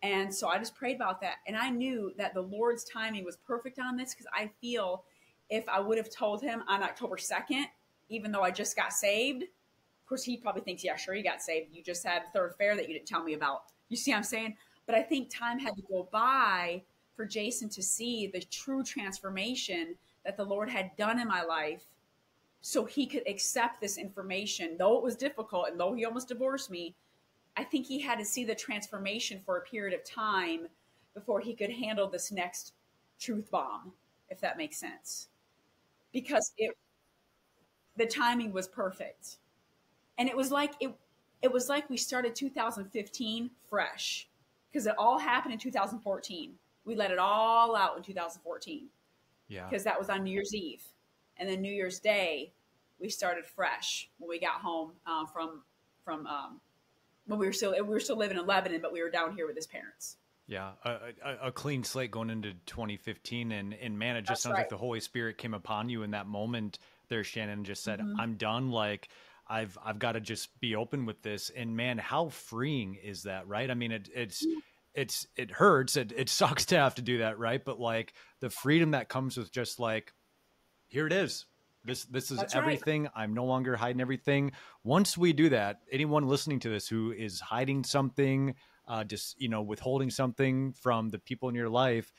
And so I just prayed about that. And I knew that the Lord's timing was perfect on this because I feel if I would have told him on October 2nd, even though I just got saved, of course, he probably thinks, yeah, sure, you got saved. You just had a third fair that you didn't tell me about. You see what I'm saying? But I think time had to go by for Jason to see the true transformation that the Lord had done in my life so he could accept this information. Though it was difficult and though he almost divorced me, I think he had to see the transformation for a period of time before he could handle this next truth bomb, if that makes sense. Because it the timing was perfect. And it was like it it was like we started 2015 fresh because it all happened in 2014 we let it all out in 2014. Yeah. Because that was on New Year's Eve. And then New Year's Day, we started fresh when we got home uh, from from um, when we were still we were still living in Lebanon, but we were down here with his parents. Yeah, a, a, a clean slate going into 2015, and and man, it just That's sounds right. like the Holy Spirit came upon you in that moment. There, Shannon just said, mm-hmm. "I'm done." Like I've I've got to just be open with this, and man, how freeing is that, right? I mean, it, it's it's it hurts it, it sucks to have to do that right? But like the freedom that comes with just like here it is. This this is That's everything. Right. i'm no longer hiding everything. Once we do that anyone listening to this who is hiding something uh just you know withholding something from the people in your life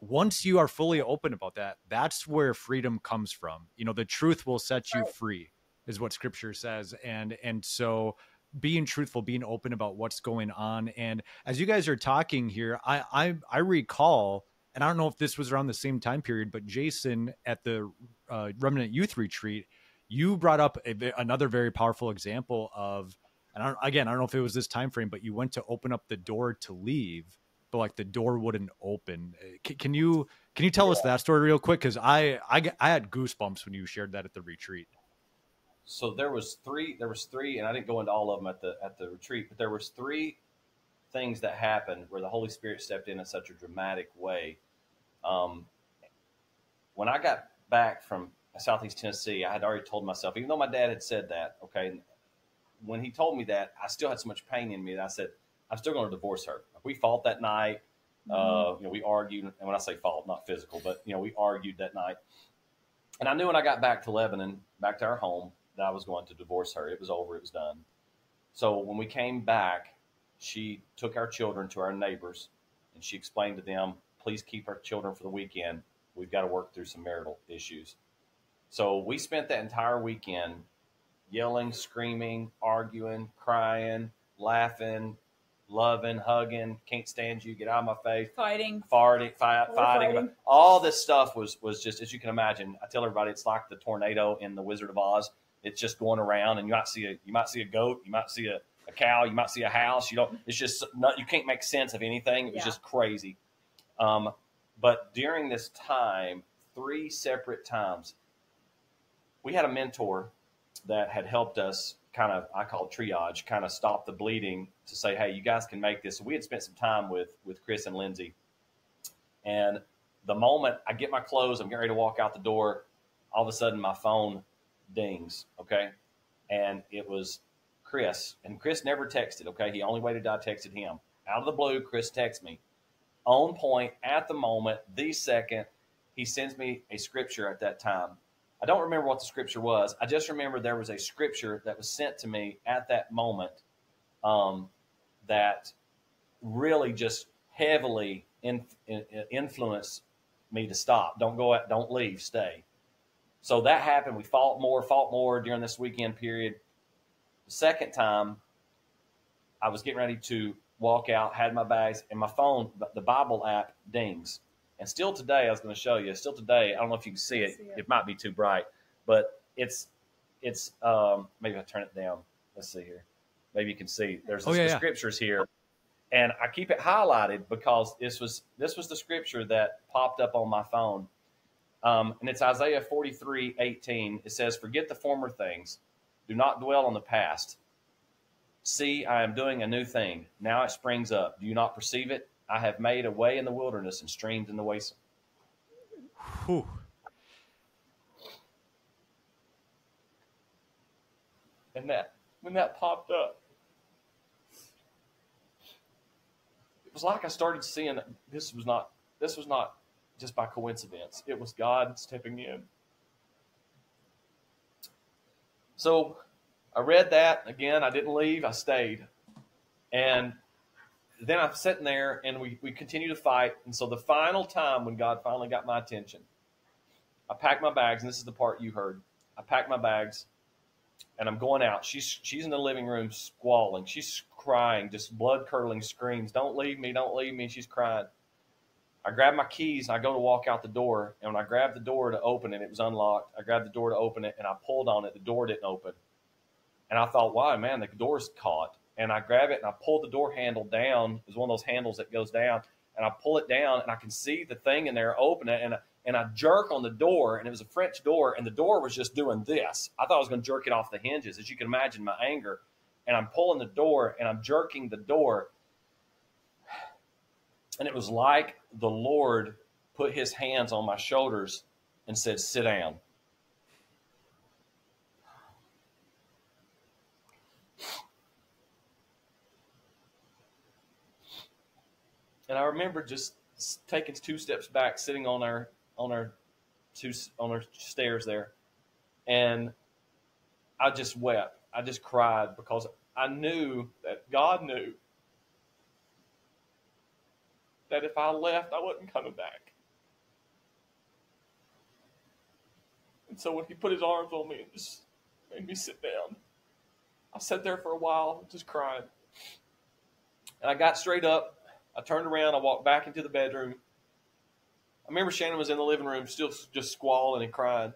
once you are fully open about that that's where freedom comes from. You know the truth will set you right. free is what scripture says. And and so being truthful, being open about what's going on. And as you guys are talking here, I I, I recall, and I don't know if this was around the same time period, but Jason at the uh, Remnant Youth Retreat, you brought up a, another very powerful example of and I again, I don't know if it was this time frame, but you went to open up the door to leave, but like the door wouldn't open. Uh, can, can you can you tell yeah. us that story real quick? Because I, I I had goosebumps when you shared that at the retreat. So there was three. There was three, and I didn't go into all of them at the at the retreat, but there was three things that happened where the Holy Spirit stepped in in such a dramatic way. Um, when I got back from Southeast Tennessee, I had already told myself, even though my dad had said that, okay, when he told me that, I still had so much pain in me that I said, I'm still going to divorce her. We fought that night. Uh, mm-hmm. Uh, you know, we argued, and when I say fault, not physical, but you know, we argued that night. And I knew when I got back to Lebanon, back to our home, that I was going to divorce her. It was over. It was done. So when we came back, she took our children to our neighbors, and she explained to them, "Please keep our children for the weekend. We've got to work through some marital issues." So we spent that entire weekend yelling, screaming, arguing, crying, laughing, loving, hugging, can't stand you, get out of my face, fighting, farting, fight, fighting. fighting. All this stuff was was just as you can imagine. I tell everybody it's like the tornado in the Wizard of Oz. It's just going around, and you might see a you might see a goat, you might see a, a cow, you might see a house. You don't. It's just not. You can't make sense of anything. It was yeah. just crazy. Um, but during this time, three separate times, we had a mentor that had helped us kind of I call triage, kind of stop the bleeding to say, hey, you guys can make this. So we had spent some time with with Chris and Lindsay, and the moment I get my clothes, I'm getting ready to walk out the door. All of a sudden, my phone dings. Okay, and it was Chris, and Chris never texted. Okay, he only waited till I texted him. Out of the blue, Chris texts me, on point at the moment, the second. He sends me a scripture at that time I don't remember what the scripture was. I just remember there was a scripture that was sent to me at that moment um, that really just heavily in, in, influenced me to stop. Don't go out, don't leave, stay. So that happened. We fought more, fought more during this weekend period. The second time, I was getting ready to walk out, had my bags, and my phone, the Bible app dings. And still today, I was going to show you. Still today, I don't know if you can see it. See it. it. might be too bright, but it's it's um, maybe I turn it down. Let's see here. Maybe you can see. There's oh, yeah, the yeah. scriptures here, and I keep it highlighted because this was this was the scripture that popped up on my phone, um, and it's Isaiah 43, 18. It says, "Forget the former things, do not dwell on the past. See, I am doing a new thing. Now it springs up. Do you not perceive it? I have made a way in the wilderness and streams in the waste. Whew. And that when that popped up, it was like I started seeing that this was not this was not just by coincidence. It was God stepping in. So I read that again. I didn't leave. I stayed. And then I'm sitting there and we, we continue to fight. And so the final time when God finally got my attention, I packed my bags, and this is the part you heard. I packed my bags and I'm going out. She's she's in the living room squalling. She's crying, just blood curdling screams. Don't leave me, don't leave me. She's crying. I grab my keys and I go to walk out the door. And when I grabbed the door to open it, it was unlocked. I grabbed the door to open it and I pulled on it. The door didn't open. And I thought, why, man, the door's caught and I grab it and I pull the door handle down. It's one of those handles that goes down, and I pull it down and I can see the thing in there open it, and and I jerk on the door, and it was a French door, and the door was just doing this. I thought I was going to jerk it off the hinges, as you can imagine my anger, and I'm pulling the door and I'm jerking the door, and it was like the Lord put His hands on my shoulders and said, "Sit down." and I remember just taking two steps back, sitting on our on our two on our stairs there, and I just wept. I just cried because I knew that God knew that if I left, I wasn't coming back. And so when he put his arms on me and just made me sit down, I sat there for a while just crying. And I got straight up I turned around. I walked back into the bedroom. I remember Shannon was in the living room, still just squalling and crying.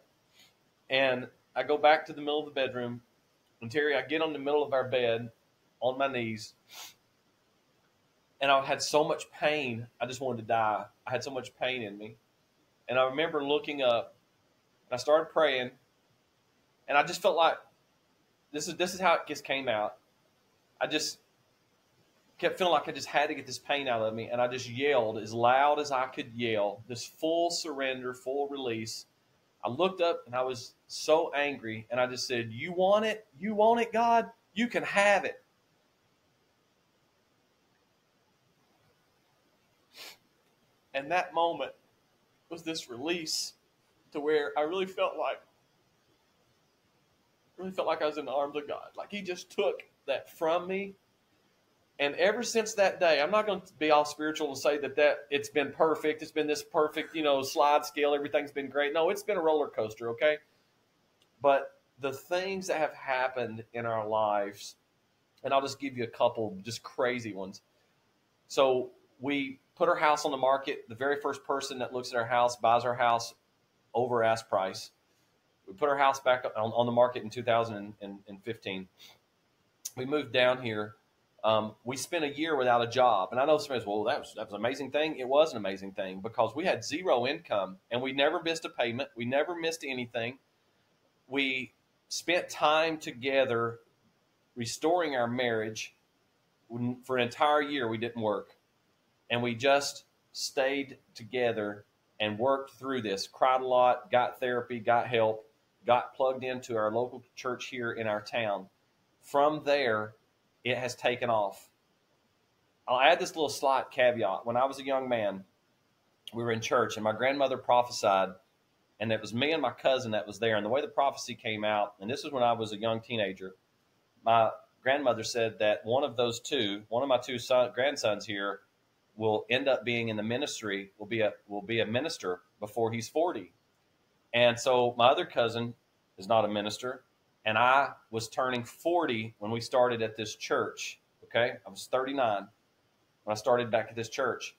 And I go back to the middle of the bedroom, and Terry, I get on the middle of our bed, on my knees, and I had so much pain. I just wanted to die. I had so much pain in me, and I remember looking up, and I started praying, and I just felt like this is this is how it just came out. I just kept feeling like I just had to get this pain out of me, and I just yelled as loud as I could yell, this full surrender, full release. I looked up and I was so angry, and I just said, "You want it? You want it, God? You can have it." And that moment was this release to where I really felt like really felt like I was in the arms of God. Like he just took that from me. And ever since that day, I'm not going to be all spiritual and say that that it's been perfect. It's been this perfect, you know, slide scale. Everything's been great. No, it's been a roller coaster. Okay, but the things that have happened in our lives, and I'll just give you a couple just crazy ones. So we put our house on the market. The very first person that looks at our house buys our house over ask price. We put our house back on, on the market in 2015. We moved down here. Um, we spent a year without a job, and I know somebody's well, that was that was an amazing thing. It was an amazing thing because we had zero income, and we never missed a payment. We never missed anything. We spent time together restoring our marriage. For an entire year, we didn't work, and we just stayed together and worked through this. Cried a lot, got therapy, got help, got plugged into our local church here in our town. From there, it has taken off. I'll add this little slight caveat. When I was a young man, we were in church and my grandmother prophesied, and it was me and my cousin that was there. And the way the prophecy came out, and this is when I was a young teenager, my grandmother said that one of those two, one of my two son, grandsons here, will end up being in the ministry, will be a will be a minister before he's 40. And so my other cousin is not a minister, and I was turning 40 when we started at this church. Okay, I was 39 when I started back at this church.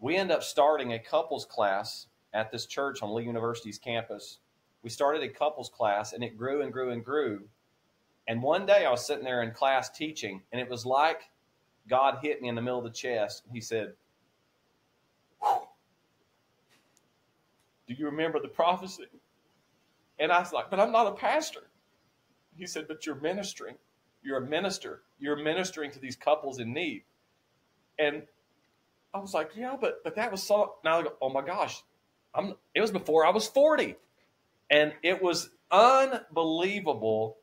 We end up starting a couples class at this church on Lee University's campus. We started a couples class, and it grew and grew and grew. And one day I was sitting there in class teaching, and it was like God hit me in the middle of the chest. He said, Do you remember the prophecy? And I was like, But I'm not a pastor. He said, But you're ministering. You're a minister. You're ministering to these couples in need. And I was like, Yeah, but but that was so now I go, oh my gosh. I'm it was before I was 40. And it was unbelievable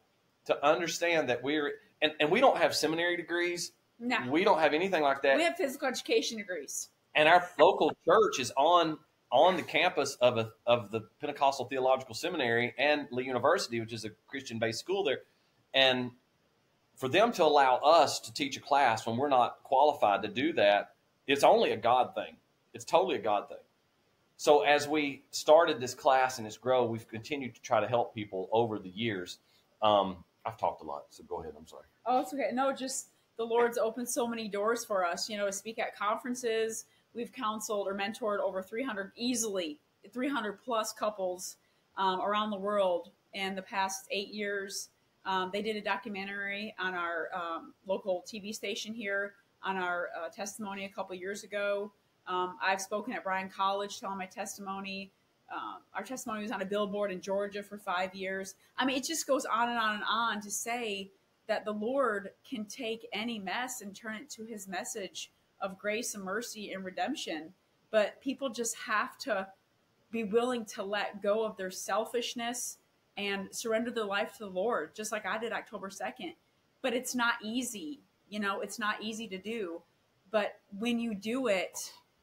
to understand that we're and, and we don't have seminary degrees. No. We don't have anything like that. We have physical education degrees. And our local church is on on the campus of a, of the Pentecostal Theological Seminary and Lee University, which is a Christian based school there. And for them to allow us to teach a class when we're not qualified to do that, it's only a God thing. It's totally a God thing. So as we started this class and it's grow, we've continued to try to help people over the years. Um, I've talked a lot, so go ahead. I'm sorry. Oh, it's okay. No, just the Lord's opened so many doors for us. You know, to speak at conferences, we've counseled or mentored over 300 easily 300 plus couples um, around the world in the past eight years. Um, they did a documentary on our um, local tv station here on our uh, testimony a couple years ago. Um, i've spoken at bryan college telling my testimony. Um, our testimony was on a billboard in georgia for five years. I mean it just goes on and on and on to say that the lord can take any mess and turn it to his message of grace and mercy and redemption. But people just have to be willing to let go of their selfishness and surrender their life to the Lord, just like I did October 2nd. But it's not easy. You know, it's not easy to do. But when you do it,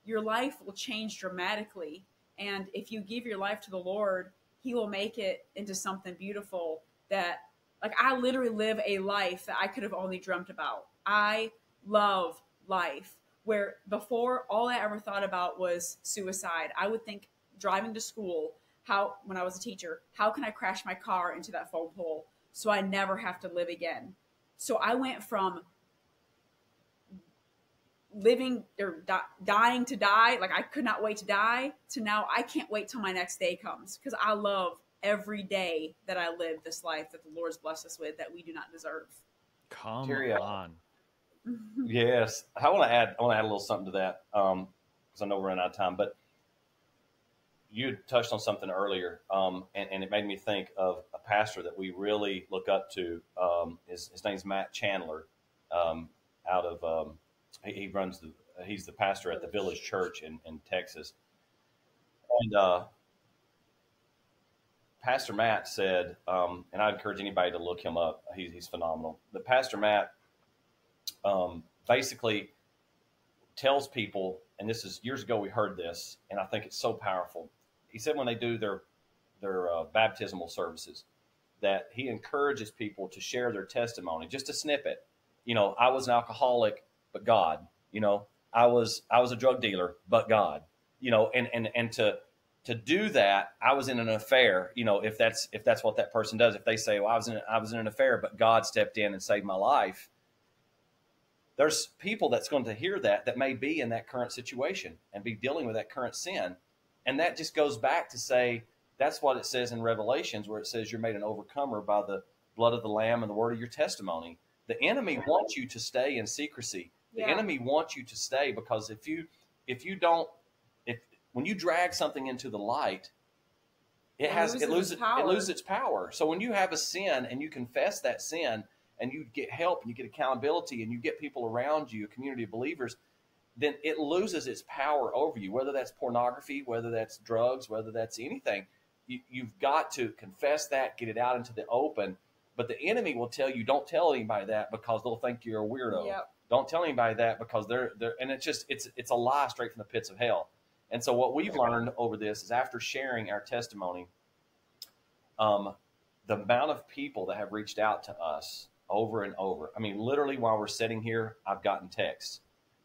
your life will change dramatically. And if you give your life to the Lord, He will make it into something beautiful that, like, I literally live a life that I could have only dreamt about. I love life where before all I ever thought about was suicide. I would think driving to school, how when I was a teacher, how can I crash my car into that phone pole so I never have to live again? So I went from living or di- dying to die, like I could not wait to die, to now I can't wait till my next day comes because I love every day that I live this life that the Lord's blessed us with that we do not deserve. Come Terry, on. yes, I want to add. I want to add a little something to that um, because um, I know we're running out of time. But you touched on something earlier, um, and, and, it made me think of a pastor that we really look up to. Um, his, his name's Matt Chandler, um, out of um, he, he, runs the he's the pastor at the Village Church in, in Texas, and uh, Pastor Matt said, um, and I encourage anybody to look him up. He's, he's phenomenal. The Pastor Matt um, basically tells people, and this is years ago we heard this, and I think it's so powerful. He said when they do their their uh, baptismal services, that he encourages people to share their testimony, just a snippet. You know, I was an alcoholic, but God. You know, I was I was a drug dealer, but God. You know, and and and to to do that, I was in an affair. You know, if that's if that's what that person does, if they say, "Well, I was in I was in an affair, but God stepped in and saved my life," there's people that's going to hear that that may be in that current situation and be dealing with that current sin, and that just goes back to say that's what it says in Revelations, where it says you're made an overcomer by the blood of the Lamb and the word of your testimony. The enemy wants you to stay in secrecy. The yeah. enemy wants you to stay because if you if you don't when you drag something into the light, it, it has loses it loses it loses its power. So when you have a sin and you confess that sin and you get help and you get accountability and you get people around you, a community of believers, then it loses its power over you. Whether that's pornography, whether that's drugs, whether that's anything, you, you've got to confess that, get it out into the open. But the enemy will tell you, don't tell anybody that because they'll think you're a weirdo. Yep. Don't tell anybody that because they're they're and it's just it's it's a lie straight from the pits of hell. And so what we've learned over this is after sharing our testimony, um, the amount of people that have reached out to us over and over. I mean, literally while we're sitting here, I've gotten texts.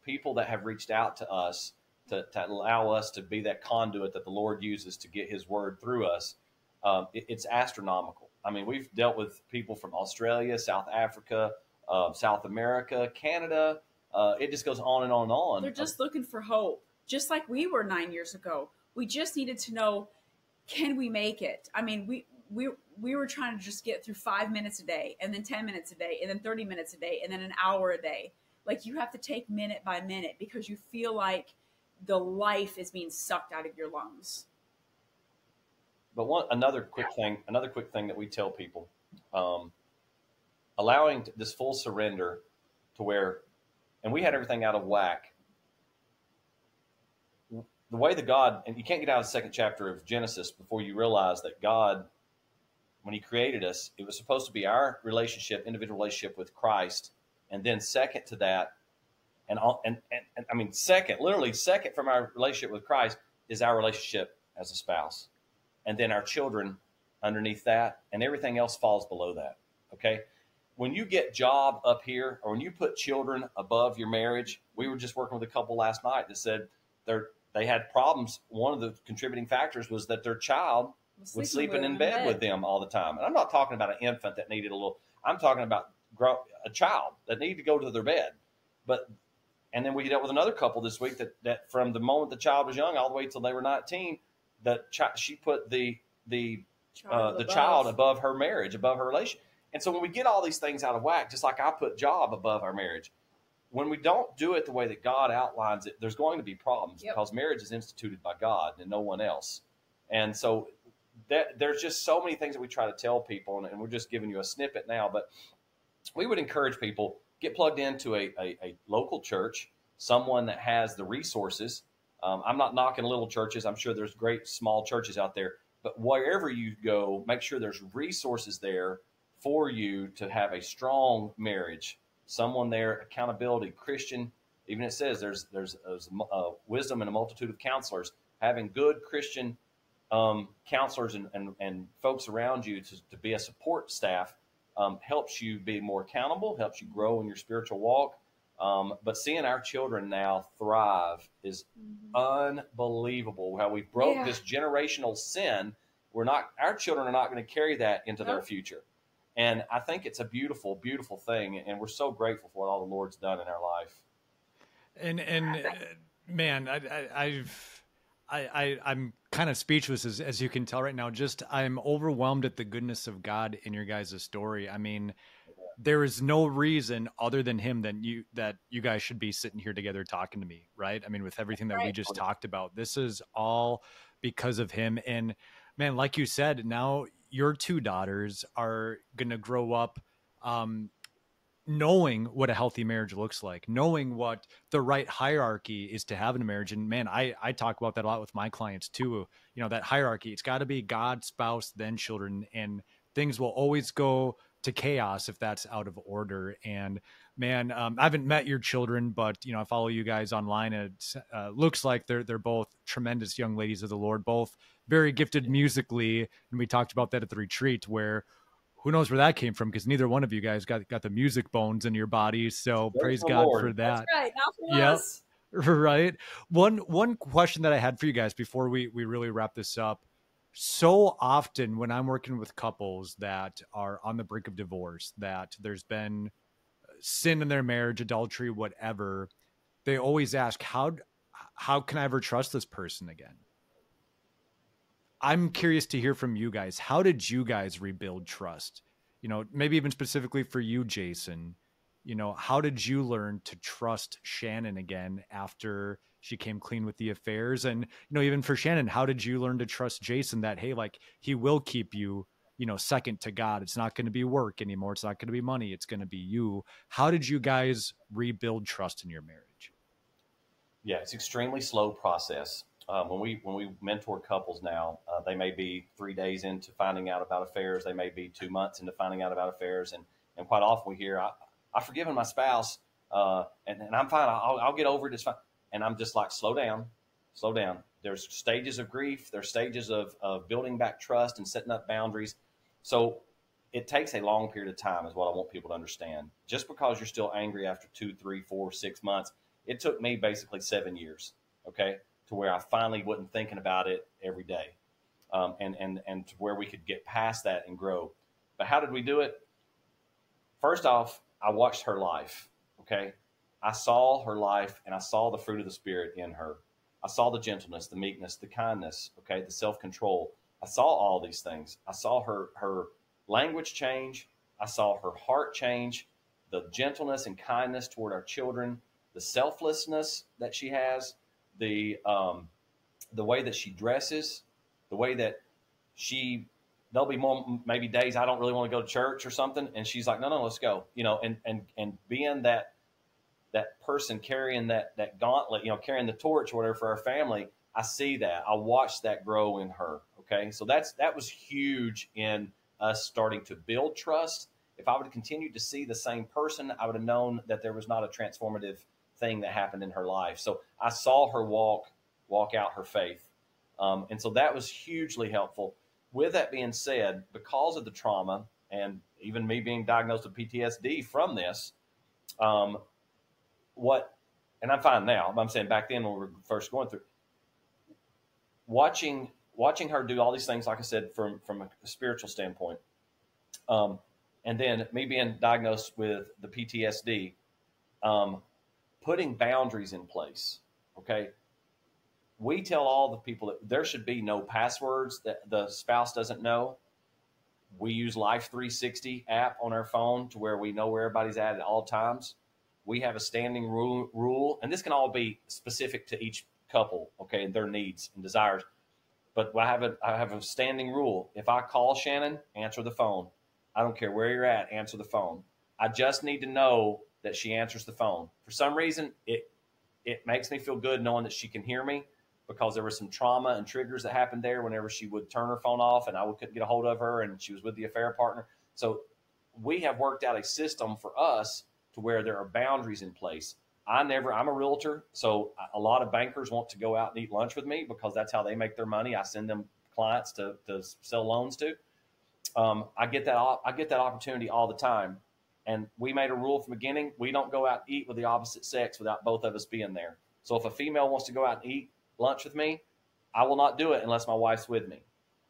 People that have reached out to us to, to allow us to be that conduit that the Lord uses to get His word through us. Um, it, it's astronomical. I mean, we've dealt with people from Australia, South Africa, uh, South America, Canada. Uh, it just goes on and on and on. They're just looking for hope just like we were nine years ago. We just needed to know, can we make it? I mean, we we we were trying to just get through five minutes a day, and then ten minutes a day, and then thirty minutes a day, and then an hour a day. Like you have to take minute by minute because you feel like the life is being sucked out of your lungs. But one another quick thing, another quick thing that we tell people, um, allowing this full surrender to where, and we had everything out of whack the way that God, and you can't get out of the second chapter of Genesis before you realize that God, when He created us, it was supposed to be our relationship, individual relationship with Christ, and then second to that, and and, and, and I mean second, literally second from our relationship with Christ is our relationship as a spouse, and then our children underneath that, and everything else falls below that. Okay, when you get job up here, or when you put children above your marriage, we were just working with a couple last night that said they're they had problems. One of the contributing factors was that their child was sleeping in bed, bed with them all the time. And I'm not talking about an infant that needed a little. I'm talking about a child that needed to go to their bed. But and then we dealt with another couple this week that that from the moment the child was young all the way till they were 19, that chi- she put the the child uh, the child above her marriage, above her relation. And so when we get all these things out of whack, just like I put job above our marriage, when we don't do it the way that God outlines it, there's going to be problems yep. because marriage is instituted by God and no one else. And so that, there's just so many things that we try to tell people, and, and, we're just giving you a snippet now. But we would encourage people get plugged into a, a, a local church, someone that has the resources. Um, I'm not knocking little churches. I'm sure there's great small churches out there, but wherever you go, make sure there's resources there for you to have a strong marriage someone there, accountability, Christian. Even it says there's there's, uh, wisdom in a multitude of counselors. Having good Christian um, counselors and, and, and folks around you to, to be a support staff um, helps you be more accountable, helps you grow in your spiritual walk. Um, but seeing our children now thrive is mm-hmm. unbelievable. How we broke yeah. this generational sin. We're not. Our children are not going to carry that into nope. their future. And I think it's a beautiful, beautiful thing, and we're so grateful for what all the Lord's done in our life. And and uh, man, I, I, I've I, I I'm kind of speechless as as you can tell right now. Just I'm overwhelmed at the goodness of God in your guys' story. I mean, there is no reason other than him that you that you guys should be sitting here together talking to me, right? I mean, with everything that we just talked about, this is all because of him. And man, like you said, now your two daughters are gonna grow up um, knowing what a healthy marriage looks like, knowing what the right hierarchy is to have in a marriage. And man, I, I talk about that a lot with my clients too. You know, that hierarchy, it's got to be God, spouse, then children. And things will always go to chaos if that's out of order. And man, um, I haven't met your children, but you know, I follow you guys online and it uh, looks like they're, they're both tremendous young ladies of the Lord, both very gifted musically. And we talked about that at the retreat where who knows where that came from because neither one of you guys got got the music bones in your bodies. So There's praise God Lord. for that. That's right. Not for yep. us. Right. One one question that I had for you guys before we we really wrap this up. So often when I'm working with couples that are on the brink of divorce, that there's been uh, sin in their marriage, adultery, whatever, they always ask how how can I ever trust this person again? I'm curious to hear from you guys. How did you guys rebuild trust? You know, maybe even specifically for you, Jason. You know, how did you learn to trust Shannon again after she came clean with the affairs? And, you know, even for Shannon, how did you learn to trust Jason that, hey, like he will keep you, you know, second to God? It's not going to be work anymore. It's not going to be money. It's going to be you. How did you guys rebuild trust in your marriage? Yeah, it's extremely slow process um, when we when we mentor couples now, uh, they may be three days into finding out about affairs. They may be two months into finding out about affairs, and and quite often we hear, "I, I've forgiven my spouse, uh, and, and I'm fine. I'll, I'll get over it. It's fine." And I'm just like, "Slow down, slow down." There's stages of grief. There's stages of of building back trust and setting up boundaries. So it takes a long period of time, is what I want people to understand. Just because you're still angry after two, three, four, six months, it took me basically seven years. Okay, to where I finally wasn't thinking about it every day, um, and and and to where we could get past that and grow. But how did we do it? First off, I watched her life. Okay, I saw her life, and I saw the fruit of the spirit in her. I saw the gentleness, the meekness, the kindness. Okay, the self control. I saw all these things. I saw her her language change. I saw her heart change, the gentleness and kindness toward our children, the selflessness that she has, the um, the way that she dresses, the way that she there'll be more maybe days I don't really want to go to church or something, and she's like, no, no, let's go, you know, and and and being that that person carrying that that gauntlet, you know, carrying the torch or whatever for our family, I see that, I watch that grow in her. Okay, so that's that was huge in us starting to build trust. If I would have continued to see the same person, I would have known that there was not a transformative thing that happened in her life. So I saw her walk walk out her faith, um, and so that was hugely helpful. With that being said, because of the trauma and even me being diagnosed with PTSD from this, um, what, and I'm fine now. I'm saying back then when we were first going through, watching watching her do all these things, like I said, from from a spiritual standpoint, um, and then me being diagnosed with the PTSD, um, putting boundaries in place. Okay. We tell all the people that there should be no passwords that the spouse doesn't know. We use Life 360 app on our phone to where we know where everybody's at at all times. We have a standing rule, rule, and this can all be specific to each couple, okay, and their needs and desires. But I have a I have a standing rule. If I call Shannon, answer the phone. I don't care where you're at, answer the phone. I just need to know that she answers the phone. For some reason, it it makes me feel good knowing that she can hear me because there was some trauma and triggers that happened there whenever she would turn her phone off and I couldn't get a hold of her and she was with the affair partner. So we have worked out a system for us to where there are boundaries in place. I never, I'm a realtor, so a lot of bankers want to go out and eat lunch with me because that's how they make their money. I send them clients to, to sell loans to. Um, I get that, I get that opportunity all the time. And we made a rule from the beginning we don't go out and eat with the opposite sex without both of us being there. So if a female wants to go out and eat lunch with me, I will not do it unless my wife's with me.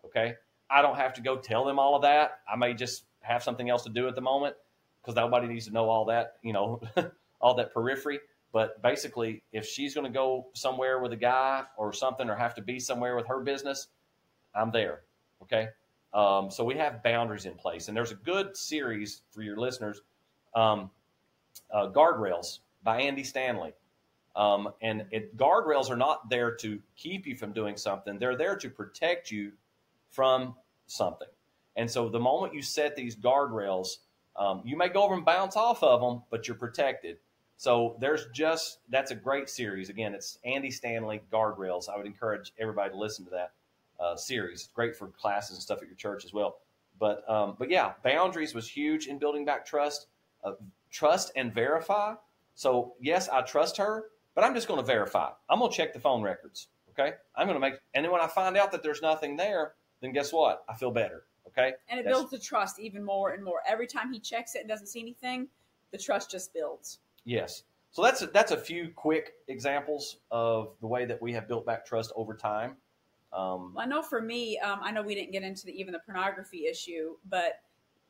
Okay. I don't have to go tell them all of that. I may just have something else to do at the moment because nobody needs to know all that, you know, all that periphery. But basically, if she's going to go somewhere with a guy or something or have to be somewhere with her business, I'm there. Okay. Um, so we have boundaries in place, and there's a good series for your listeners Um, uh, Guardrails by Andy Stanley. Um, and it, guardrails are not there to keep you from doing something, they're there to protect you from something. And so the moment you set these guardrails, um, you may go over and bounce off of them, but you're protected. So there's just that's a great series. Again, it's Andy Stanley Guardrails. I would encourage everybody to listen to that uh, series. It's great for classes and stuff at your church as well. But um, but yeah, boundaries was huge in building back trust. Uh, trust and verify. So yes, I trust her, but I'm just going to verify. I'm going to check the phone records. Okay, I'm going to make, and then when I find out that there's nothing there, then guess what? I feel better. Okay, and it That's, builds the trust even more and more. Every time he checks it and doesn't see anything, the trust just builds. Yes. So that's a, that's a few quick examples of the way that we have built back trust over time. Um, well, I know for me, um, I know we didn't get into the, even the pornography issue, but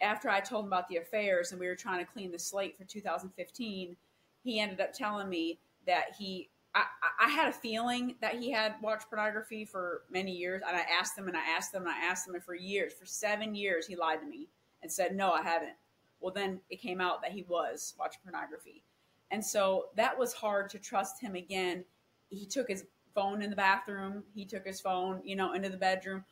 after I told him about the affairs and we were trying to clean the slate for 2015, he ended up telling me that he I, I, had a feeling that he had watched pornography for many years, and I asked him and I asked him and I asked him, and for years, for seven years, he lied to me and said, "No, I haven't." Well, then it came out that he was watching pornography, and so that was hard to trust him again. He took his phone in the bathroom. He took his phone, you know, into the bedroom.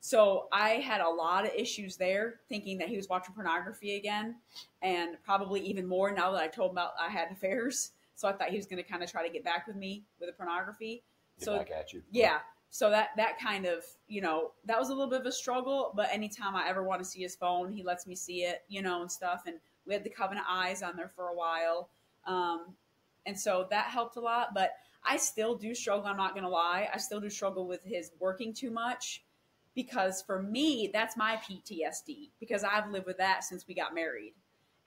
So I had a lot of issues there, thinking that he was watching pornography again, and probably even more now that I told him about I had affairs. So I thought he was going to kind of try to get back with me with the pornography. Get so back at you. Yeah. So that that kind of you know that was a little bit of a struggle. But anytime I ever want to see his phone, he lets me see it, you know, and stuff. And we had the Covenant Eyes on there for a while, um, and so that helped a lot. But I still do struggle. I'm not going to lie. I still do struggle with his working too much because for me, that's my PTSD because I've lived with that since we got married.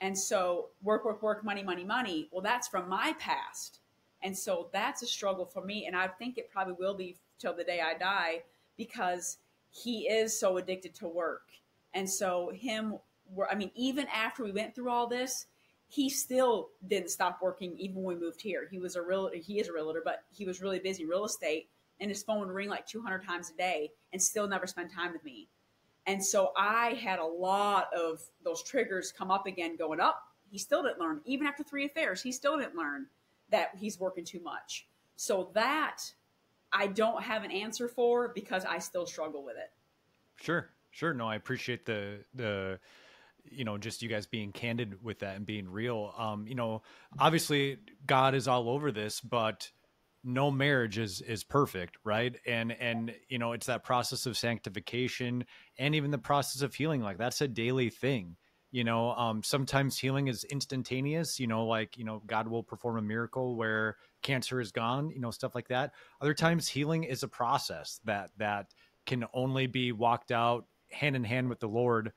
And so work, work, work, money, money, money. Well, that's from my past. And so that's a struggle for me. And I think it probably will be till the day I die because he is so addicted to work. And so him, I mean, even after we went through all this, he still didn't stop working even when we moved here. He was a real, he is a realtor, but he was really busy real estate and his phone would ring like 200 times a day and still never spend time with me. And so I had a lot of those triggers come up again going up. He still didn't learn. Even after three affairs, he still didn't learn that he's working too much. So that I don't have an answer for because I still struggle with it. Sure. Sure. No, I appreciate the the you know just you guys being candid with that and being real um you know obviously god is all over this but no marriage is is perfect right? And and you know it's that process of sanctification and even the process of healing like that's a daily thing you know? Um sometimes healing is instantaneous you know like you know god will perform a miracle where cancer is gone you know stuff like that. Other times healing is a process that that can only be walked out hand in hand with the lord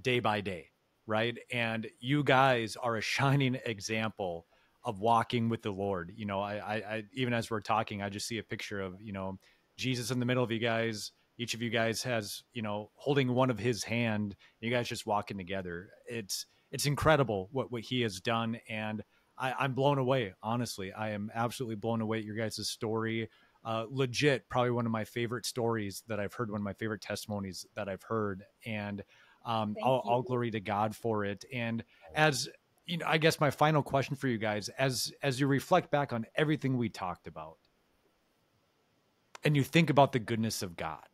day by day right? And you guys are a shining example of walking with the Lord. You know, I, I, I, even as we're talking, I just see a picture of you know Jesus in the middle of you guys. Each of you guys has you know holding one of His hand. You guys just walking together. It's it's incredible what what He has done, and I, I'm blown away. Honestly, I am absolutely blown away at your guys' story. Uh, legit, probably one of my favorite stories that I've heard. One of my favorite testimonies that I've heard, and um, all, all glory to God for it. And as you know, I guess my final question for you guys, as as you reflect back on everything we talked about, and you think about the goodness of God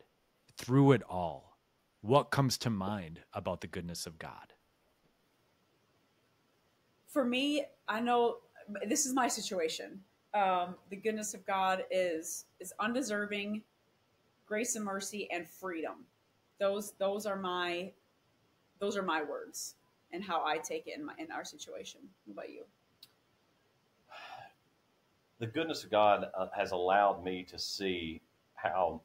through it all, what comes to mind about the goodness of God? For me, I know this is my situation. Um, the goodness of God is is undeserving, grace and mercy and freedom. Those those are my those are my words and how I take it in my in our situation. What about you? The goodness of God uh, has allowed me to see how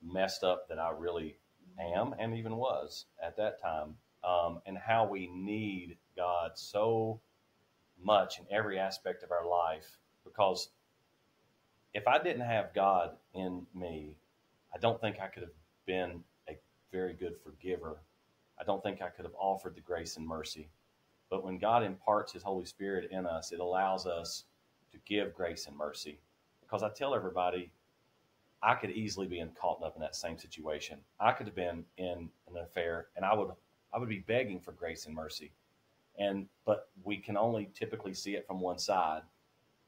messed up that I really am and even was at that time, um, and how we need God so much in every aspect of our life. Because if I didn't have God in me, I don't think I could have been a very good forgiver I don't think I could have offered the grace and mercy. But when God imparts His Holy Spirit in us, it allows us to give grace and mercy. Because I tell everybody, I could easily be caught up in that same situation. I could have been in an affair, and I would I would be begging for grace and mercy. and but we can only typically see it from one side.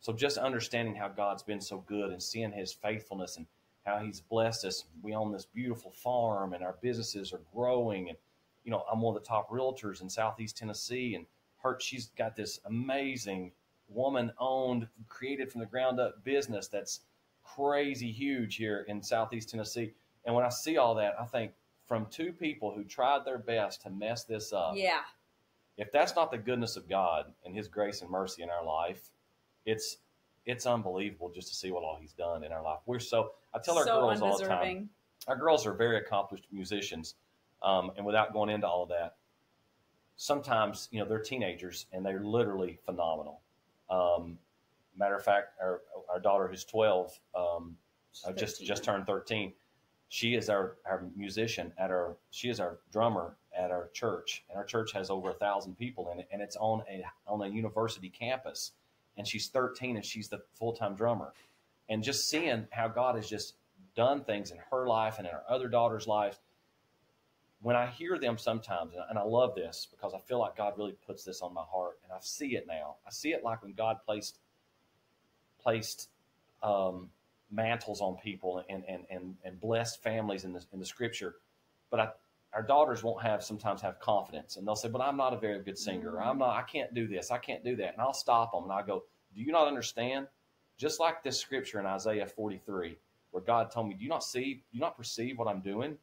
So just understanding how God's been so good and seeing His faithfulness and how He's blessed us. We own this beautiful farm, and our businesses are growing. And you know, I'm one of the top realtors in Southeast Tennessee, and her she's got this amazing woman-owned, created from the ground up business that's crazy huge here in Southeast Tennessee. And when I see all that, I think from two people who tried their best to mess this up. Yeah. If that's not the goodness of God and His grace and mercy in our life, it's it's unbelievable just to see what all He's done in our life. We're so I tell our so girls all the time. Our girls are very accomplished musicians, um, and without going into all of that, sometimes you know they're teenagers and they're literally phenomenal. Um, matter of fact, our our daughter who's twelve, um, uh, just just turned thirteen. She is our, our musician at our she is our drummer at our church. And our church has over a thousand people in it. And it's on a on a university campus. And she's 13 and she's the full-time drummer. And just seeing how god has just done things in her life and in our other daughter's life when i hear them sometimes and i love this because i feel like god really puts this on my heart and i see it now i see it like when god placed placed um, mantles on people and, and, and, and blessed families in the, in the scripture. But I, our daughters won't have sometimes have confidence and they'll say, but I'm not a very good singer. Mm-hmm. I'm not, I can't do this. I can't do that. And I'll stop them and I go, do you not understand? Just like this scripture in Isaiah 43, where God told me, do you not see, do you not perceive what I'm doing?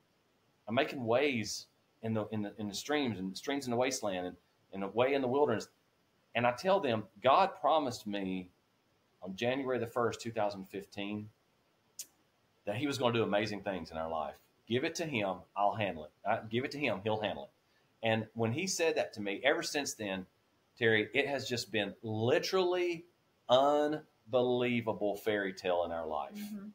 I'm making ways in the, in the, in the streams and streams in the wasteland and in a way in the wilderness. And I tell them, God promised me on January the 1st, 2015, that he was going to do amazing things in our life. Give it to him, I'll handle it. I, give it to him, he'll handle it. And when he said that to me, ever since then, Terry, it has just been literally unbelievable fairy tale in our life. Mm-hmm.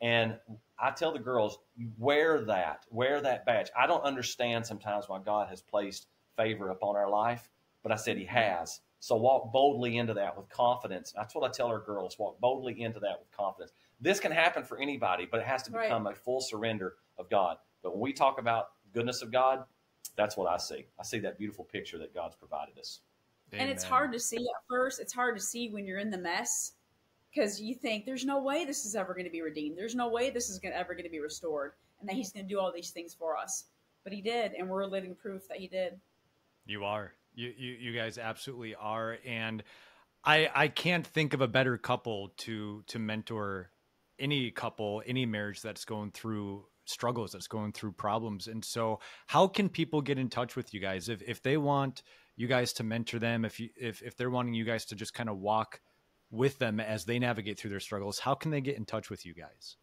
And I tell the girls, wear that, wear that badge. I don't understand sometimes why God has placed favor upon our life, but I said He has. So walk boldly into that with confidence. That's what I tell our girls walk boldly into that with confidence. This can happen for anybody, but it has to become right. a full surrender of God. But when we talk about goodness of God, that's what I see. I see that beautiful picture that God's provided us. Amen. And it's hard to see at first. It's hard to see when you're in the mess because you think there's no way this is ever going to be redeemed. There's no way this is gonna, ever going to be restored, and that He's going to do all these things for us. But He did, and we're living proof that He did. You are. You you, you guys absolutely are, and I I can't think of a better couple to to mentor any couple, any marriage that's going through struggles, that's going through problems. And so, how can people get in touch with you guys if if they want you guys to mentor them, if you if if they're wanting you guys to just kind of walk with them as they navigate through their struggles, how can they get in touch with you guys?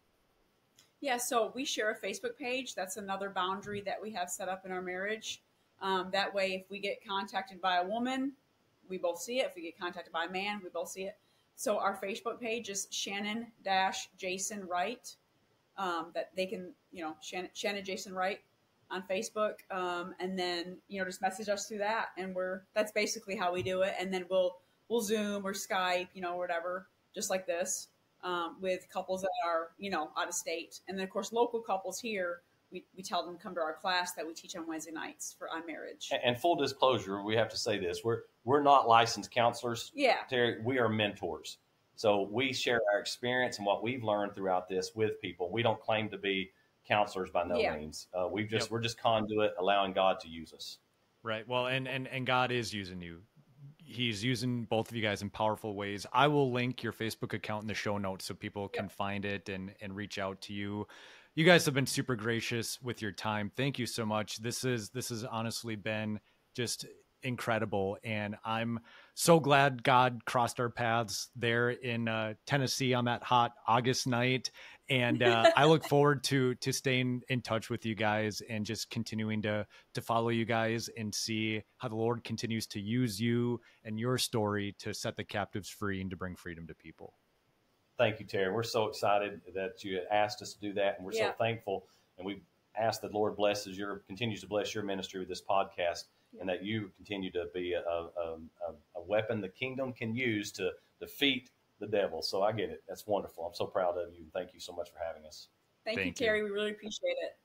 Yeah, so we share a Facebook page. That's another boundary that we have set up in our marriage. Um, that way, if we get contacted by a woman, we both see it. If we get contacted by a man, we both see it. So our Facebook page is Shannon dash Jason Wright. Um, that they can, you know, Shannon, Shannon Jason Wright on Facebook, um, and then you know just message us through that, and we're that's basically how we do it. And then we'll we'll Zoom or Skype, you know, whatever, just like this, um, with couples that are you know out of state, and then of course local couples here we, we tell them to come to our class that we teach on Wednesday nights for on marriage. And, and full disclosure, we have to say this: we're we're not licensed counselors. Yeah, Terry, we are mentors. So we share our experience and what we've learned throughout this with people. We don't claim to be counselors by no yeah. means. Uh, we just yep. we're just conduit, allowing God to use us. Right. Well, and and and God is using you. He's using both of you guys in powerful ways. I will link your Facebook account in the show notes so people can find it and and reach out to you you guys have been super gracious with your time. Thank you so much. This is this has honestly been just incredible and i'm so glad god crossed our paths there in uh, tennessee on that hot august night and uh, i look forward to to staying in touch with you guys and just continuing to to follow you guys and see how the lord continues to use you and your story to set the captives free and to bring freedom to people thank you, Terry. We're so excited that you asked us to do that, and we're yeah. so thankful. And we ask that Lord blesses your continues to bless your ministry with this podcast, yeah. and that you continue to be a, a, a, weapon the kingdom can use to defeat the devil. So I get it. That's wonderful. I'm so proud of you. Thank you so much for having us. Thank, Thank you, Terry. We really appreciate it.